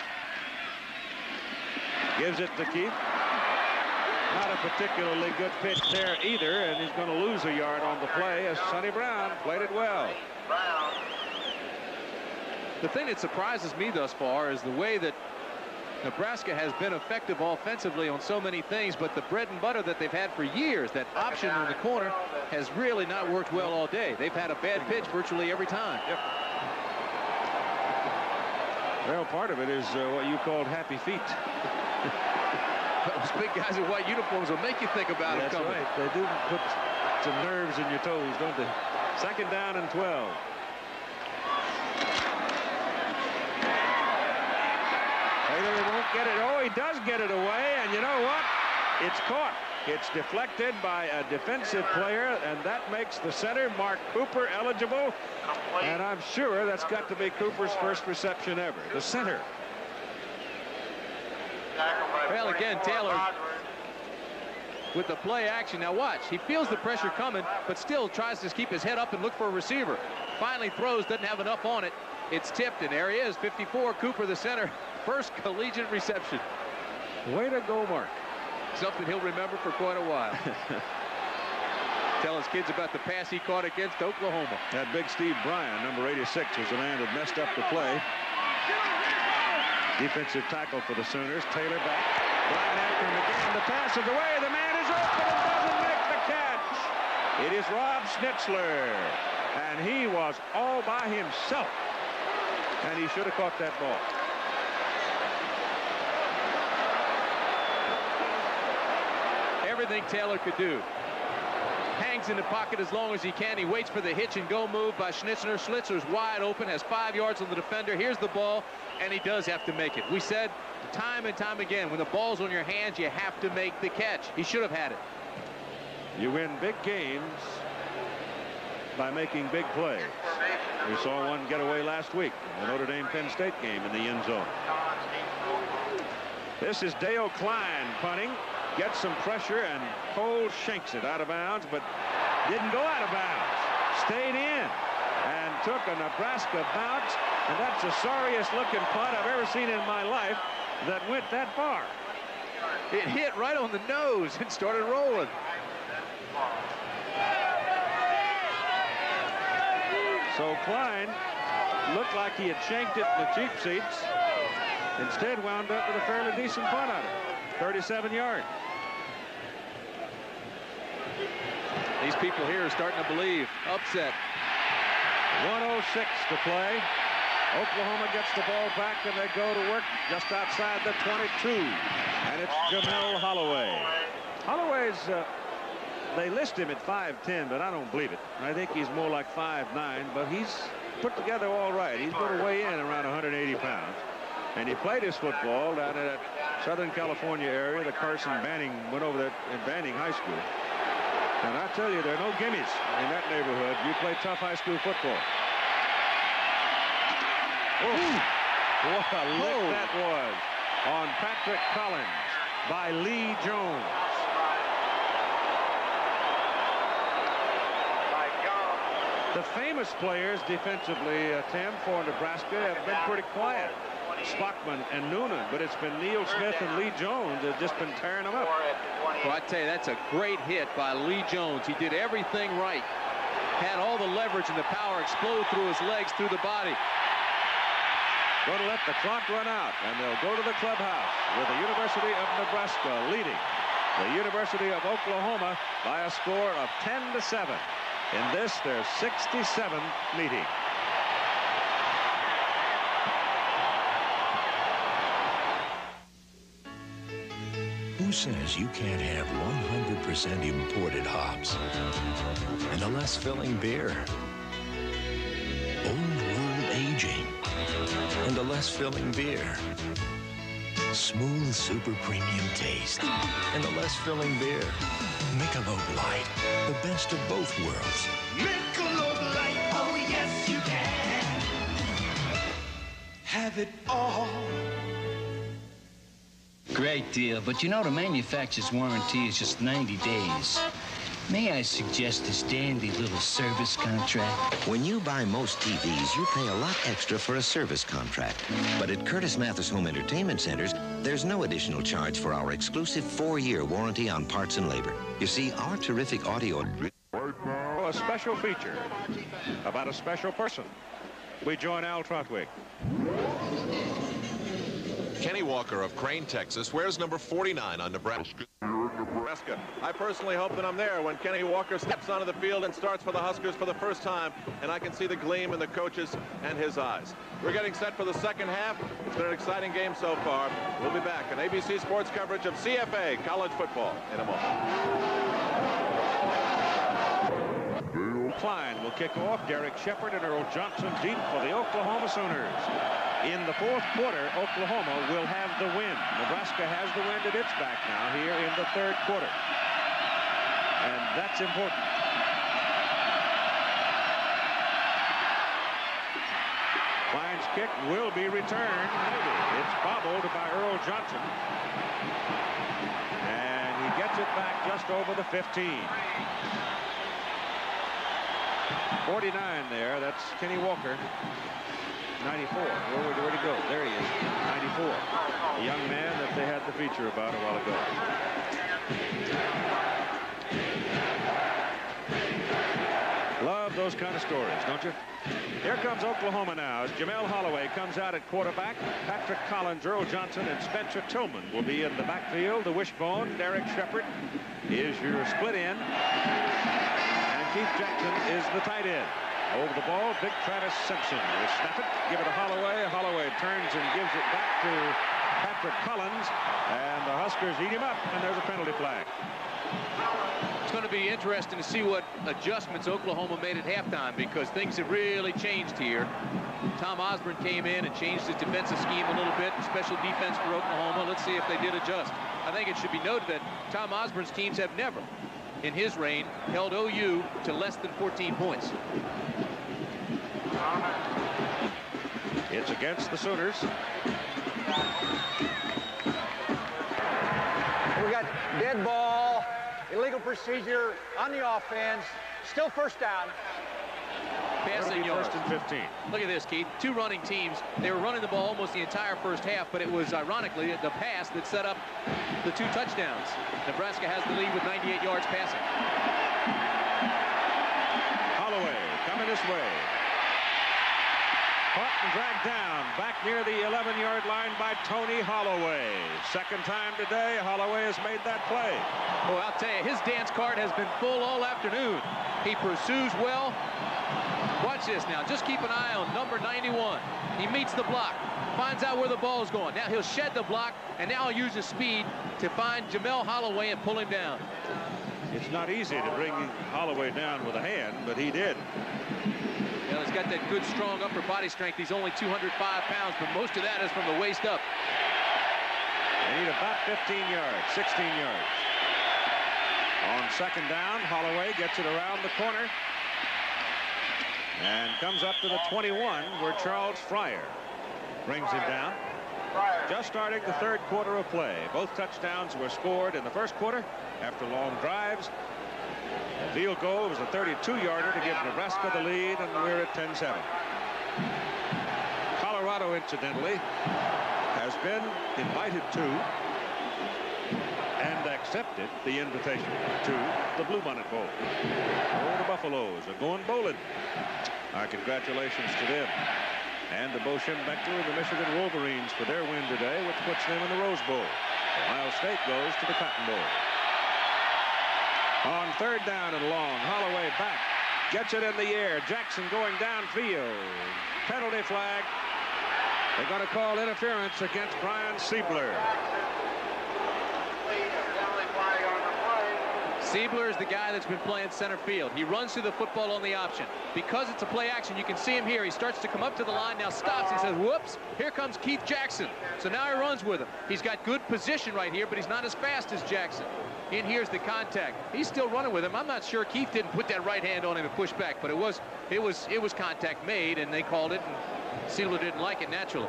Gives it to Keith. Not a particularly good pitch there either, and he's going to lose a yard on the play as Sonny Brown played it well. The thing that surprises me thus far is the way that Nebraska has been effective offensively on so many things, but the bread and butter that they've had for years, that option in the corner, has really not worked well all day. They've had a bad pitch virtually every time. Yep. Well, part of it is uh, what you called happy feet. Big guys in white uniforms will make you think about That's it coming. right. They do put some nerves in your toes, don't they? Second down and 12. Taylor won't get it. Oh, he does get it away, and you know what? It's caught. It's deflected by a defensive player, and that makes the center, Mark Cooper, eligible. And I'm sure that's got to be Cooper's first reception ever. The center. Well, again, Taylor with the play action. Now watch, he feels the pressure coming, but still tries to keep his head up and look for a receiver. Finally throws, doesn't have enough on it. It's tipped, and there he is, 54, Cooper, the center. First collegiate reception. Way to go, Mark. Something he'll remember for quite a while. Tell his kids about the pass he caught against Oklahoma. That big Steve Bryan, number 86, was the man that messed up the play. Defensive tackle for the Sooners. Taylor back. Again. The pass is away. The man is open and doesn't make the catch. It is Rob Schnitzler. And he was all by himself. And he should have caught that ball. Everything Taylor could do. Hangs in the pocket as long as he can. He waits for the hitch and go move by Schnitzler. Schnitzler's wide open, has five yards on the defender. Here's the ball, and he does have to make it. We said time and time again, when the ball's on your hands, you have to make the catch. He should have had it. You win big games by making big plays. We saw one get away last week, the Notre Dame Penn State game in the end zone. This is Dale Klein punting. Gets some pressure and Cole shanks it out of bounds, but didn't go out of bounds. Stayed in and took a Nebraska bounce. And that's the sorriest looking punt I've ever seen in my life that went that far. It hit right on the nose and started rolling. So Klein looked like he had shanked it in the cheap seats. Instead wound up with a fairly decent punt on it. 37 yards. These people here are starting to believe. Upset. 106 to play. Oklahoma gets the ball back and they go to work just outside the 22. And it's Jamelle Holieway. Holieway's, uh, they list him at 5'10", but I don't believe it. I think he's more like 5'9", but he's put together all right. He's going to weigh in around 180 pounds. And he played his football down in that Southern California area. The Carson Banning went over there in Banning High School. And I tell you, there are no gimmies in that neighborhood. You play tough high school football. Ooh, what a lick Whoa. that was on Patrick Collins by Lee Jones. The famous players defensively, uh, Tim, for Nebraska have been pretty quiet. Spachman and Noonan, but it's been Neil Smith and Lee Jones that have just been tearing them up. Well, I tell you, that's a great hit by Lee Jones. He did everything right. Had all the leverage and the power explode through his legs, through the body. Going to let the clock run out, and they'll go to the clubhouse with the University of Nebraska leading the University of Oklahoma by a score of 10 to 7 in this their 67th meeting. Who says you can't have 100% imported hops and a less filling beer? Old world aging and a less filling beer. Smooth super premium taste and a less filling beer. Michelob Light, the best of both worlds. Michelob Light, oh yes you can. Have it all. Great deal, but you know the manufacturer's warranty is just 90 days. May I suggest this dandy little service contract? When you buy most TVs, you pay a lot extra for a service contract. But at Curtis Mathes Home Entertainment Centers, there's no additional charge for our exclusive four-year warranty on parts and labor. You see, our terrific audio... A special feature about a special person. We join Al Trautwig. Kenny Walker of Crane, Texas wears number 49 on Nebraska. Nebraska. I personally hope that I'm there when Kenny Walker steps onto the field and starts for the Huskers for the first time, and I can see the gleam in the coaches and his eyes. We're getting set for the second half. It's been an exciting game so far. We'll be back on ABC Sports coverage of CFA college football in a moment. Klein will kick off. Derek Shepard and Earl Johnson deep for the Oklahoma Sooners. In the fourth quarter, Oklahoma will have the win. Nebraska has the wind at its back now here in the third quarter. And that's important. Klein's kick will be returned. It's bobbled by Earl Johnson. And he gets it back just over the 15. 49 there. That's Kenny Walker. 94. Where where'd he go? There he is. 94. The young man that they had the feature about a while ago. Love those kind of stories, don't you? Here comes Oklahoma now as Jamelle Holieway comes out at quarterback. Patrick Collins, Earl Johnson, and Spencer Tillman will be in the backfield. The wishbone, Derek Shepard, is your split end. And Keith Jackson is the tight end. Over the ball, Big Travis Simpson will snap it, give it to Holieway. Holieway turns and gives it back to Patrick Collins, and the Huskers eat him up, and there's a penalty flag. It's going to be interesting to see what adjustments Oklahoma made at halftime because things have really changed here. Tom Osborne came in and changed his defensive scheme a little bit, special defense for Oklahoma. Let's see if they did adjust. I think it should be noted that Tom Osborne's teams have never, in his reign, held OU to less than 14 points. It's against the Sooners. We got dead ball, illegal procedure on the offense, still first down. Passing yards. First and 15. Look at this, Keith. Two running teams. They were running the ball almost the entire first half, but it was ironically the pass that set up the two touchdowns. Nebraska has the lead with 98 yards passing. Holieway coming this way. Caught and dragged down back near the 11-yard line by Tony Holloway. Second time today, Holloway has made that play. Well, I'll tell you, his dance card has been full all afternoon. He pursues well. Watch this now. Just keep an eye on number 91. He meets the block, finds out where the ball is going. Now he'll shed the block, and now he'll use his speed to find Jamelle Holieway and pull him down. It's not easy to bring Holieway down with a hand, but he did. Well, he's got that good, strong upper body strength. He's only 205 pounds, but most of that is from the waist up. They need about 15 yards, 16 yards. On second down, Holieway gets it around the corner and comes up to the 21 where Charles Fryar brings him down. Just starting the third quarter of play. Both touchdowns were scored in the first quarter after long drives. The field goal was a 32-yarder to give Nebraska the lead, and we're at 10-7. Colorado incidentally, has been invited to and accepted the invitation to the Bluebonnet Bowl. Oh, the Buffaloes are going bowling. Our congratulations to them. And the Bo Schembechler and the Michigan Wolverines for their win today, which puts them in the Rose Bowl. Ohio State goes to the Cotton Bowl. On third down and long, Holieway back. Gets it in the air. Jackson going downfield. Penalty flag. They're going to call interference against Brian Siebler. Siebler is the guy that's been playing center field. He runs through the football on the option. Because it's a play action, you can see him here. He starts to come up to the line, now stops. He says, whoops, here comes Keith Jackson. So now he runs with him. He's got good position right here, but he's not as fast as Jackson. In here's the contact. He's still running with him. I'm not sure Keith didn't put that right hand on him and push back, but it was it was it was contact made, and they called it, and Siebler didn't like it naturally.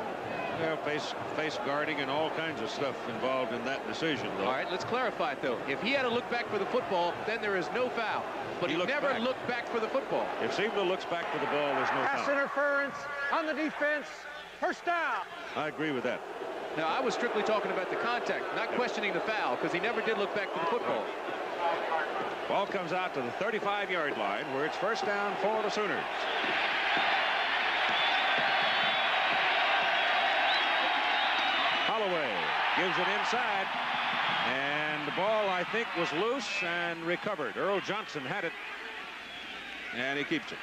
Yeah, face face guarding and all kinds of stuff involved in that decision, though. All right, let's clarify it, though. If he had to look back for the football, then there is no foul. But He he, looked never back. looked back for the football. If Siebler looks back for the ball, there's no Pass foul. interference on the defense. First down. I agree with that. Now, I was strictly talking about the contact, not questioning the foul, because he never did look back for the football. Ball comes out to the 35-yard line, where it's first down for the Sooners. Holieway gives it inside. And the ball, I think, was loose and recovered. Earl Johnson had it. And he keeps it.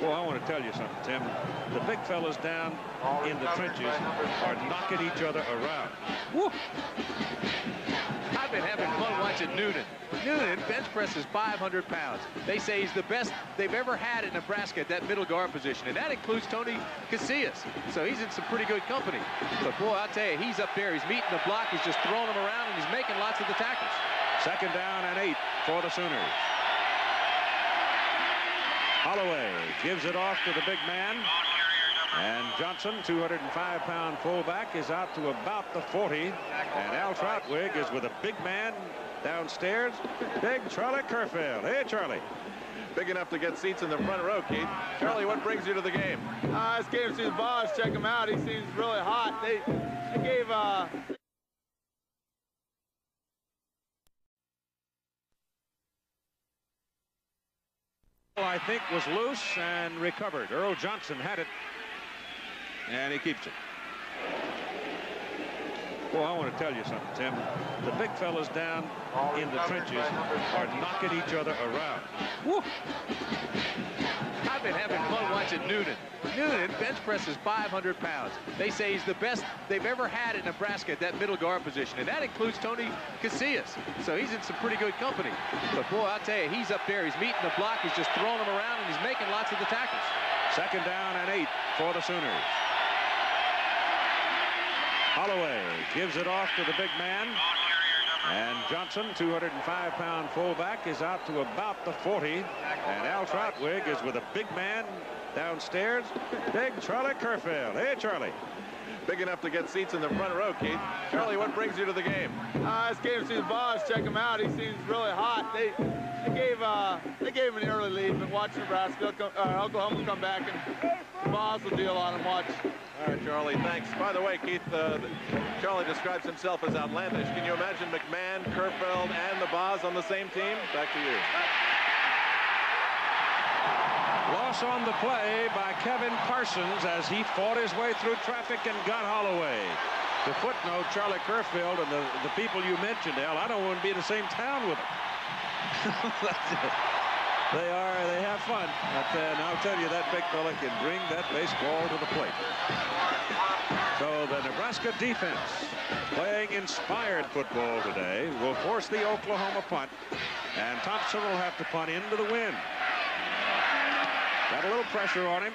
Well, I want to tell you something, Tim. The big fellas down in the trenches are knocking each other around. Woo! I've been having fun watching Noonan. Noonan bench presses 500 pounds. They say he's the best they've ever had in Nebraska at that middle guard position, and that includes Tony Casillas. So he's in some pretty good company. But boy, I'll tell you, he's up there. He's meeting the block. He's just throwing them around, and he's making lots of the tackles. Second down and eight for the Sooners. Holieway gives it off to the big man. And Johnson, 205-pound fullback, is out to about the 40. And Al Trautwig is with a big man downstairs. Big Charlie Kerfeld. Hey, Charlie. Big enough to get seats in the front row, Keith. Charlie, what brings you to the game? Uh, this game seems boss. Check him out. He seems really hot. They, they gave uh, I think was loose and recovered. Earl Johnson had it. And he keeps it. Well, I want to tell you something, Tim. The big fellas down in the trenches are knocking each other around. Woo! I've been having fun watching Noonan. Noonan bench presses 500 pounds. They say he's the best they've ever had at Nebraska at that middle guard position, and that includes Tony Casillas. So he's in some pretty good company. But boy, I'll tell you, he's up there. He's meeting the block. He's just throwing them around, and he's making lots of the tackles. Second down and eight for the Sooners. Holieway gives it off to the big man. And Johnson, 205-pound fullback, is out to about the 40. And Al Trautwig is with a big man downstairs. Big Charlie Kerfeld. Hey, Charlie. Big enough to get seats in the front row, Keith. Charlie, what brings you to the game? uh, this game seems boss. Check him out. He seems really hot. They, they gave uh, they gave him an early lead, but watch Nebraska, come, uh, Oklahoma come back and the boss will deal on him. Watch. All right, Charlie, thanks. By the way, Keith, uh, Charlie describes himself as outlandish. Can you imagine McMahon, Kerfeld, and the Boz on the same team? Back to you. Loss on the play by Kevin Parsons as he fought his way through traffic and got Holieway. The footnote, Charlie Kerfeld and the, the people you mentioned, Al, I don't want to be in the same town with them. They are, they have fun. But, uh, and I'll tell you, that big fella can bring that baseball to the plate. So the Nebraska defense, playing inspired football today, will force the Oklahoma punt. And Thompson will have to punt into the wind. Got a little pressure on him.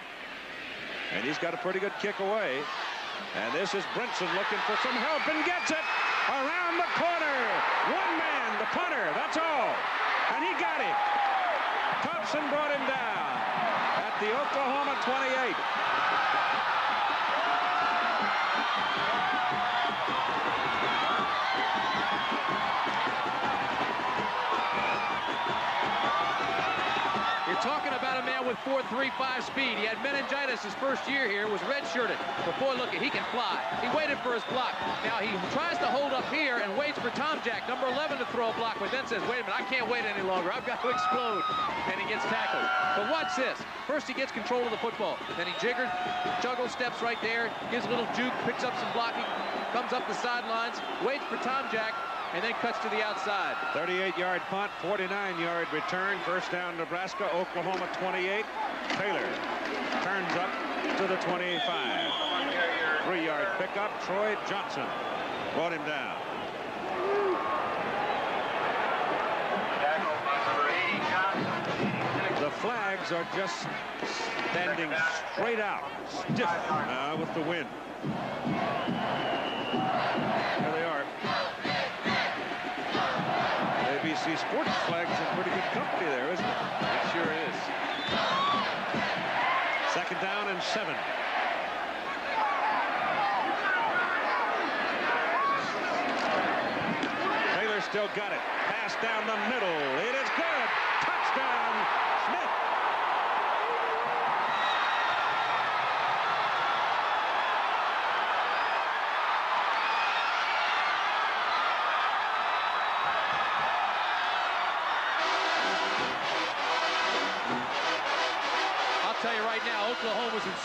And he's got a pretty good kick away. And this is Brinson looking for some help and gets it around the corner. One man, the punter, that's all. And he got it. Thompson brought him down at the Oklahoma 28. Man with 4.35 speed. He had meningitis his first year here, was redshirted. But boy, look, he can fly. He waited for his block. Now he tries to hold up here and waits for Tom Jack, number 11, to throw a block, but then says, wait a minute, I can't wait any longer. I've got to explode. And he gets tackled. But watch this. First he gets control of the football. Then he jiggered, juggles, steps right there, gives a little juke, picks up some blocking, comes up the sidelines, waits for Tom Jack, and then cuts to the outside. 38-yard punt, 49-yard return. First down, Nebraska, Oklahoma 28. Taylor turns up to the 25. Three-yard pickup, Troy Johnson brought him down. The flags are just standing straight out, stiff uh, with the wind. There they are. ABC Sports flags in pretty good company there, isn't it? It sure is. Second down and seven. Taylor still got it. Pass down the middle. It is good. Touchdown,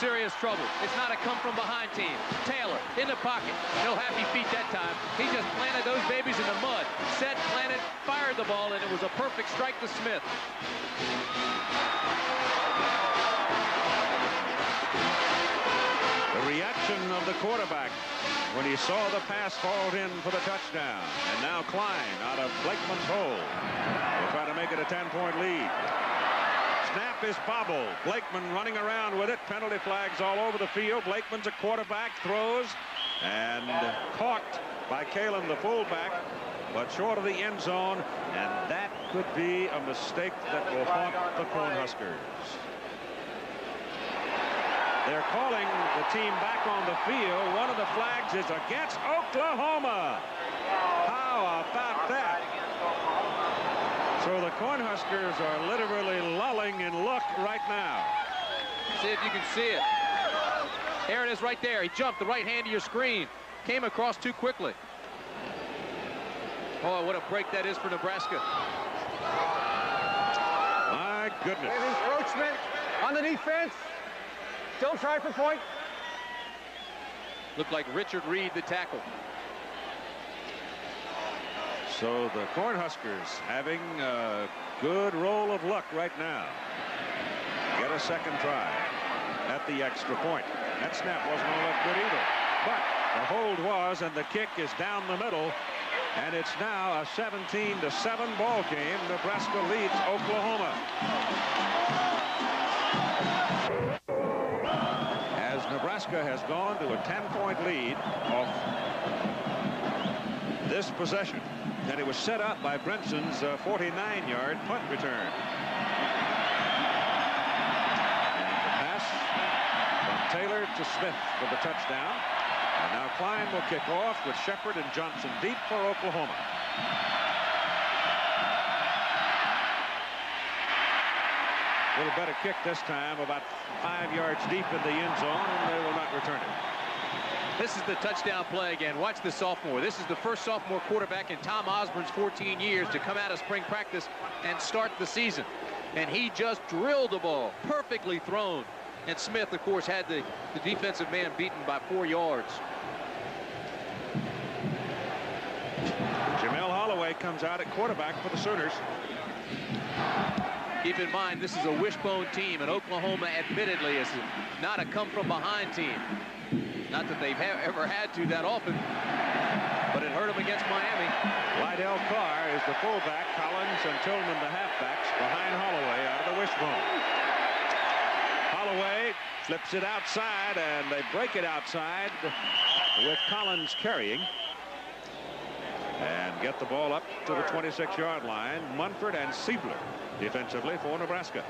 serious trouble. It's not a come-from-behind team. Taylor in the pocket. No happy feet that time. He just planted those babies in the mud. Set, planted, fired the ball, and it was a perfect strike to Smith. The reaction of the quarterback when he saw the pass fall in for the touchdown. And now Klein out of Blakeman's hole. Will try to make it a 10-point lead. Snap is bobbled. Blakeman running around with it. Penalty flags all over the field. Blakeman's a quarterback, throws, and caught by Kaelin, the fullback, but short of the end zone. And that could be a mistake that will haunt the Cornhuskers. They're calling the team back on the field. One of the flags is against Oklahoma. How about that? So the Cornhuskers are literally lulling in luck right now. See if you can see it. There it is right there. He jumped the right hand of your screen. Came across too quickly. Oh, what a break that is for Nebraska. My goodness. Encroachment on the defense. Still try for point. Looked like Richard Reed, the tackle. So the Cornhuskers having a good roll of luck right now. Get a second try at the extra point. That snap wasn't all that good either. But the hold was, and the kick is down the middle. And it's now a 17 to 7 ball game. Nebraska leads Oklahoma. As Nebraska has gone to a 10-point lead off this possession. And it was set up by Brinson's 49-yard uh, punt return. Pass from Taylor to Smith for the touchdown. And now Klein will kick off with Shepard and Johnson deep for Oklahoma. A little better kick this time, about five yards deep in the end zone, and they will not return it. This is the touchdown play again. Watch the sophomore. This is the first sophomore quarterback in Tom Osborne's 14 years to come out of spring practice and start the season. And he just drilled the ball, perfectly thrown. And Smith, of course, had the, the defensive man beaten by four yards. Jamelle Holieway comes out at quarterback for the Sooners. Keep in mind, this is a wishbone team, and Oklahoma admittedly is not a come-from-behind team. Not that they've ever had to that often, but it hurt them against Miami. Lydell Carr is the fullback. Collins and Tillman the halfbacks behind Holieway out of the wishbone. Holieway flips it outside, and they break it outside with Collins carrying. And get the ball up to the 26-yard line. Munford and Siebler defensively for Nebraska.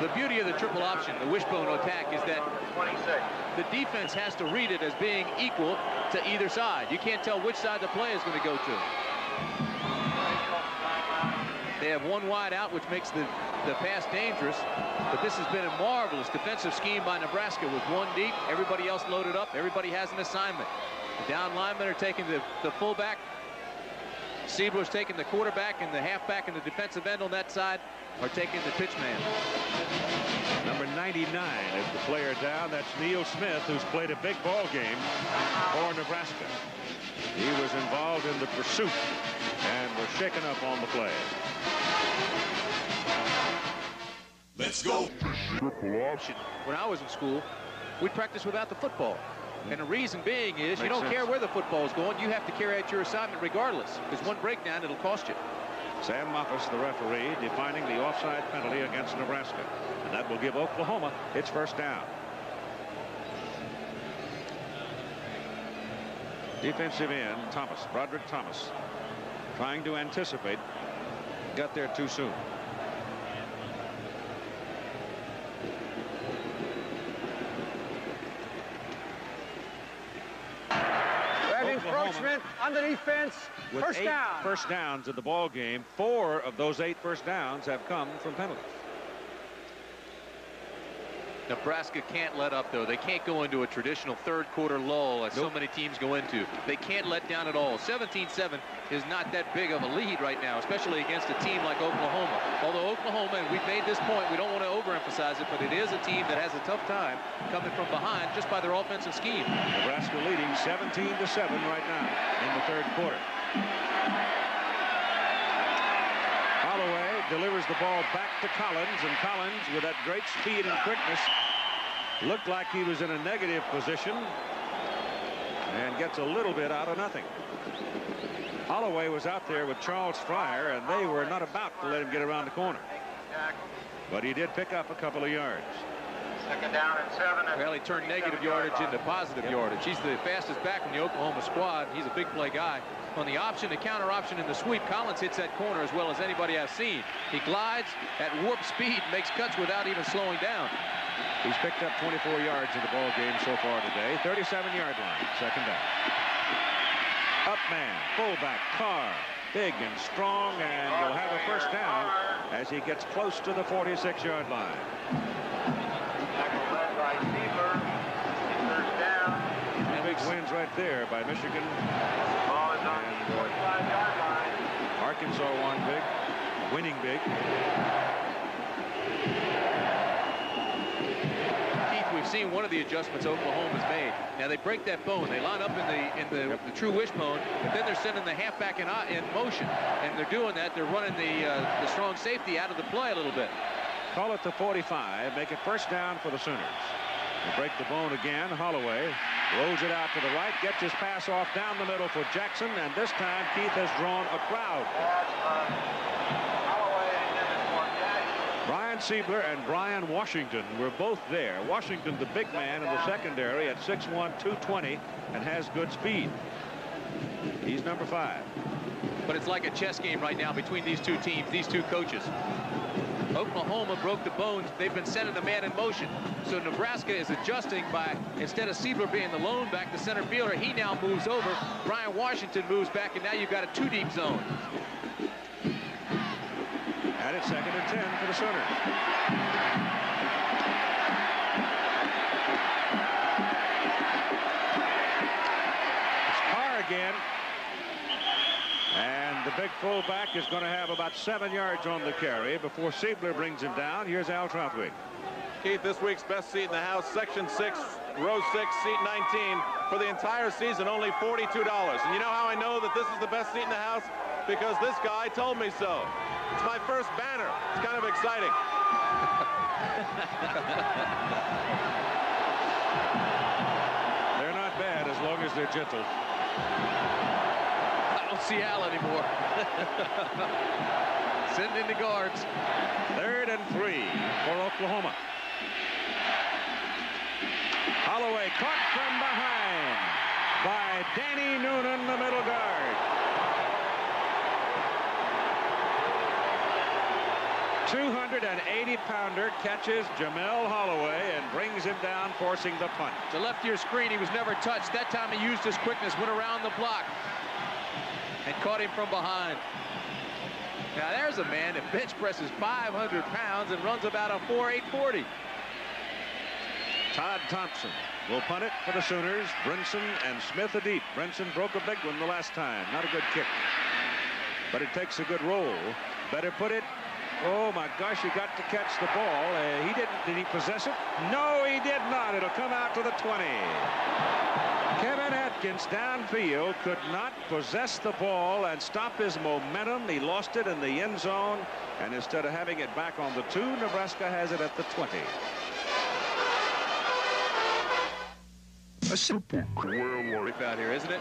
The beauty of the triple option, the wishbone attack, is that the defense has to read it as being equal to either side. You can't tell which side the play is going to go to. They have one wide out, which makes the, the pass dangerous. But this has been a marvelous defensive scheme by Nebraska with one deep, everybody else loaded up, everybody has an assignment. The down linemen are taking the, the fullback. Siebler's taking the quarterback, and the halfback and the defensive end on that side are taking the pitch man. Number 99 is the player down. That's Neil Smith, who's played a big ball game for Nebraska. He was involved in the pursuit and was shaken up on the play. Let's go. When I was in school, we practiced without the football. And the reason being is you don't sense. care where the football is going. You have to carry out your assignment regardless. Because one breakdown, it'll cost you. Sam Moffus, the referee, defining the offside penalty against Nebraska. And that will give Oklahoma its first down. Defensive end, Thomas, Broderick Thomas, trying to anticipate, got there too soon. We have Oklahoma. encroachment on the defense. With First eight down. first downs in the ball game, four of those eight first downs have come from penalties. Nebraska can't let up, though. They can't go into a traditional third quarter lull as so many teams go into. They can't let down at all. 17-7 is not that big of a lead right now, especially against a team like Oklahoma. Although Oklahoma, and we've made this point, we don't want to overemphasize it, but it is a team that has a tough time coming from behind just by their offensive scheme. Nebraska leading 17 to 7 right now in the third quarter. Holieway delivers the ball back to Collins, and Collins, with that great speed and quickness, looked like he was in a negative position and gets a little bit out of nothing. Holieway was out there with Charles Fryar, and they were not about to let him get around the corner. But he did pick up a couple of yards. Second down and seven. and Well, he turned negative yardage into positive yardage. He's the fastest back in the Oklahoma squad. He's a big play guy. On the option, the counter option, and the sweep, Collins hits that corner as well as anybody I've seen. He glides at warp speed, makes cuts without even slowing down. He's picked up 24 yards in the ball game so far today. 37-yard line, second down. Up man, fullback, Carr, big and strong, and will have a first down as he gets close to the 46-yard line. Big wins right there by Michigan. Ball is on the 45-yard line. Arkansas won big, winning big. Keith, we've seen one of the adjustments Oklahoma's made. Now they break that bone. They line up in the in the, the true wishbone, but then they're sending the halfback in, uh, in motion, and they're doing that. They're running the uh, the strong safety out of the play a little bit. Call it the 45, make it first down for the Sooners. They break the bone again. Holieway rolls it out to the right, gets his pass off down the middle for Jackson, and this time Keith has drawn a crowd. Brian Siebler and Brian Washington were both there. Washington, the big man in the secondary at 6'1", 220, and has good speed. He's number five. But it's like a chess game right now between these two teams, these two coaches. Oklahoma broke the bones. They've been sending the man in motion. So Nebraska is adjusting by, instead of Siebler being the lone back, the center fielder, he now moves over. Brian Washington moves back, and now you've got a two-deep zone. And it's second and 10 for the Sooners. Big fullback is going to have about seven yards on the carry before Siebler brings him down. Here's Al Trautwig. Keith, this week's best seat in the house, section six, row six, seat 19. For the entire season, only $42. And you know how I know that this is the best seat in the house? Because this guy told me so. It's my first banner. It's kind of exciting. They're not bad as long as they're gentle. Don't see Al anymore. Send in the guards. Third and three for Oklahoma. Holieway caught from behind by Danny Noonan, the middle guard. 280-pounder catches Jamelle Holieway and brings him down, forcing the punt. To left ear screen, he was never touched. That time he used his quickness, went around the block, and caught him from behind. Now there's a man that bench presses 500 pounds and runs about a 4.840. Todd Thompson will punt it for the Sooners. Brinson and Smith a deep. Brinson broke a big one the last time. Not a good kick. But it takes a good roll. Better put it. Oh my gosh, he got to catch the ball. Uh, he didn't. Did he possess it? No, he did not. It'll come out to the 20. Kevin Atkins downfield could not possess the ball and stop his momentum. He lost it in the end zone. And instead of having it back on the two, Nebraska has it at the 20. A simple Rip out here, isn't it?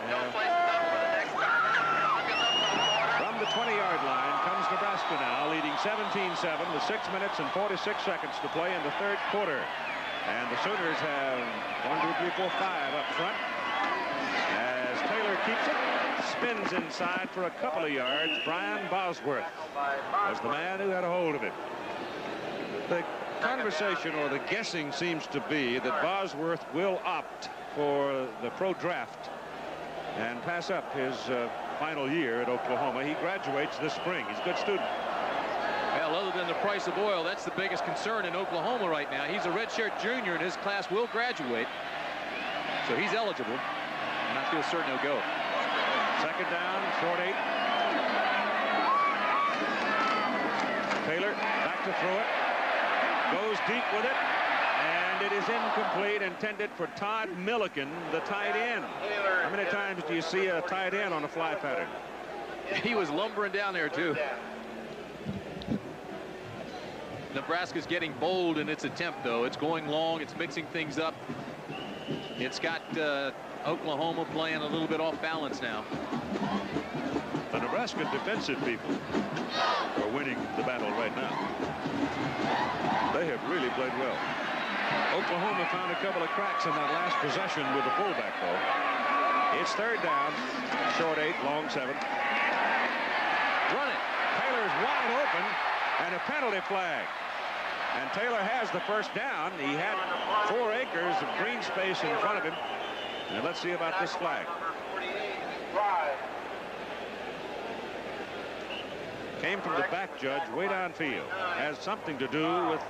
From the 20-yard line comes Nebraska now, leading 17-7 with 6 minutes and 46 seconds to play in the third quarter. And the Sooners have one, two, three, four, five up front. Keeps it, spins inside for a couple of yards. Brian Bosworth was the man who had a hold of it. The conversation or the guessing seems to be that Bosworth will opt for the pro draft and pass up his uh, final year at Oklahoma. He graduates this spring. He's a good student. Well, other than the price of oil, that's the biggest concern in Oklahoma right now. He's a redshirt junior, and his class will graduate. So he's eligible, and I feel certain he'll go. Second down, short eight. Taylor back to throw it. Goes deep with it. And it is incomplete, intended for Todd Millikan, the tight end. How many times do you see a tight end on a fly pattern? He was lumbering down there, too. Nebraska's getting bold in its attempt, though. It's going long. It's mixing things up. It's got uh, Oklahoma playing a little bit off balance now. The Nebraska defensive people are winning the battle right now. They have really played well. Oklahoma found a couple of cracks in that last possession with the fullback, though. It's third down, short eight, long seven. Run it. Taylor's wide open, and a penalty flag. And Taylor has the first down. He had four acres of green space in front of him. And let's see about this flag. Came from the back judge way downfield. Has something to do with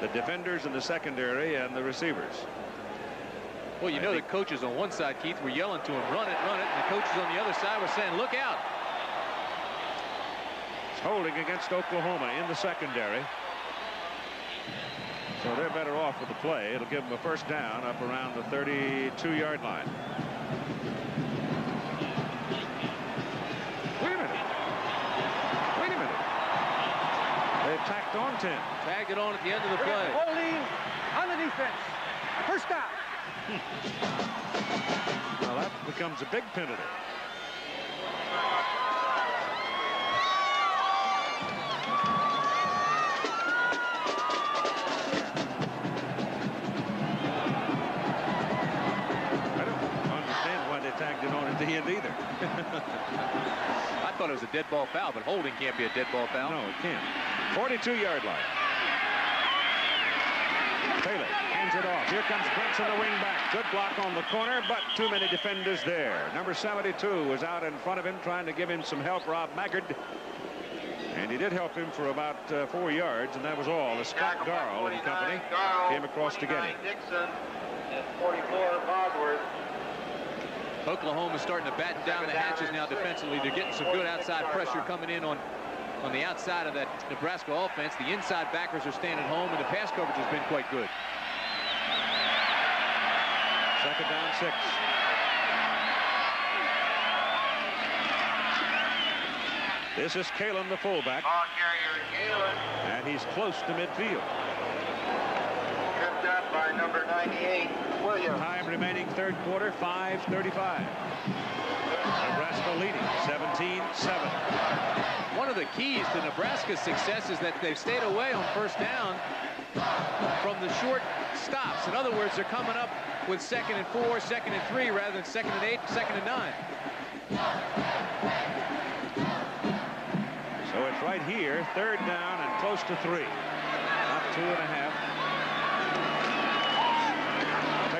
the defenders in the secondary and the receivers. Well, you know the coaches on one side, Keith, were yelling to him, run it, run it. And the coaches on the other side were saying, look out. It's holding against Oklahoma in the secondary. So they're better off with the play. It'll give them a first down up around the 32-yard line. Wait a minute. Wait a minute. They've tacked on 10. Tagged it on at the end of the play. Holding on the defense. First down. Now that becomes a big penalty. The end either. I thought it was a dead ball foul, but holding can't be a dead ball foul. No, it can't. 42-yard line. Taylor hands it off. Here comes Brinson, the wing back. Good block on the corner, but too many defenders there. Number 72 was out in front of him trying to give him some help, Rob Maggard. And he did help him for about uh, four yards, and that was all. The Scott Garl and company came across to get him. Dixon and 44 Bosworth. Oklahoma's starting to batten down the hatches now defensively. They're getting some good outside pressure coming in on on the outside of that Nebraska offense. The inside backers are staying at home, and the pass coverage has been quite good. Second down, six. This is Kaelin, the fullback. Oh, Ball carrier Kaelin, And he's close to midfield. Tripped up by number 98, Williams. Time remaining third quarter, 5.35. Nebraska leading 17-7. One of the keys to Nebraska's success is that they've stayed away on first down from the short stops. In other words, they're coming up with second and four, second and three, rather than second and eight, second and nine. So it's right here, third down and close to three. Not two and a half.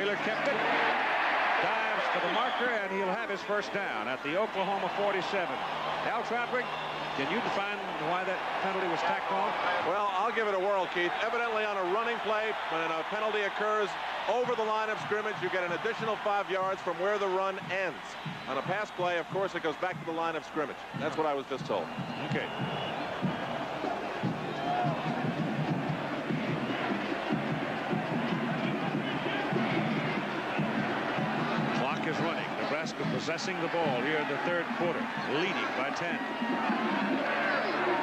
Taylor kept it. Dives for the marker, and he'll have his first down at the Oklahoma 47. Al Trautwig, Can you define why that penalty was tacked on? Well, I'll give it a whirl, Keith. Evidently on a running play, when a penalty occurs over the line of scrimmage, you get an additional five yards from where the run ends. On a pass play, of course, it goes back to the line of scrimmage. That's what I was just told. Okay. Is running. Nebraska possessing the ball here in the third quarter, leading by 10.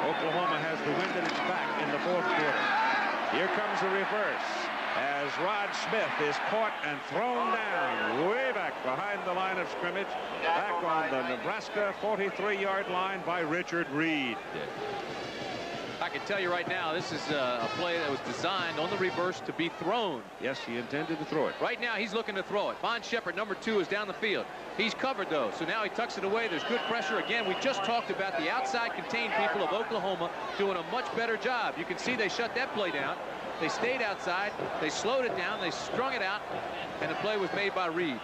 Oklahoma has the wind at its back in the fourth quarter. Here comes the reverse as Rod Smith is caught and thrown down way back behind the line of scrimmage, back on the Nebraska 43-yard line by Richard Reed. I can tell you right now, this is uh, a play that was designed on the reverse to be thrown. Yes, he intended to throw it. Right now, he's looking to throw it. Von Shepard, number two, is down the field. He's covered, though, so now he tucks it away. There's good pressure. Again, we just talked about the outside contained people of Oklahoma doing a much better job. You can see they shut that play down. They stayed outside. They slowed it down. They strung it out, and the play was made by Reed.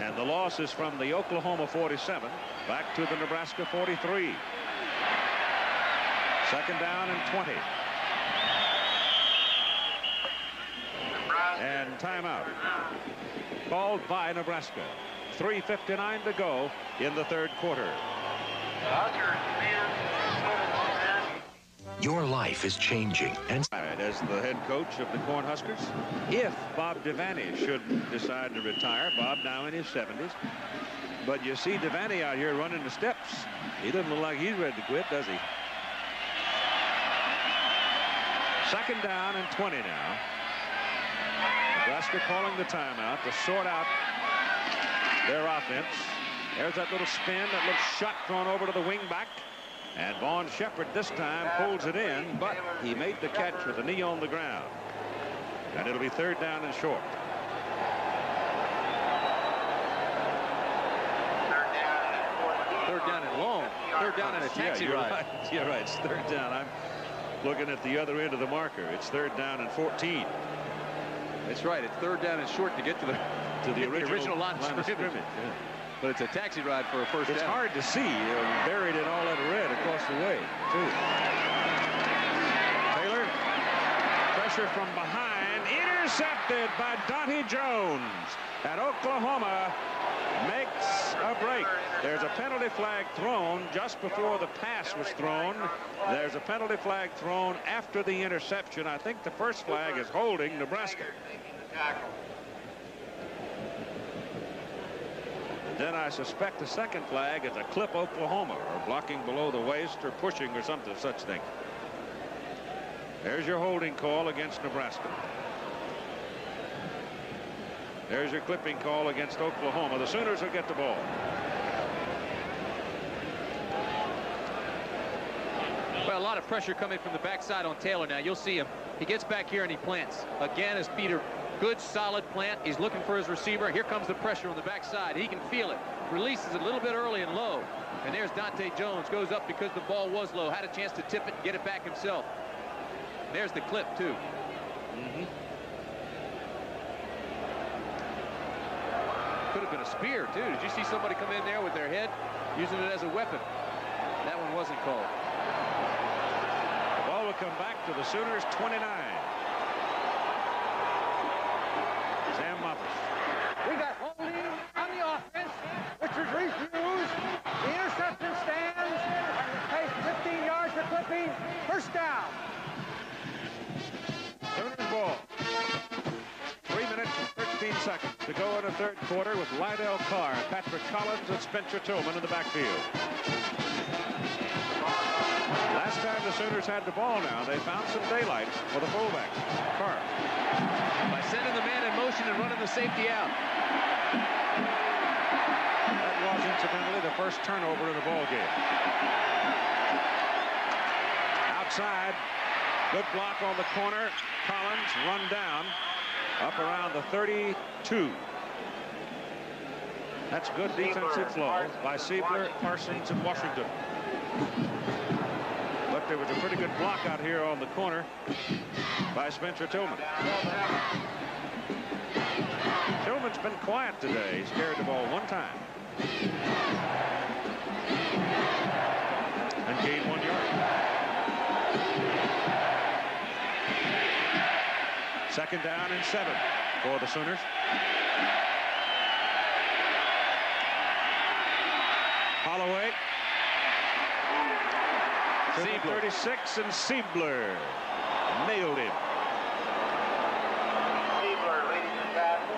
And the loss is from the Oklahoma 47 back to the Nebraska 43. Second down and 20. And timeout. Called by Nebraska. 3.59 to go in the third quarter. Your life is changing. And as the head coach of the Cornhuskers, if Bob Devaney should decide to retire, Bob now in his 70s, but you see Devaney out here running the steps. He doesn't look like he's ready to quit, does he? Second down and 20 now. Nebraska calling the timeout to sort out their offense. There's that little spin, that little shot thrown over to the wingback. And Vaughn Shepard this time pulls it in, but he made the catch with a knee on the ground. And it'll be third down and short. Third down and long. Third down and a taxi yeah, ride. Right. You're right. It's third down. I'm looking at the other end of the marker. It's third down and 14. That's right. It's third down and short to get to the To the get original line, line of scrimmage. yeah. But it's a taxi ride for a first It's down. hard to see, buried in all that red across the way, too. Taylor, pressure from behind, intercepted by Dante Jones. And Oklahoma makes a break. There's a penalty flag thrown just before the pass was thrown. There's a penalty flag thrown after the interception. I think the first flag is holding Nebraska. Then I suspect the second flag is a clip Oklahoma or blocking below the waist or pushing or something such thing. There's your holding call against Nebraska. There's your clipping call against Oklahoma. The Sooners will get the ball. Well, a lot of pressure coming from the backside on Taylor now. You'll see him. He gets back here and he plants. Again, his feet are good, solid plant. He's looking for his receiver. Here comes the pressure on the backside. He can feel it. Releases a little bit early and low. And there's Dante Jones. Goes up because the ball was low. Had a chance to tip it and get it back himself. There's the clip, too. Mm-hmm. Could have been spear, too. Did you see somebody come in there with their head using it as a weapon? That one wasn't called. The ball will come back to the Sooners 29. To go in the third quarter with Lydell Carr, Patrick Collins, and Spencer Tillman in the backfield. Last time the Sooners had the ball now, they found some daylight for the fullback, Carr. By sending the man in motion and running the safety out. That was incidentally the first turnover in the ball game. Outside, good block on the corner. Collins run down up around the 32. That's good defensive flow by Siebler, Parsons, and Washington. But there was a pretty good block out here on the corner by Spencer Tillman. Tillman's been quiet today. He's carried the ball one time. and gain one yard. Second down and seven for the Sooners. Holieway. Siebler. 36 and Siebler nailed him.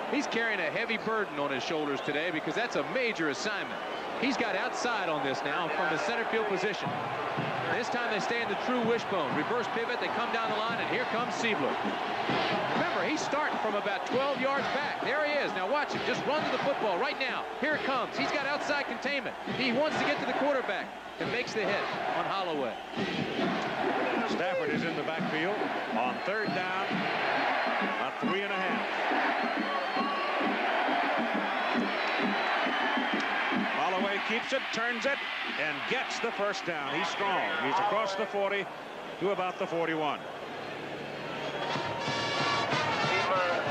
He's carrying a heavy burden on his shoulders today because that's a major assignment. He's got outside on this now from the center field position. This time they stay in the true wishbone. Reverse pivot, they come down the line, and here comes Siebler. He's starting from about 12 yards back. There he is. Now watch him. Just run to the football right now. Here it comes. He's got outside containment. He wants to get to the quarterback and makes the hit on Holieway. Stafford is in the backfield on third down. About three and a half. Holieway keeps it, turns it, and gets the first down. He's strong. He's across the 40 to about the 41.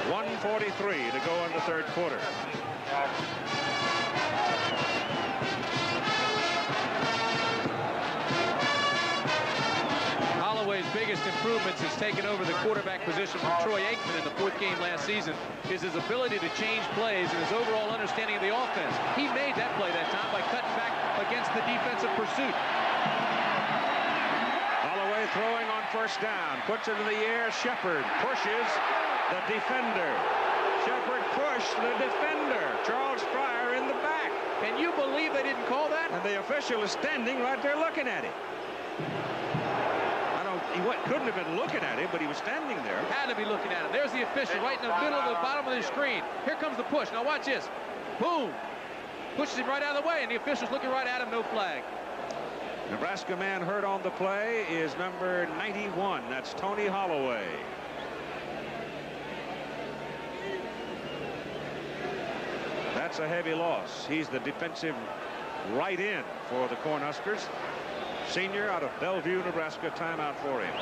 143 to go in the third quarter. Holieway's biggest improvements has taken over the quarterback position from Troy Aikman in the fourth game last season is his ability to change plays and his overall understanding of the offense. He made that play that time by cutting back against the defensive pursuit. Holieway throwing on first down, puts it in the air. Shepard pushes the defender. Shepard pushed the defender. Charles Fryar in the back. Can you believe they didn't call that? And the official is standing right there looking at it. I don't, he what, couldn't have been looking at him, but he was standing there. Had to be looking at him. There's the official right in the middle of the bottom of the screen. Here comes the push. Now watch this. Boom. Pushes him right out of the way, and the official's looking right at him. No flag. Nebraska man hurt on the play is number 91. That's Tony Holloway. That's a heavy loss. He's the defensive right end for the Cornhuskers. Senior out of Bellevue, Nebraska. Timeout for him.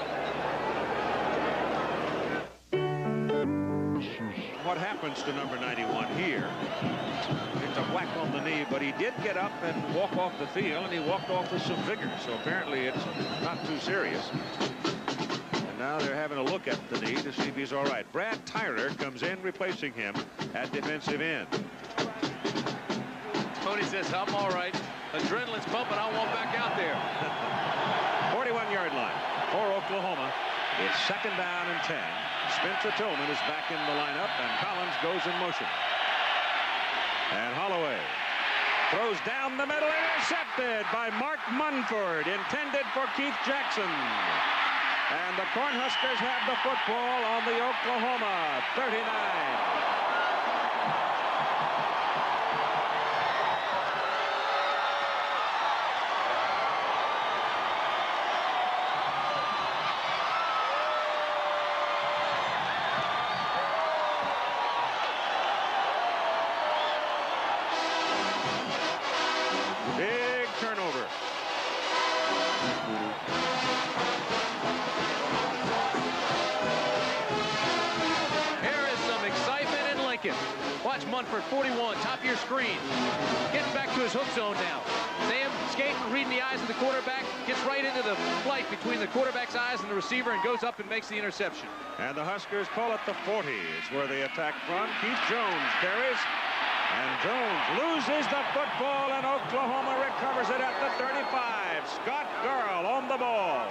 What happens to number 91 here? It's a whack on the knee, but he did get up and walk off the field, and he walked off with some vigor. So apparently it's not too serious. And now they're having a look at the knee to see if he's all right. Brad Tyler comes in replacing him at defensive end. Tony says, I'm all right. Adrenaline's pumping. I want back out there. 41 yard line for Oklahoma. It's second down and 10. Spencer Tillman is back in the lineup and Collins goes in motion. And Holieway throws down the middle intercepted by Mark Munford intended for Keith Jackson. And the Cornhuskers have the football on the Oklahoma 39. Flight between the quarterback's eyes and the receiver and goes up and makes the interception. And the Huskers call it the 40 is where they attack from. Keith Jones carries. And Jones loses the football and Oklahoma recovers it at the 35. Scott Garl on the ball.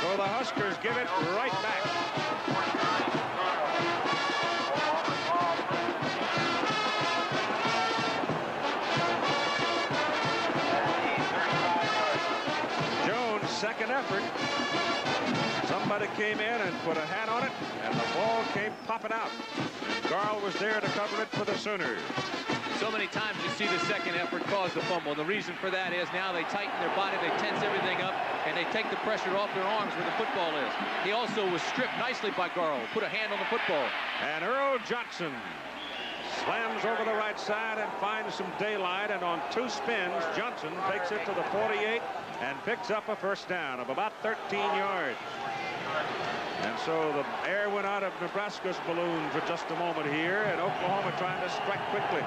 So the Huskers give it right back. Second effort. Somebody came in and put a hat on it, and the ball came popping out. Garl was there to cover it for the Sooners. So many times you see the second effort cause the fumble. And the reason for that is now they tighten their body, they tense everything up, and they take the pressure off their arms where the football is. He also was stripped nicely by Garl, put a hand on the football. And Earl Johnson slams over the right side and finds some daylight. And on two spins, Johnson takes it to the 48 and picks up a first down of about 13 yards. And so the air went out of Nebraska's balloon for just a moment here, and Oklahoma trying to strike quickly.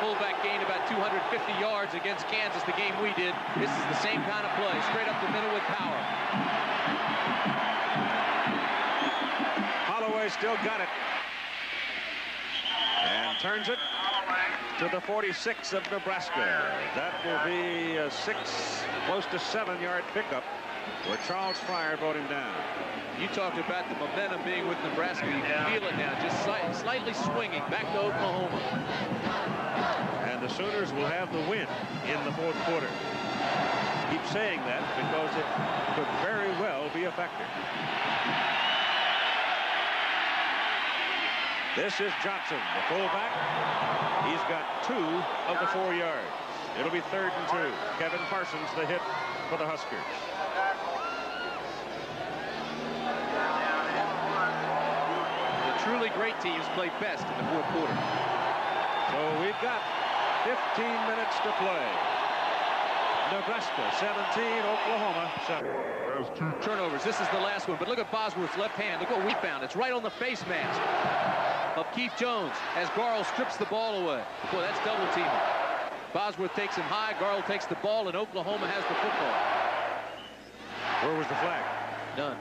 fullback gained about 250 yards against Kansas, the game we did. This is the same kind of play, straight up the middle with power. Holieway still got it. And turns it to the 46 of Nebraska. That will be a six, close to seven yard pickup where Charles Fryar brought him down. You talked about the momentum being with Nebraska. You can feel it now, just slight, slightly swinging back to Oklahoma. And the Sooners will have the win in the fourth quarter. Keep saying that because it could very well be a factor. This is Johnson, the fullback. He's got two of the four yards. It'll be third and two. Kevin Parsons, the hit for the Huskers. The truly great teams play best in the fourth quarter. So we've got 15 minutes to play. Nebraska 17, Oklahoma 7. Turnovers. This is the last one, but look at Bosworth's left hand. Look what we found. It's right on the face mask of Keith Jones as Garl strips the ball away. Boy, that's double teaming. Bosworth takes him high. Garl takes the ball, and Oklahoma has the football. Where was the flag? None.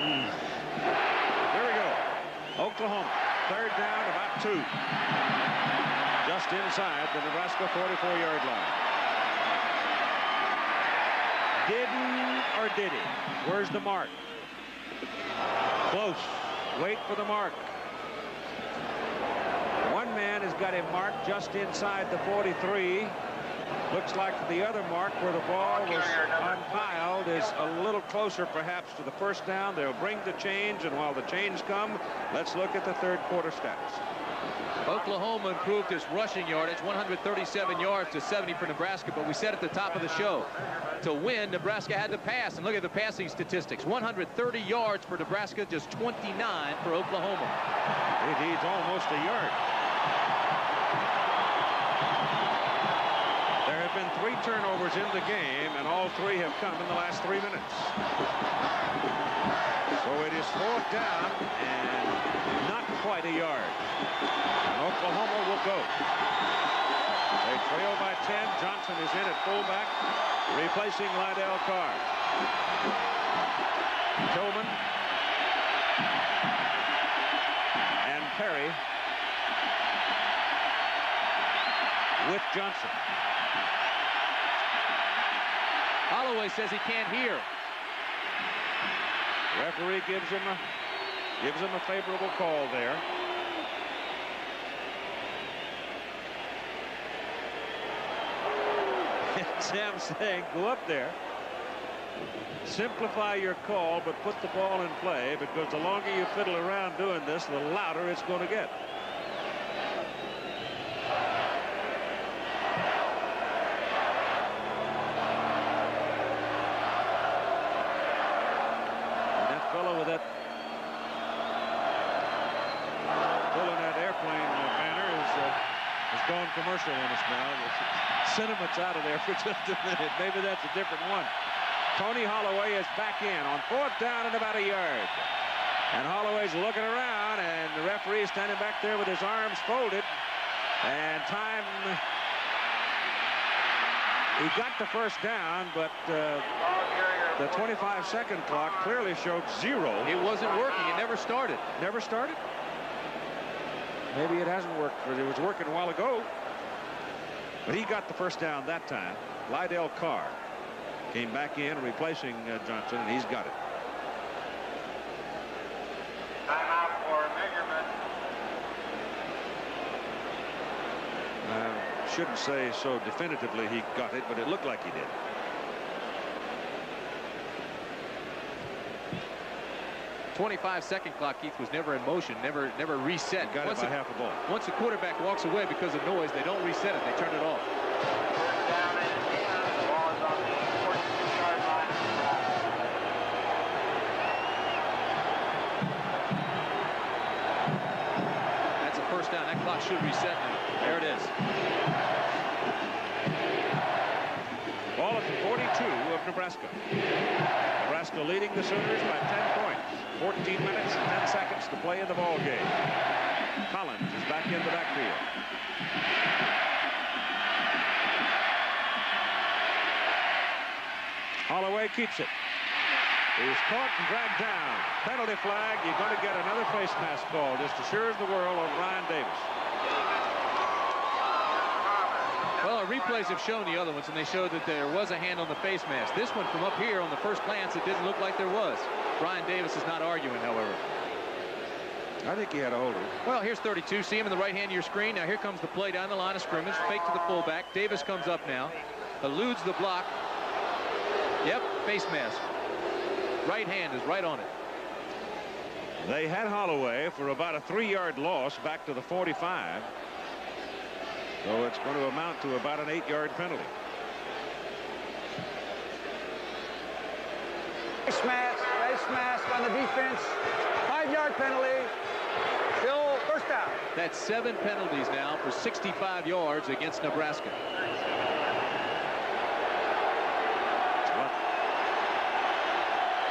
Hmm. There we go. Oklahoma, third down, about two. Just inside the Nebraska 44-yard line. Didn't or did he? Where's the mark? Close. Wait for the mark. One man has got him marked just inside the 43. Looks like the other mark where the ball was unpiled is a little closer perhaps to the first down. They'll bring the change, and while the change come, let's look at the third quarter stats. Oklahoma improved its rushing yardage, 137 yards to 70 for Nebraska, but we said at the top of the show, to win, Nebraska had to pass, and look at the passing statistics. 130 yards for Nebraska, just 29 for Oklahoma. He needs almost a yard. There have been three turnovers in the game, and all three have come in the last three minutes. So it is fourth down and quite a yard. And Oklahoma will go. They trail by 10. Johnson is in at fullback, replacing Lydell Carr. Tillman and Perry with Johnson. Holieway says he can't hear. Referee gives him a gives him a favorable call there. Sam saying, go up there, simplify your call, but put the ball in play because the longer you fiddle around doing this, the louder it's going to get. And that fellow with that pulling that airplane uh, banner is uh, has gone commercial on us now. The sentiment's out of there for just a minute. Maybe that's a different one. Tony Holieway is back in on fourth down and about a yard. And Holieway's looking around, and the referee is standing back there with his arms folded. And time. He got the first down, but uh, the 25 second clock clearly showed zero. It wasn't working. It never started. Never started? Maybe it hasn't worked, but it was working a while ago. But he got the first down that time. Lydell Carr came back in, replacing uh, Johnson, and he's got it. Timeout for measurement. I shouldn't say so definitively he got it, but it looked like he did. Twenty-five second clock, Keith, was never in motion, never never reset. Got it once by the, half a ball. Once the quarterback walks away because of noise, they don't reset it. They turn it off. Down and in. The ball is on the 14-yard line. of Nebraska. That's a first down. That clock should reset now. There it is. Ball at the 42 of Nebraska. Nebraska leading the Sooners by 10 points. 14 minutes and 10 seconds to play in the ball game. Collins is back in the backfield. Holieway keeps it. He's caught and dragged down. Penalty flag. You're going to get another face mask call, just as sure as the world, on Brian Davis. Well, replays have shown the other ones, and they showed that there was a hand on the face mask. This one, from up here, on the first glance, it didn't look like there was. Brian Davis is not arguing, however. I think he had a hold of it. Well, here's 32. See him in the right hand of your screen. Now here comes the play down the line of scrimmage. Fake to the fullback. Davis comes up now. Eludes the block. Yep, face mask. Right hand is right on it. They had Holieway for about a three-yard loss back to the 45. So it's going to amount to about an eight-yard penalty. Face mask, face mask on the defense. Five-yard penalty. Still first down. That's seven penalties now for 65 yards against Nebraska.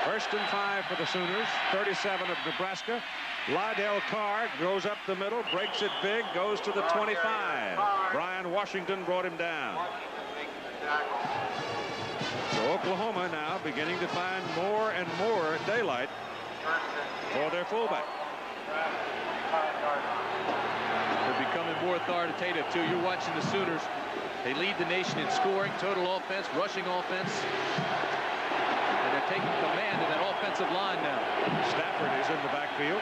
First and five for the Sooners. 37 of Nebraska. Lydell Carr goes up the middle, breaks it big, goes to the 25. Brian Washington brought him down. So Oklahoma now beginning to find more and more daylight for their fullback. They're becoming more authoritative, too. You're watching the Sooners. They lead the nation in scoring, total offense, rushing offense. And they're taking command of that offensive line now. Stafford is in the backfield.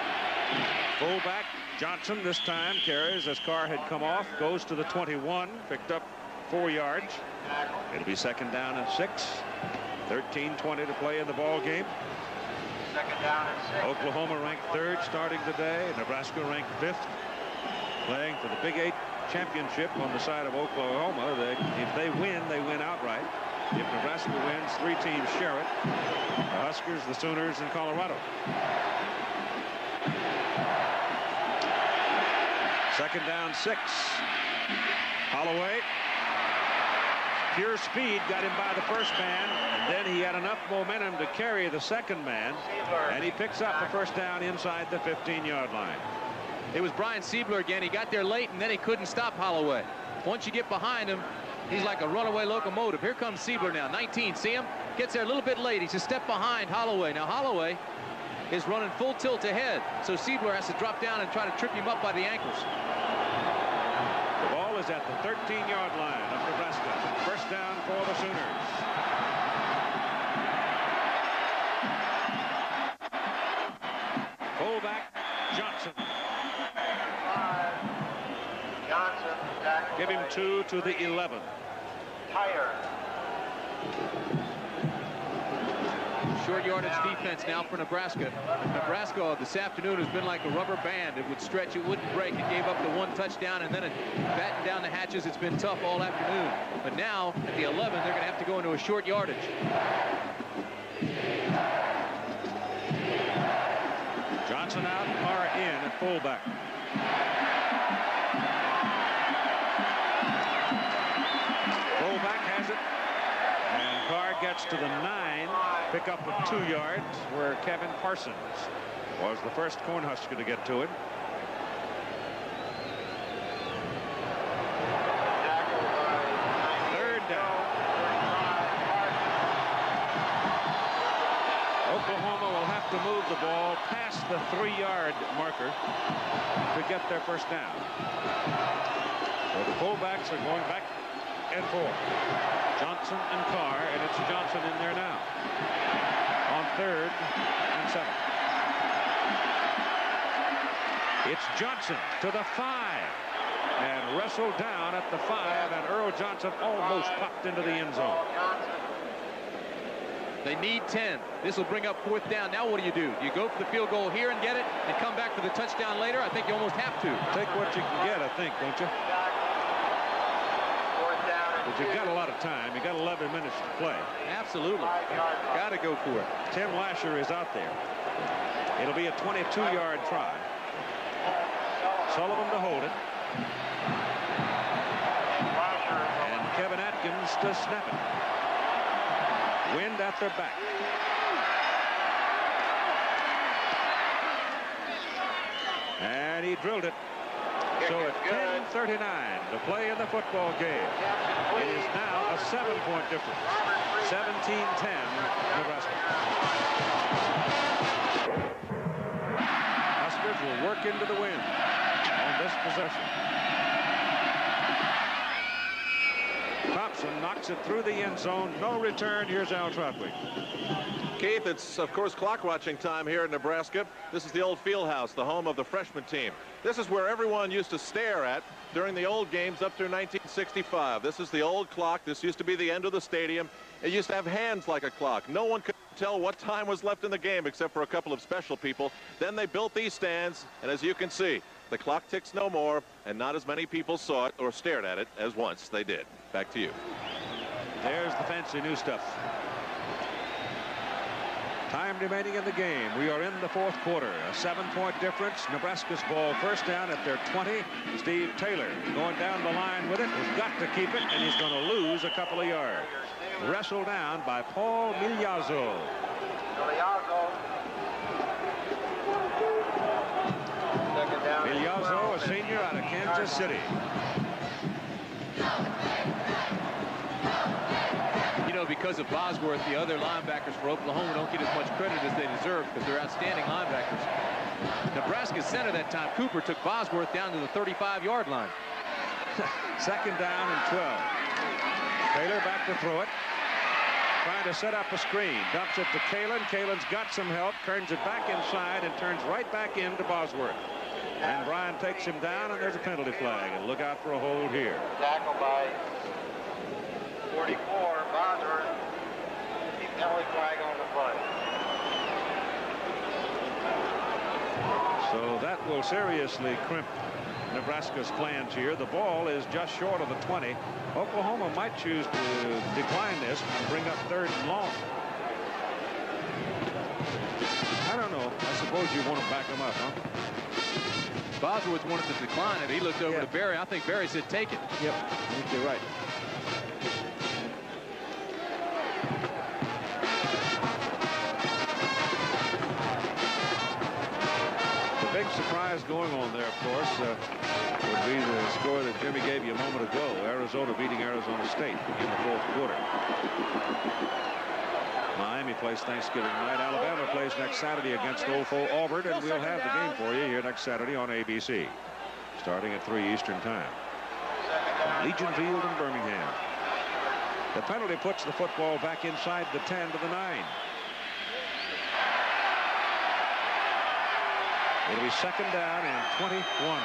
Fullback Johnson this time carries as Carr had come off, goes to the 21, picked up four yards. It'll be second down and six. 13-20 to play in the ball game. Second down and six. Oklahoma ranked third starting today. Nebraska ranked fifth. Playing for the Big Eight championship on the side of Oklahoma. They, if they win, they win outright. If Nebraska wins, three teams share it. The Huskers, the Sooners, and Colorado. Second down, six. Holieway. Pure speed got him by the first man, and then he had enough momentum to carry the second man, and he picks up the first down inside the 15-yard line. It was Brian Siebler again. He got there late, and then he couldn't stop Holieway. Once you get behind him, he's like a runaway locomotive. Here comes Siebler now, 19. See him? Gets there a little bit late. He's a step behind Holieway. Now, Holieway is running full tilt ahead, so Siebler has to drop down and try to trip him up by the ankles. Is at the 13-yard line of Nebraska. First down for the Sooners. Fullback Johnson. Johnson, Give him two to the 11. Tyrer. Short yardage defense now for Nebraska. Nebraska this afternoon has been like a rubber band. It would stretch, it wouldn't break. It gave up the one touchdown and then it battened down the hatches. It's been tough all afternoon. But now at the 11, they're going to have to go into a short yardage. Johnson out, Carr in at. Fullback gets to the nine, pick up of two yards, where Kevin Parsons was the first Cornhusker to get to it. Third down. Oklahoma will have to move the ball past the three-yard marker to get their first down. So the fullbacks are going back and forth. Johnson and Carr, and it's Johnson in there now. On third and seven. It's Johnson to the five. And wrestled down at the five, and Earl Johnson almost popped into the end zone. They need 10. This will bring up fourth down. Now what do you do? Do you go for the field goal here and get it and come back for the touchdown later? I think you almost have to. Take what you can get, I think, don't you? You've got a lot of time. You've got 11 minutes to play. Absolutely. Got to go for it. Tim Lashar is out there. It'll be a 22-yard try. Sullivan to hold it. And Kevin Atkins to snap it. Wind at their back. And he drilled it. So at 10.39 to play in the football game. It is now a seven-point difference. 17-10 Nebraska. Huskers will work into the win on this possession. Thompson knocks it through the end zone. No return. Here's Al Trautwig. Keith, it's of course clock watching time here in Nebraska. This is the old field house, the home of the freshman team. This is where everyone used to stare at during the old games up through 1965. This is the old clock. This used to be the end of the stadium. It used to have hands like a clock. No one could tell what time was left in the game except for a couple of special people. Then they built these stands, and as you can see, the clock ticks no more, and not as many people saw it or stared at it as once they did. Back to you. There's the fancy new stuff. Time remaining in the game. We are in the fourth quarter. A seven-point difference. Nebraska's ball first down at their 20. Steve Taylor going down the line with it. He's got to keep it, and he's going to lose a couple of yards. Wrestled down by Paul Migliazzo. Migliazzo, a senior out of Kansas City. You know, because of Bosworth, the other linebackers for Oklahoma don't get as much credit as they deserve because they're outstanding linebackers. Nebraska center that time, Cooper, took Bosworth down to the 35-yard line. Second down and 12. Taylor back to throw it. Trying to set up a screen. Dumps it to Kaelin. Kaelin's got some help. Turns it back inside and turns right back into Bosworth. And Brian takes him down, and there's a penalty flag. And look out for a hold here. Tackle by 44, Bosworth. Penalty flag on the play. So that will seriously crimp Nebraska's plans here. The ball is just short of the 20. Oklahoma might choose to decline this and bring up third and long. I don't know. I suppose you want to back them up, huh? Bosworth wanted to decline it. He looked over Yeah. to Barry. I think Barry said, take it. Yep, I think you're right. The big surprise going on there, of course, uh, would be the score that Jimmy gave you a moment ago. Arizona beating Arizona State in the fourth quarter. Miami plays Thanksgiving night. Alabama plays next Saturday against Old Auburn, and we'll have the game for you here next Saturday on ABC, starting at 3 Eastern Time. Legion Field in Birmingham. The penalty puts the football back inside the 10 to the 9. It'll be second down and 21.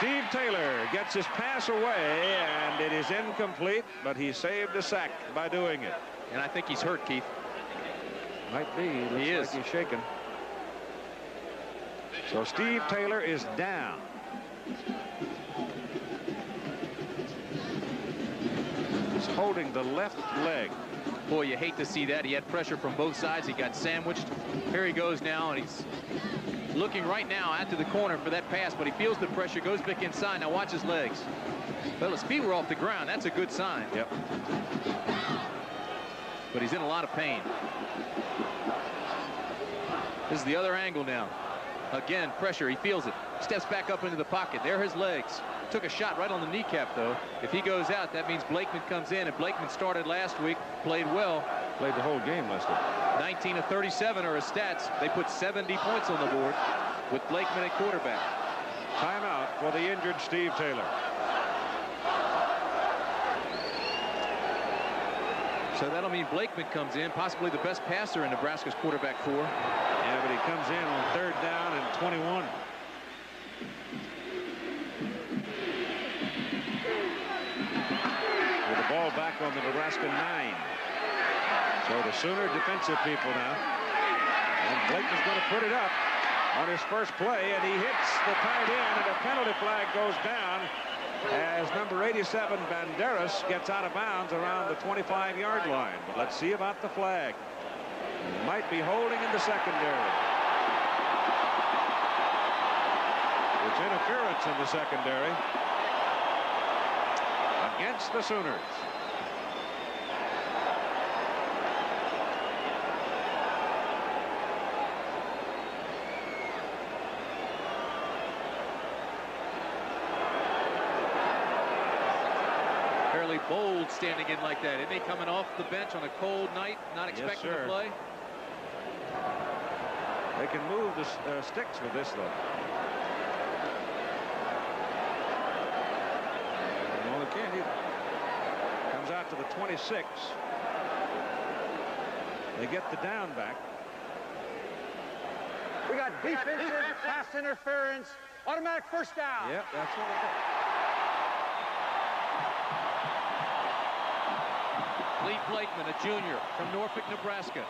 Steve Taylor gets his pass away, and it is incomplete, but he saved a sack by doing it. And I think he's hurt, Keith. Might be. Looks He like is. he's shaken. So Steve Taylor is down. He's holding the left leg. Boy, you hate to see that. He had pressure from both sides. He got sandwiched. Here he goes now, and he's looking right now out to the corner for that pass, but he feels the pressure, goes back inside. Now watch his legs. Well, his feet were off the ground. That's a good sign. Yep. But he's in a lot of pain. This is the other angle now. Again, pressure. He feels it. Steps back up into the pocket. There are his legs. Took a shot right on the kneecap, though. If he goes out, that means Blakeman comes in. And Blakeman started last week, played well. Played the whole game, Lester. 19 of 37 are his stats. They put 70 points on the board with Blakeman at quarterback. Timeout for the injured Steve Taylor. So that'll mean Blakeman comes in, possibly the best passer in Nebraska's quarterback core. Yeah, but he comes in on third down and 21. On the Nebraska nine. So the Sooner defensive people now. And Blakeman's going to put it up on his first play, and he hits the tight end, and a penalty flag goes down as number 87 Banderas gets out of bounds around the 25-yard line. But let's see about the flag. Might be holding in the secondary. It's interference in the secondary against the Sooners. Bold standing in like that. Isn't he coming off the bench on a cold night, not expecting sir. to play? They can move the uh, sticks with this, though. No, they can't either. Comes out to the 26. They get the down back. We got defensive pass interference, automatic first down. Yep, that's what it is. Clete Blakeman, a junior from Norfolk, Nebraska.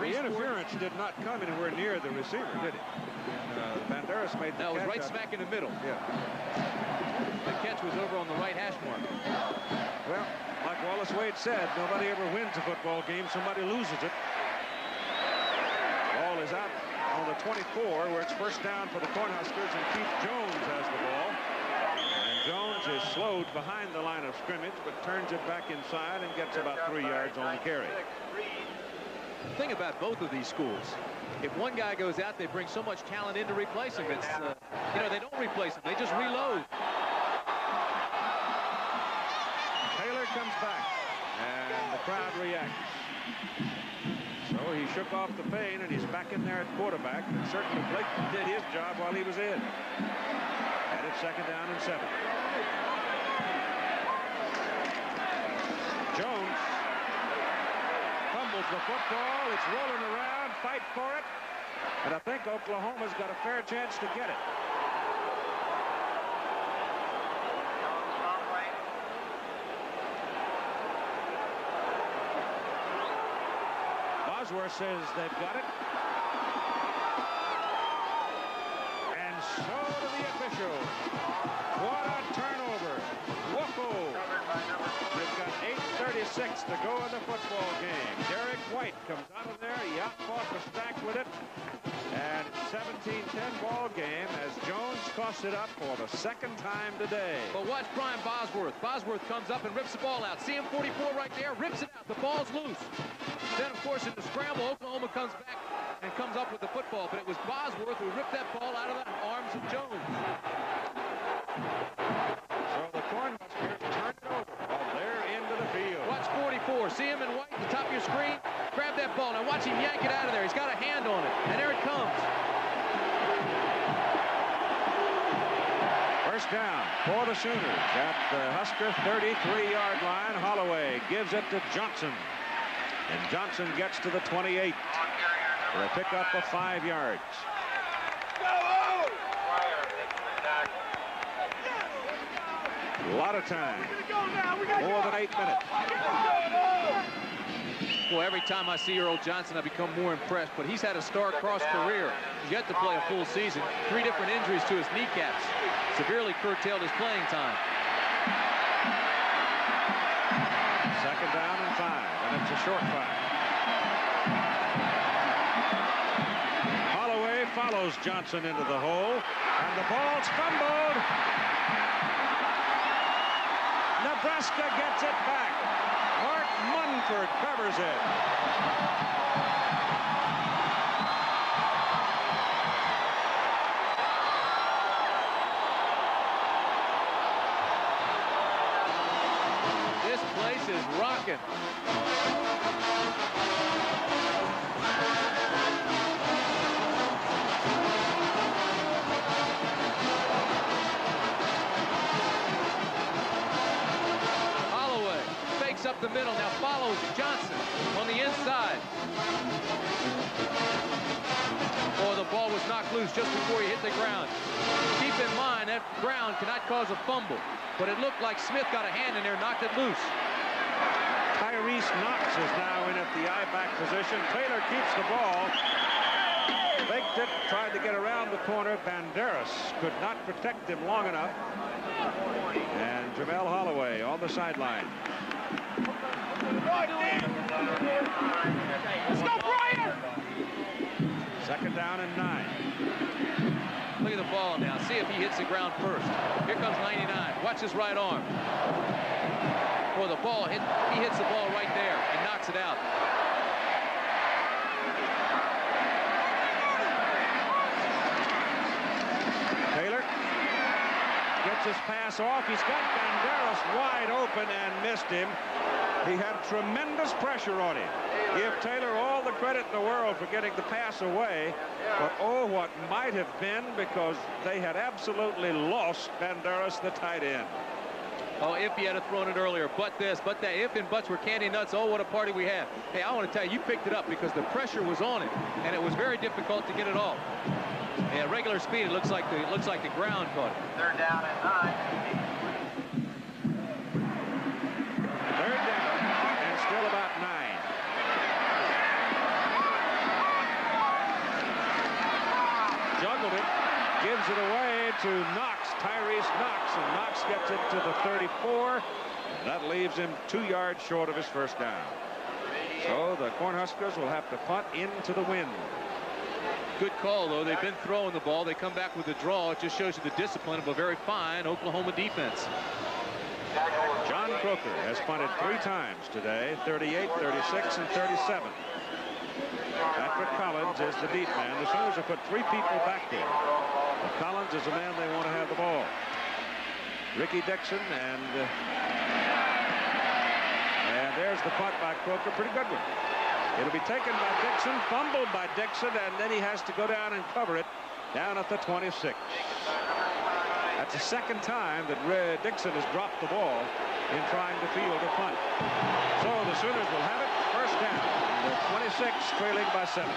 The interference did not come anywhere near the receiver, did it? And, uh, Banderas made the No, it was right smack in the middle. Yeah. The catch was over on the right hash mark. Well, like Wallace Wade said, nobody ever wins a football game. Somebody loses it. Ball is out on the 24, where it's first down for the Cornhuskers, and Keith Jones has the ball. Jones is slowed behind the line of scrimmage, but turns it back inside and gets about three yards on the carry. The thing about both of these schools, if one guy goes out, they bring so much talent in to replace him. It's, uh, you know, they don't replace him. They just reload. Taylor comes back, and the crowd reacts. Shook off the pain, and he's back in there at quarterback. And certainly Blake did his job while he was in. And it's second down and seven. Jones fumbles the football. It's rolling around. Fight for it. And I think Oklahoma's got a fair chance to get it. Bosworth says they've got it. And so do the officials. What a turnover. Whoa. They've got 8.36 to go in the football game. Derek White comes out of there. He outfought the stack with it. And 17-10 ball game as Jones costs it up for the second time today. But watch Brian Bosworth. Bosworth comes up and rips the ball out. See him 44 right there, rips it out. The ball's loose. Then, of course, in the scramble, Oklahoma comes back and comes up with the football. But it was Bosworth who ripped that ball out of the arms of Jones. So the Cornhuskers turn it over while they're into the field. Watch 44. See him in white at the top of your screen? Grab that ball. Now watch him yank it out of there. He's got a hand on it. And there it comes. First down for the Sooners at the Husker 33-yard line. Holieway gives it to Johnson. And Johnson gets to the 28 for a pickup of five yards. A lot of time. More than eight minutes. Well, every time I see Earl Johnson, I become more impressed. But he's had a star-crossed career. He's yet to play a full season. Three different injuries to his kneecaps. Severely curtailed his playing time. And a short five. Holieway follows Johnson into the hole, and the ball's fumbled. Nebraska gets it back. Mark Munford covers it. This place is rocking. Up the middle, now follows Johnson on the inside. Oh, the ball was knocked loose just before he hit the ground. Keep in mind that ground cannot cause a fumble, but it looked like Smith got a hand in there, knocked it loose. Tyrese Knox is now in at the I-back position. Taylor keeps the ball. Faked it, tried to get around the corner. Banderas could not protect him long enough. And Jamelle Holieway on the sideline. Let's go, Brian! Second down and nine. Look at the ball now. See if he hits the ground first. Here comes 99. Watch his right arm. Boy, the ball hit. He hits the ball right there and knocks it out. Taylor gets his pass off. He's got Banderas wide open and missed him. He had tremendous pressure on him. Give Taylor all the credit in the world for getting the pass away. But oh, what might have been because they had absolutely lost Banderas, the tight end. Oh, if he had thrown it earlier, but this, but that. If and buts were candy nuts. Oh, what a party we have. Hey, I want to tell you, you picked it up because the pressure was on it, and it was very difficult to get it off. Yeah, regular speed, it looks like the it looks like the ground caught it. Third down and nine. Third down and still about nine. Juggled it, gives it away to Knox, Tyrese Knox, and Knox gets it to the 34. And That leaves him two yards short of his first down. So the Cornhuskers will have to punt into the wind. Good call, though. They've been throwing the ball. They come back with a draw. It just shows you the discipline of a very fine Oklahoma defense. John Kroeker has punted three times today, 38, 36, and 37. Patrick Collins is the deep man. The Sooners have put three people back there. But Collins is the man they want to have the ball. Ricky Dixon and uh, and there's the punt by Kroeker. Pretty good one. It'll be taken by Dixon, fumbled by Dixon, and then he has to go down and cover it down at the 26. That's the second time that Red Dixon has dropped the ball in trying to field a punt. So the Sooners will have it down. The 26 trailing by seven.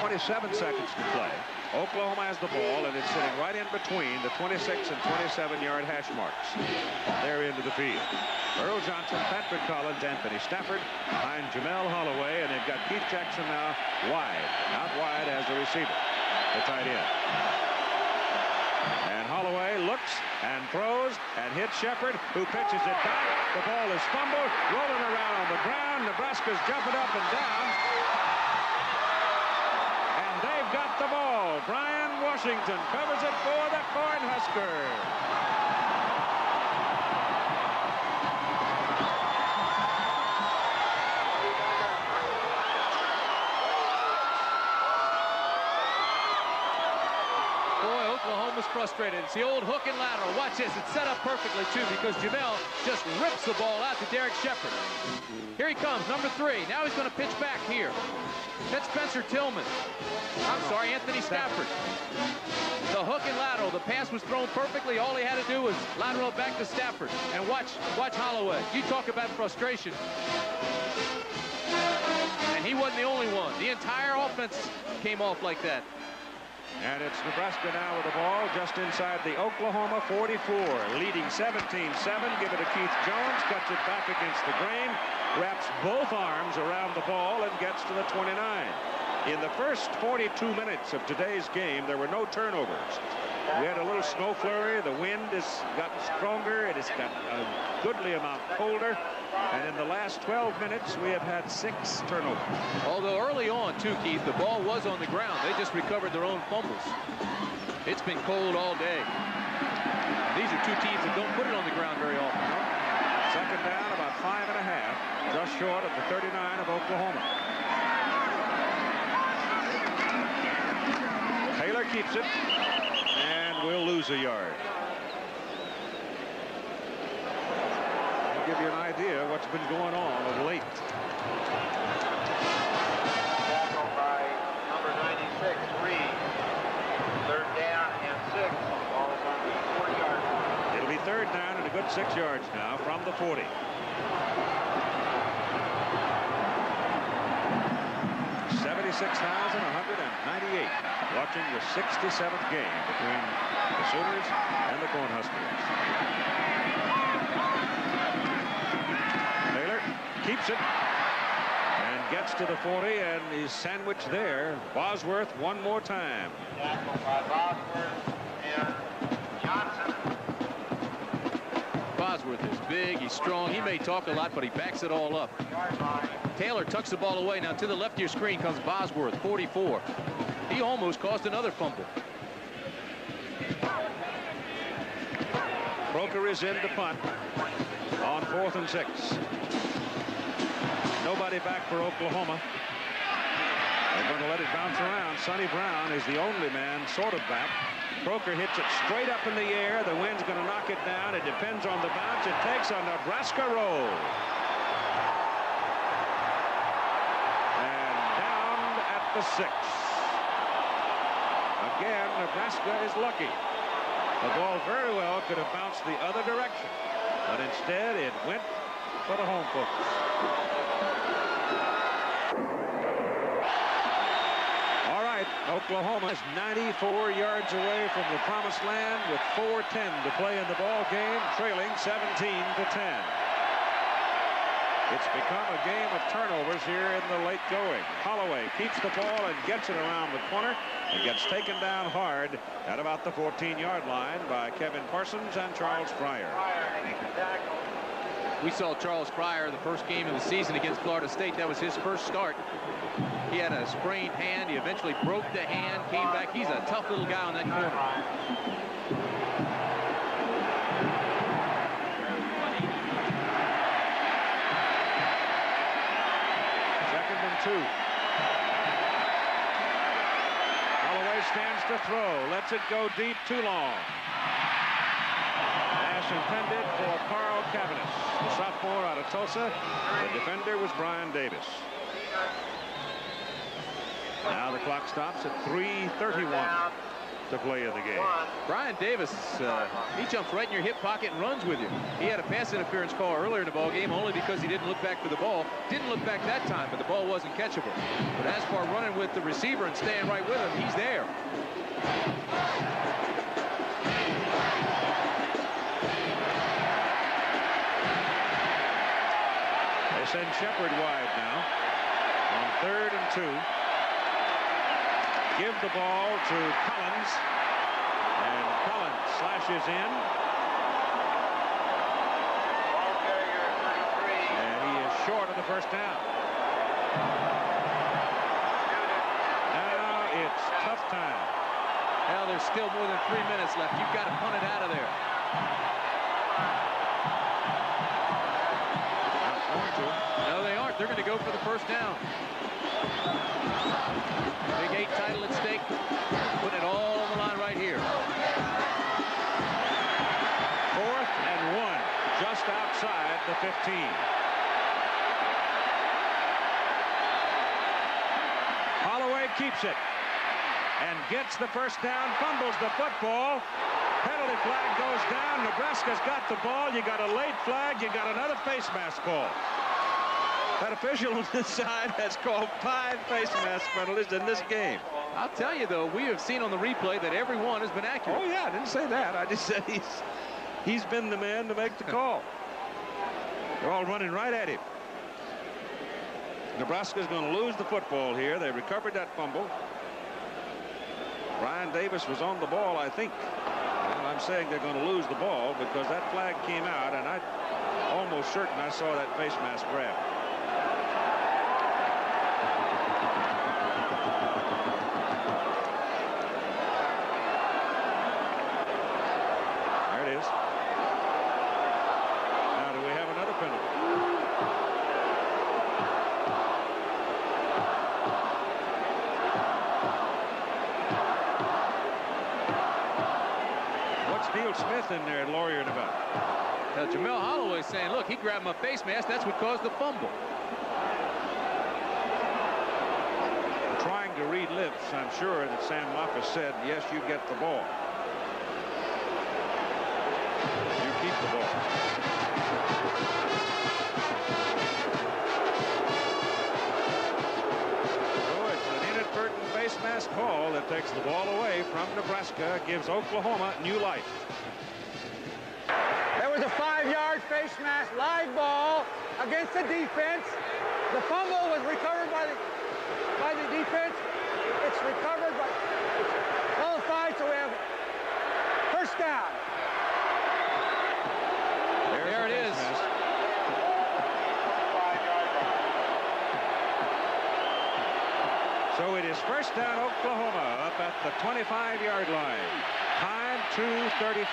27 seconds to play. Oklahoma has the ball, and it's sitting right in between the 26 and 27-yard hash marks. They're into the field. Earl Johnson, Patrick Collins, Anthony Stafford behind Jamelle Holieway, and they've got Keith Jackson now wide, out wide as a receiver, the tight end. Holieway looks and throws and hits Shepard, who pitches it back. The ball is fumbled, rolling around on the ground. Nebraska's jumping up and down. And they've got the ball. Brian Washington covers it for the Cornhuskers. Frustrated. It's the old hook and lateral. Watch this. It's set up perfectly, too, because Jamelle just rips the ball out to Derek Shepard. Here he comes, number three. Now he's going to pitch back here. That's Spencer Tillman. I'm sorry, Anthony Stafford. The hook and lateral. The pass was thrown perfectly. All he had to do was lateral back to Stafford. And watch, watch Holieway. You talk about frustration. And he wasn't the only one. The entire offense came off like that. And it's Nebraska now with the ball just inside the Oklahoma 44, leading 17-7. Give it to Keith Jones, cuts it back against the grain, wraps both arms around the ball and gets to the 29. In the first 42 minutes of today's game, there were no turnovers. We had a little snow flurry. The wind has gotten stronger. It has got a goodly amount colder. And in the last 12 minutes, we have had six turnovers. Although early on, too, Keith, the ball was on the ground. They just recovered their own fumbles. It's been cold all day. These are two teams that don't put it on the ground very often. Second down, about five and a half, just short of the 39 of Oklahoma. Taylor keeps it, will lose a yard. I'll give you an idea of what's been going on of late. Tackle by number 96, Reed. Third down and six. Ball is on the 40-yard line. It'll be third down and a good six yards now from the 40. Seventy-six thousand one hundred and ninety-eight watching the 67th game between the Sooners and the Cornhuskers. Taylor keeps it and gets to the 40 and is sandwiched there. Bosworth one more time. Tackle by Bosworth and Johnson. Bosworth is big, he's strong, he may talk a lot, but he backs it all up. Taylor tucks the ball away. Now to the left of your screen comes Bosworth, 44. He almost caused another fumble. Kroeker is in to punt on fourth and six. Nobody back for Oklahoma. They're going to let it bounce around. Sonny Brown is the only man sort of back. Kroeker hits it straight up in the air. The wind's going to knock it down. It depends on the bounce it takes a Nebraska roll. And down at the six. Again, Nebraska is lucky. The ball very well could have bounced the other direction. But instead, it went for the home folks. All right, Oklahoma is 94 yards away from the promised land with 4.10 to play in the ball game, trailing 17 to 10. It's become a game of turnovers here in the late going. Holieway keeps the ball and gets it around the corner and gets taken down hard at about the 14-yard line by Kevin Parsons and Charles Fryar. We saw Charles Fryar the first game of the season against Florida State. That was his first start. He had a sprained hand. He eventually broke the hand, came back. He's a tough little guy on that corner. Second and two. Holieway stands to throw. Lets it go deep too long. Pass intended for Carl Cavaness, the sophomore out of Tulsa. The defender was Brian Davis. Now the clock stops at 3.31 to play in the game. Brian Davis, uh, he jumps right in your hip pocket and runs with you. He had a pass interference call earlier in the ball game only because he didn't look back for the ball. Didn't look back that time, but the ball wasn't catchable. But as far running with the receiver and staying right with him, he's there. They send Shepard wide now on third and two. Give the ball to Collins. And Collins slashes in. And he is short of the first down. Now it's tough time. Hell, there's still more than three minutes left. You've got to punt it out of there. No, they aren't. They're going to go for the first down. Big eight title at stake. Putting it all on the line right here. Fourth and one, just outside the 15. Holieway keeps it and gets the first down, fumbles the football. Penalty flag goes down. Nebraska's got the ball. You got a late flag. You got another face mask call. That official on this side has called five face mask penalties in this game. I'll tell you, though, we have seen on the replay that every one has been accurate. Oh, yeah, I didn't say that. I just said he's, he's been the man to make the call. They're all running right at him. Nebraska's going to lose the football here. They recovered that fumble. Brian Davis was on the ball, I think. Well, I'm saying they're going to lose the ball because that flag came out, and I'm almost certain I saw that face mask grab. There it is. Now, do we have another penalty? What's Neil Smith in there lawyering about? Now, Jamelle Holieway saying, look, he grabbed my face mask. That's what caused the fumble. Trying to read lips, I'm sure that Sam Moffat said, yes, you get the ball. You keep the ball. So it's an inadvertent face mask call that takes the ball away from Nebraska, gives Oklahoma new life. There was a five-yard face mask live ball against the defense. The fumble was recovered by the by the defense. It's recovered by it's qualified, so we have first down. There it is. So it is first down Oklahoma up at the 25-yard line. Time 2.35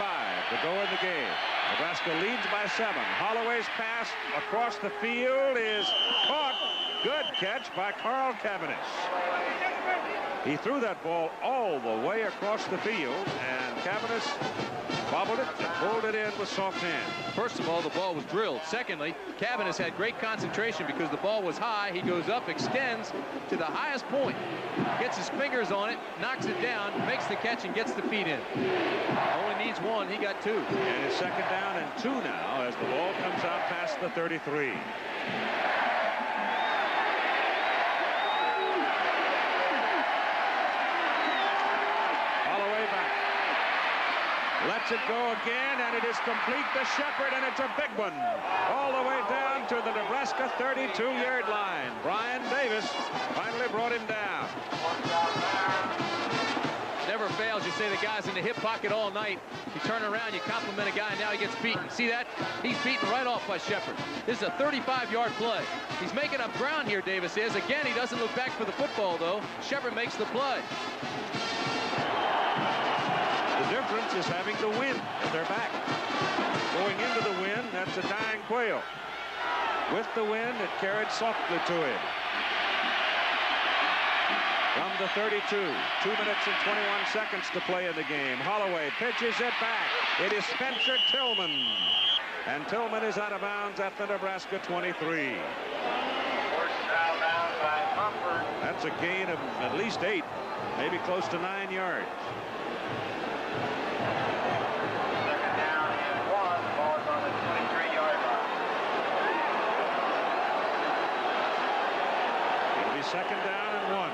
to go in the game. Nebraska leads by seven. Holieway's pass across the field is caught catch by Carl Cavaness. He threw that ball all the way across the field, and Cavaness bobbled it and pulled it in with soft hand. First of all, the ball was drilled. Secondly, Cavaness had great concentration because the ball was high. He goes up, extends to the highest point, gets his fingers on it, knocks it down, makes the catch, and gets the feet in. Only needs one. He got two. And it's second down and two now as the ball comes out past the 33. Lets it go again, and it is complete to Shepard, and it's a big one. All the way down to the Nebraska 32-yard line. Brian Davis finally brought him down. Never fails. You say the guy's in the hip pocket all night. You turn around, you compliment a guy, and now he gets beaten. See that? He's beaten right off by Shepard. This is a 35-yard play. He's making up ground here, Davis is. Again, he doesn't look back for the football, though. Shepard makes the play. Difference is having the wind at their back. Going into the wind, that's a dying quail. With the wind, it carried softly to him. From the 32, two minutes and 21 seconds to play in the game. Holieway pitches it back. It is Spencer Tillman. And Tillman is out of bounds at the Nebraska 23. That's a gain of at least eight, maybe close to nine yards. It'll be second down and one.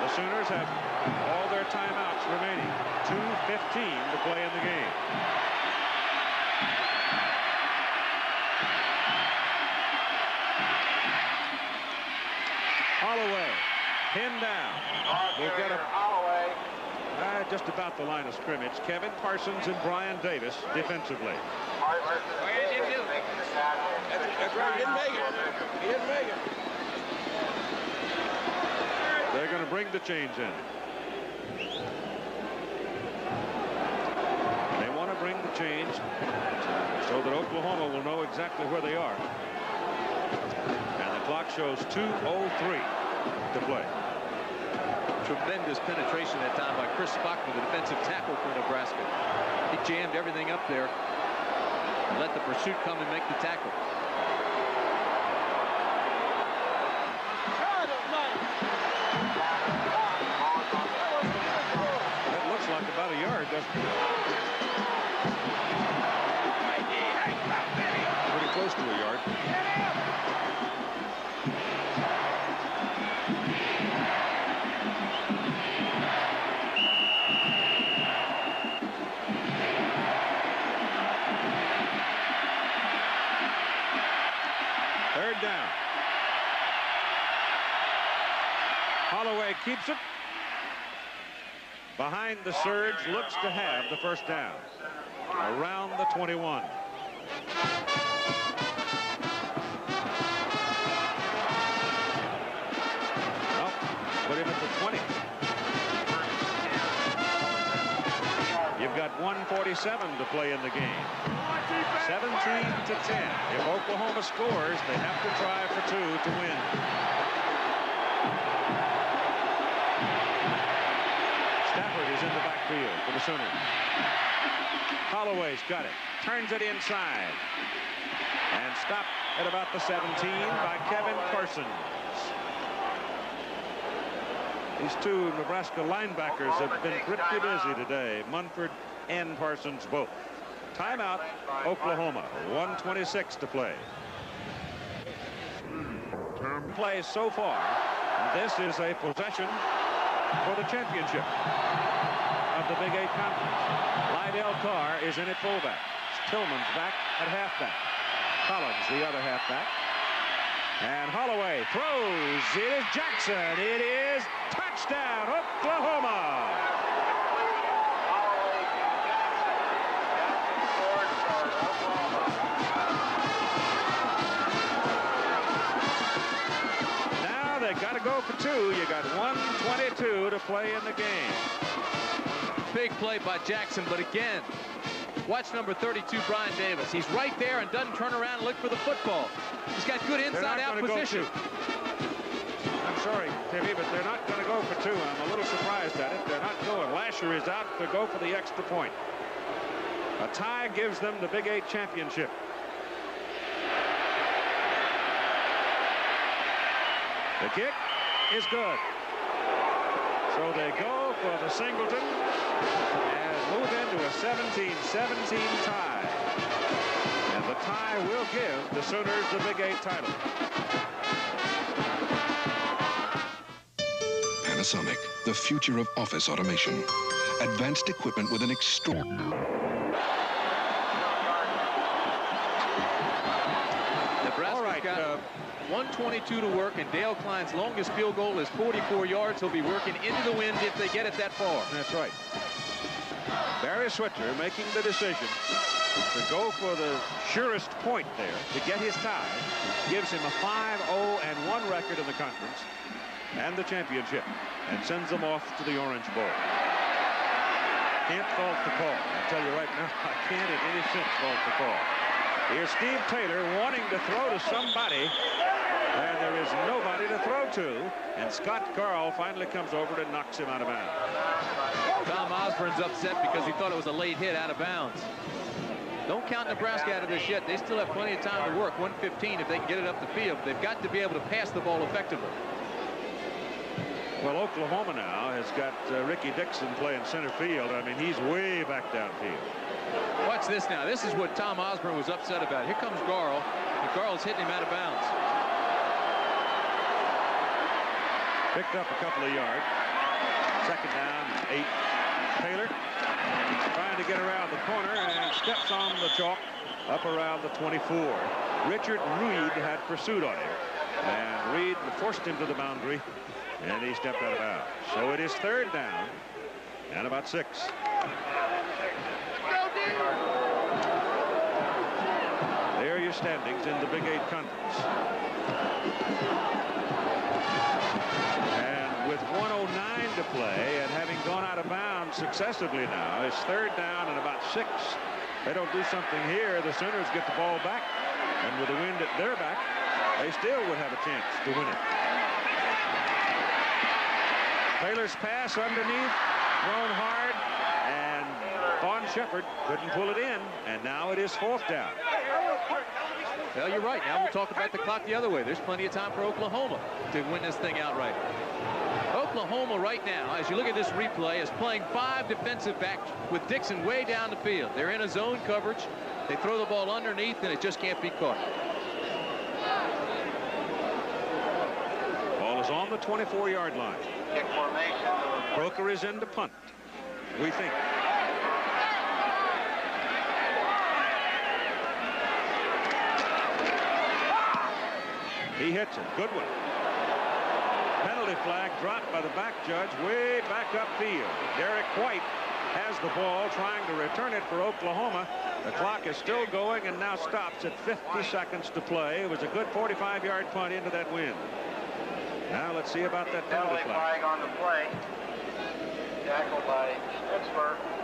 The Sooners have all their timeouts remaining. 2.15 to play in the game. Holieway pinned down. We'll get a uh, just about the line of scrimmage. Kevin Parsons and Brian Davis defensively. Parsons. Where did you do? That's right. He didn't make it. He didn't make it. Going to bring the chains in. They want to bring the change so that Oklahoma will know exactly where they are. And the clock shows 2.03 to play. Tremendous penetration that time by Chris Spachman, the defensive tackle for Nebraska. He jammed everything up there and let the pursuit come and make the tackle. Surge, looks to have the first down. Around the 21. Nope, put him at the 20. You've got 147 to play in the game. 17 to 10. If Oklahoma scores, they have to try for two to win. For the Sooners. Holieway's got it. Turns it inside. And stopped at about the 17 by Kevin Parsons. These two Nebraska linebackers have been pretty busy today. Munford and Parsons both. Timeout, Oklahoma. 126 to play. Plays so far. This is a possession for the championship of the Big Eight Conference. Lydell Carr is in at fullback. Tillman's back at halfback. Collins, the other halfback. And Holieway throws. It is Jackson. It is touchdown, Oklahoma. Now they got to go for two. You got 122 to play in the game. Big play by Jackson, but again, Watch number 32, Brian Davis. He's right there and doesn't turn around and look for the football. He's got good inside-out position. I'm sorry, Timmy, but they're not going to go for two. I'm a little surprised at it. They're not going. Lashar is out to go for the extra point. A tie gives them the Big Eight championship. The kick is good. So they go for the singleton and move into a 17-17 tie. And the tie will give the Sooners the Big Eight title. Panasonic, the future of office automation. Advanced equipment with an extraordinary. Nebraska's got uh, 122 to work, and Dale Klein's longest field goal is 44 yards. He'll be working into the wind if they get it that far. That's right. Barry Switzer making the decision to go for the surest point there to get his tie. Gives him a 5-0 and 1 record in the conference and the championship and sends them off to the Orange Bowl. Can't fault the call. I tell you right now, I can't in any sense fault the call. Here's Steve Taylor wanting to throw to somebody, there is nobody to throw to. And Scott Garl finally comes over and knocks him out of bounds. Tom Osborne's upset because he thought it was a late hit out of bounds. Don't count Nebraska out of this yet. They still have plenty of time to work. 115 if they can get it up the field. They've got to be able to pass the ball effectively. Well, Oklahoma now has got uh, Ricky Dixon playing center field. I mean, he's way back downfield. Watch this now. This is what Tom Osborne was upset about. Here comes Garl. And Garl's hitting him out of bounds. Picked up a couple of yards. Second down, eight. Taylor trying to get around the corner and steps on the chalk up around the 24. Richard Reed had pursued on him. And Reed forced him to the boundary, and he stepped out of bounds. So it is third down and about six. There are your standings in the Big Eight Conference. With 109 to play and having gone out of bounds successively now, it's third down and about six. They don't do something here, the Sooners get the ball back. And with the wind at their back, they still would have a chance to win it. Taylor's pass underneath, thrown hard, and Vaughn Shepard couldn't pull it in, and now it is fourth down. Well, you're right. Now we'll talk about the clock the other way. There's plenty of time for Oklahoma to win this thing outright. Oklahoma right now, as you look at this replay, is playing five defensive backs with Dixon way down the field. They're in a zone coverage. They throw the ball underneath, and it just can't be caught. Ball is on the 24-yard line. Kick formation. Kroeker is in to punt, we think. He hits it. Good one. Penalty flag dropped by the back judge way back upfield. Derek White has the ball trying to return it for Oklahoma. The clock is still going and now stops at 50 seconds to play. It was a good 45-yard punt into that wind. Now let's see about that penalty flag. flag on the play. Tackled by Pittsburgh.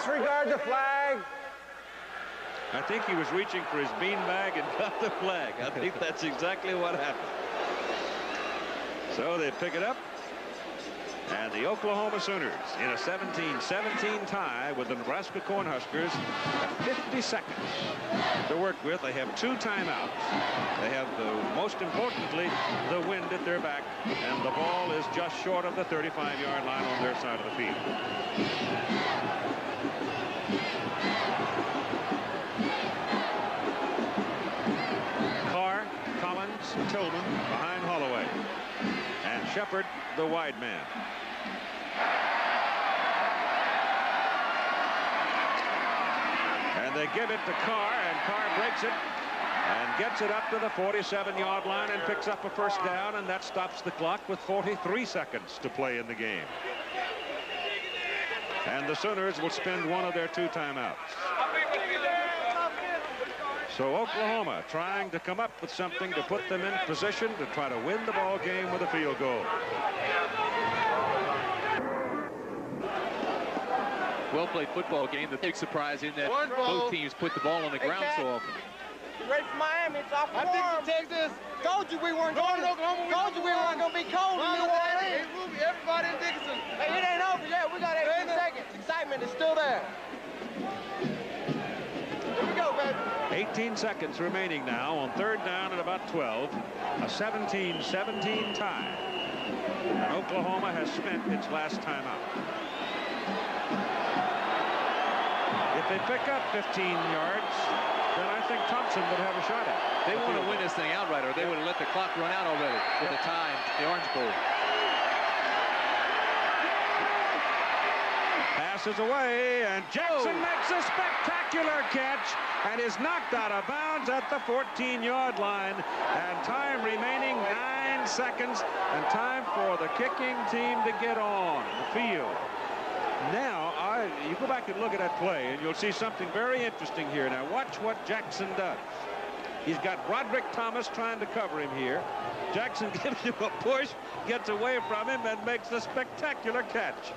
Disregard the flag. I think he was reaching for his beanbag and got the flag. I think that's exactly what happened. So they pick it up. And the Oklahoma Sooners in a 17-17 tie with the Nebraska Cornhuskers have 50 seconds to work with. They have two timeouts. They have the most importantly the wind at their back and the ball is just short of the 35-yard line on their side of the field. Carr, Collins, Tillman behind Holieway. And Shepard, the wide man. And they give it to Carr, and Carr breaks it and gets it up to the 47-yard line and picks up a first down, and that stops the clock with 43 seconds to play in the game. And the Sooners will spend one of their two timeouts. So Oklahoma trying to come up with something to put them in position to try to win the ball game with a field goal. Well played football game. The big surprise in that One ball. both teams put the ball on the Hey, ground Cat. so often. Ready for Miami? It's off I think for Texas. Told you we weren't going. To, Oklahoma. Told you we weren't going to be cold in New Orleans. Everybody in Dickinson. Hey, it ain't over yet. We got 18 seconds. Excitement is still there. 18 seconds remaining now on third down at about 12. A 17-17 tie. And Oklahoma has spent its last timeout. If they pick up 15 yards, then I think Thompson would have a shot at it. They want to win this thing outright, or they would have let the clock run out already with the time, the Orange Bowl. Passes away, and Jackson oh. makes a spectacular catch and is knocked out of bounds at the 14-yard line. And time remaining nine seconds, and time for the kicking team to get on the field. Now, I, you go back and look at that play, and you'll see something very interesting here. Now, watch what Jackson does. He's got Broderick Thomas trying to cover him here. Jackson gives him a push, gets away from him, and makes a spectacular catch.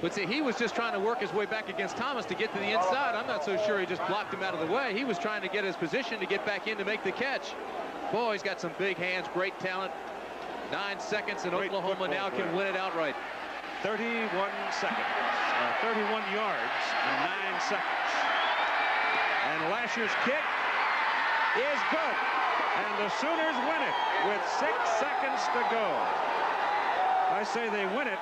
But see, he was just trying to work his way back against Thomas to get to the inside. I'm not so sure he just blocked him out of the way. He was trying to get his position to get back in to make the catch. Boy, he's got some big hands, great talent. Nine seconds, and Great Oklahoma now can player. win it outright. 31 seconds, uh, 31 yards in nine seconds. And Lashar's kick is good. And the Sooners win it with six seconds to go. I say they win it.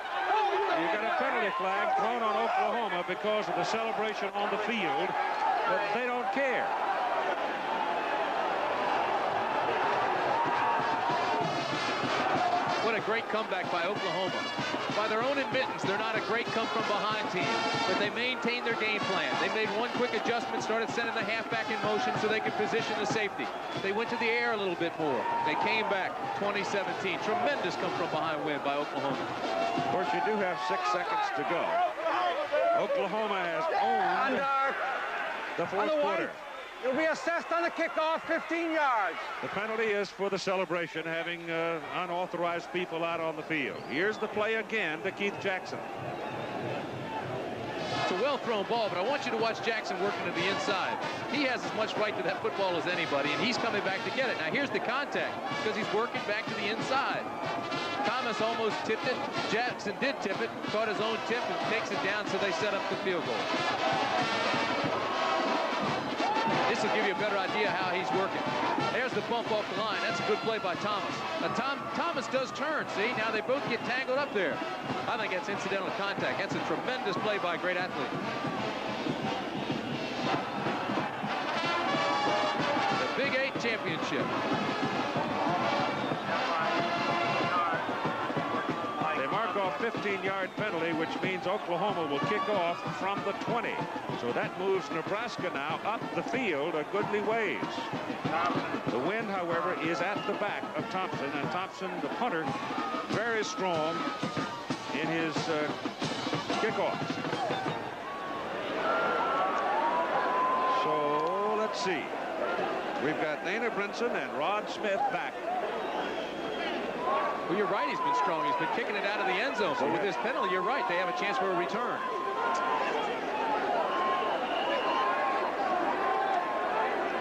You got a penalty flag thrown on Oklahoma because of the celebration on the field, but they don't care. What a great comeback by Oklahoma. By their own admittance, they're not a great come-from-behind team, but they maintained their game plan. They made one quick adjustment, started sending the halfback in motion so they could position the safety. They went to the air a little bit more. They came back 2017. Tremendous come-from-behind win by Oklahoma. Of course, you do have six seconds to go. Oklahoma has owned the fourth quarter. It'll be assessed on the kickoff, 15 yards. The penalty is for the celebration, having uh, unauthorized people out on the field. Here's the play again to Keith Jackson. It's a well-thrown ball, but I want you to watch Jackson working to the inside. He has as much right to that football as anybody, and he's coming back to get it. Now, here's the contact, because he's working back to the inside. Thomas almost tipped it. Jackson did tip it, caught his own tip, and takes it down, so they set up the field goal. This will give you a better idea how he's working. The bump off the line. That's a good play by Thomas. Now, Tom, Thomas does turn, see? Now they both get tangled up there. I think that's incidental contact. That's a tremendous play by a great athlete. The Big Eight Championship. 15-yard penalty, which means Oklahoma will kick off from the 20. So that moves Nebraska now up the field a goodly ways. The wind, however, is at the back of Thompson, and Thompson, the punter, very strong in his uh, kickoffs. So let's see. We've got Dana Brinson and Rod Smith back. Well, you're right. He's been strong. He's been kicking it out of the end zone. But with this penalty, you're right. They have a chance for a return.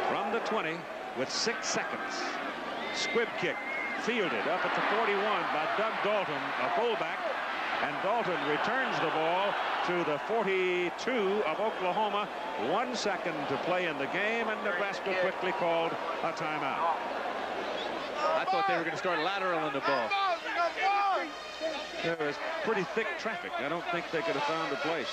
From the 20 with six seconds. Squib kick fielded up at the 41 by Doug Dalton, a fullback. And Dalton returns the ball to the 42 of Oklahoma. One second to play in the game, and Nebraska quickly called a timeout. I thought they were going to start lateral lateraling the ball. There was pretty thick traffic. I don't think they could have found a place.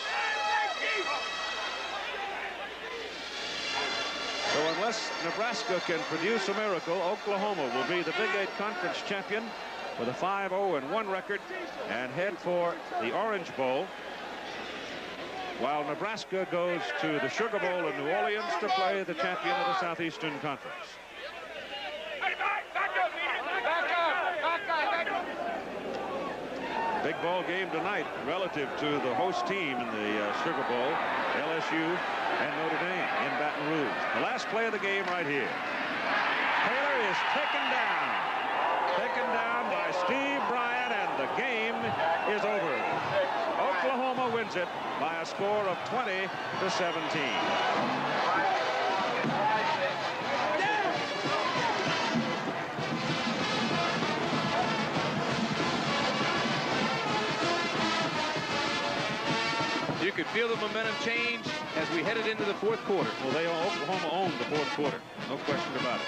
So unless Nebraska can produce a miracle, Oklahoma will be the Big Eight Conference champion with a 5-0-1 record and head for the Orange Bowl. While Nebraska goes to the Sugar Bowl in New Orleans to play the champion of the Southeastern Conference. Big ball game tonight relative to the host team in the uh, Sugar Bowl, LSU and Notre Dame in Baton Rouge. The last play of the game right here. Taylor is taken down. Taken down by Steve Bryant, and the game is over. Oklahoma wins it by a score of 20 to 17. You could feel the momentum change as we headed into the fourth quarter. Well, they all Oklahoma owned the fourth quarter. No question about it.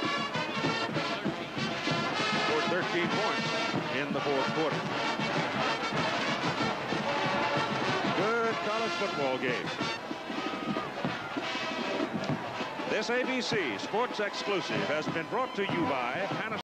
Scored 13 points in the fourth quarter. Good college football game. This ABC Sports Exclusive has been brought to you by Panasonic.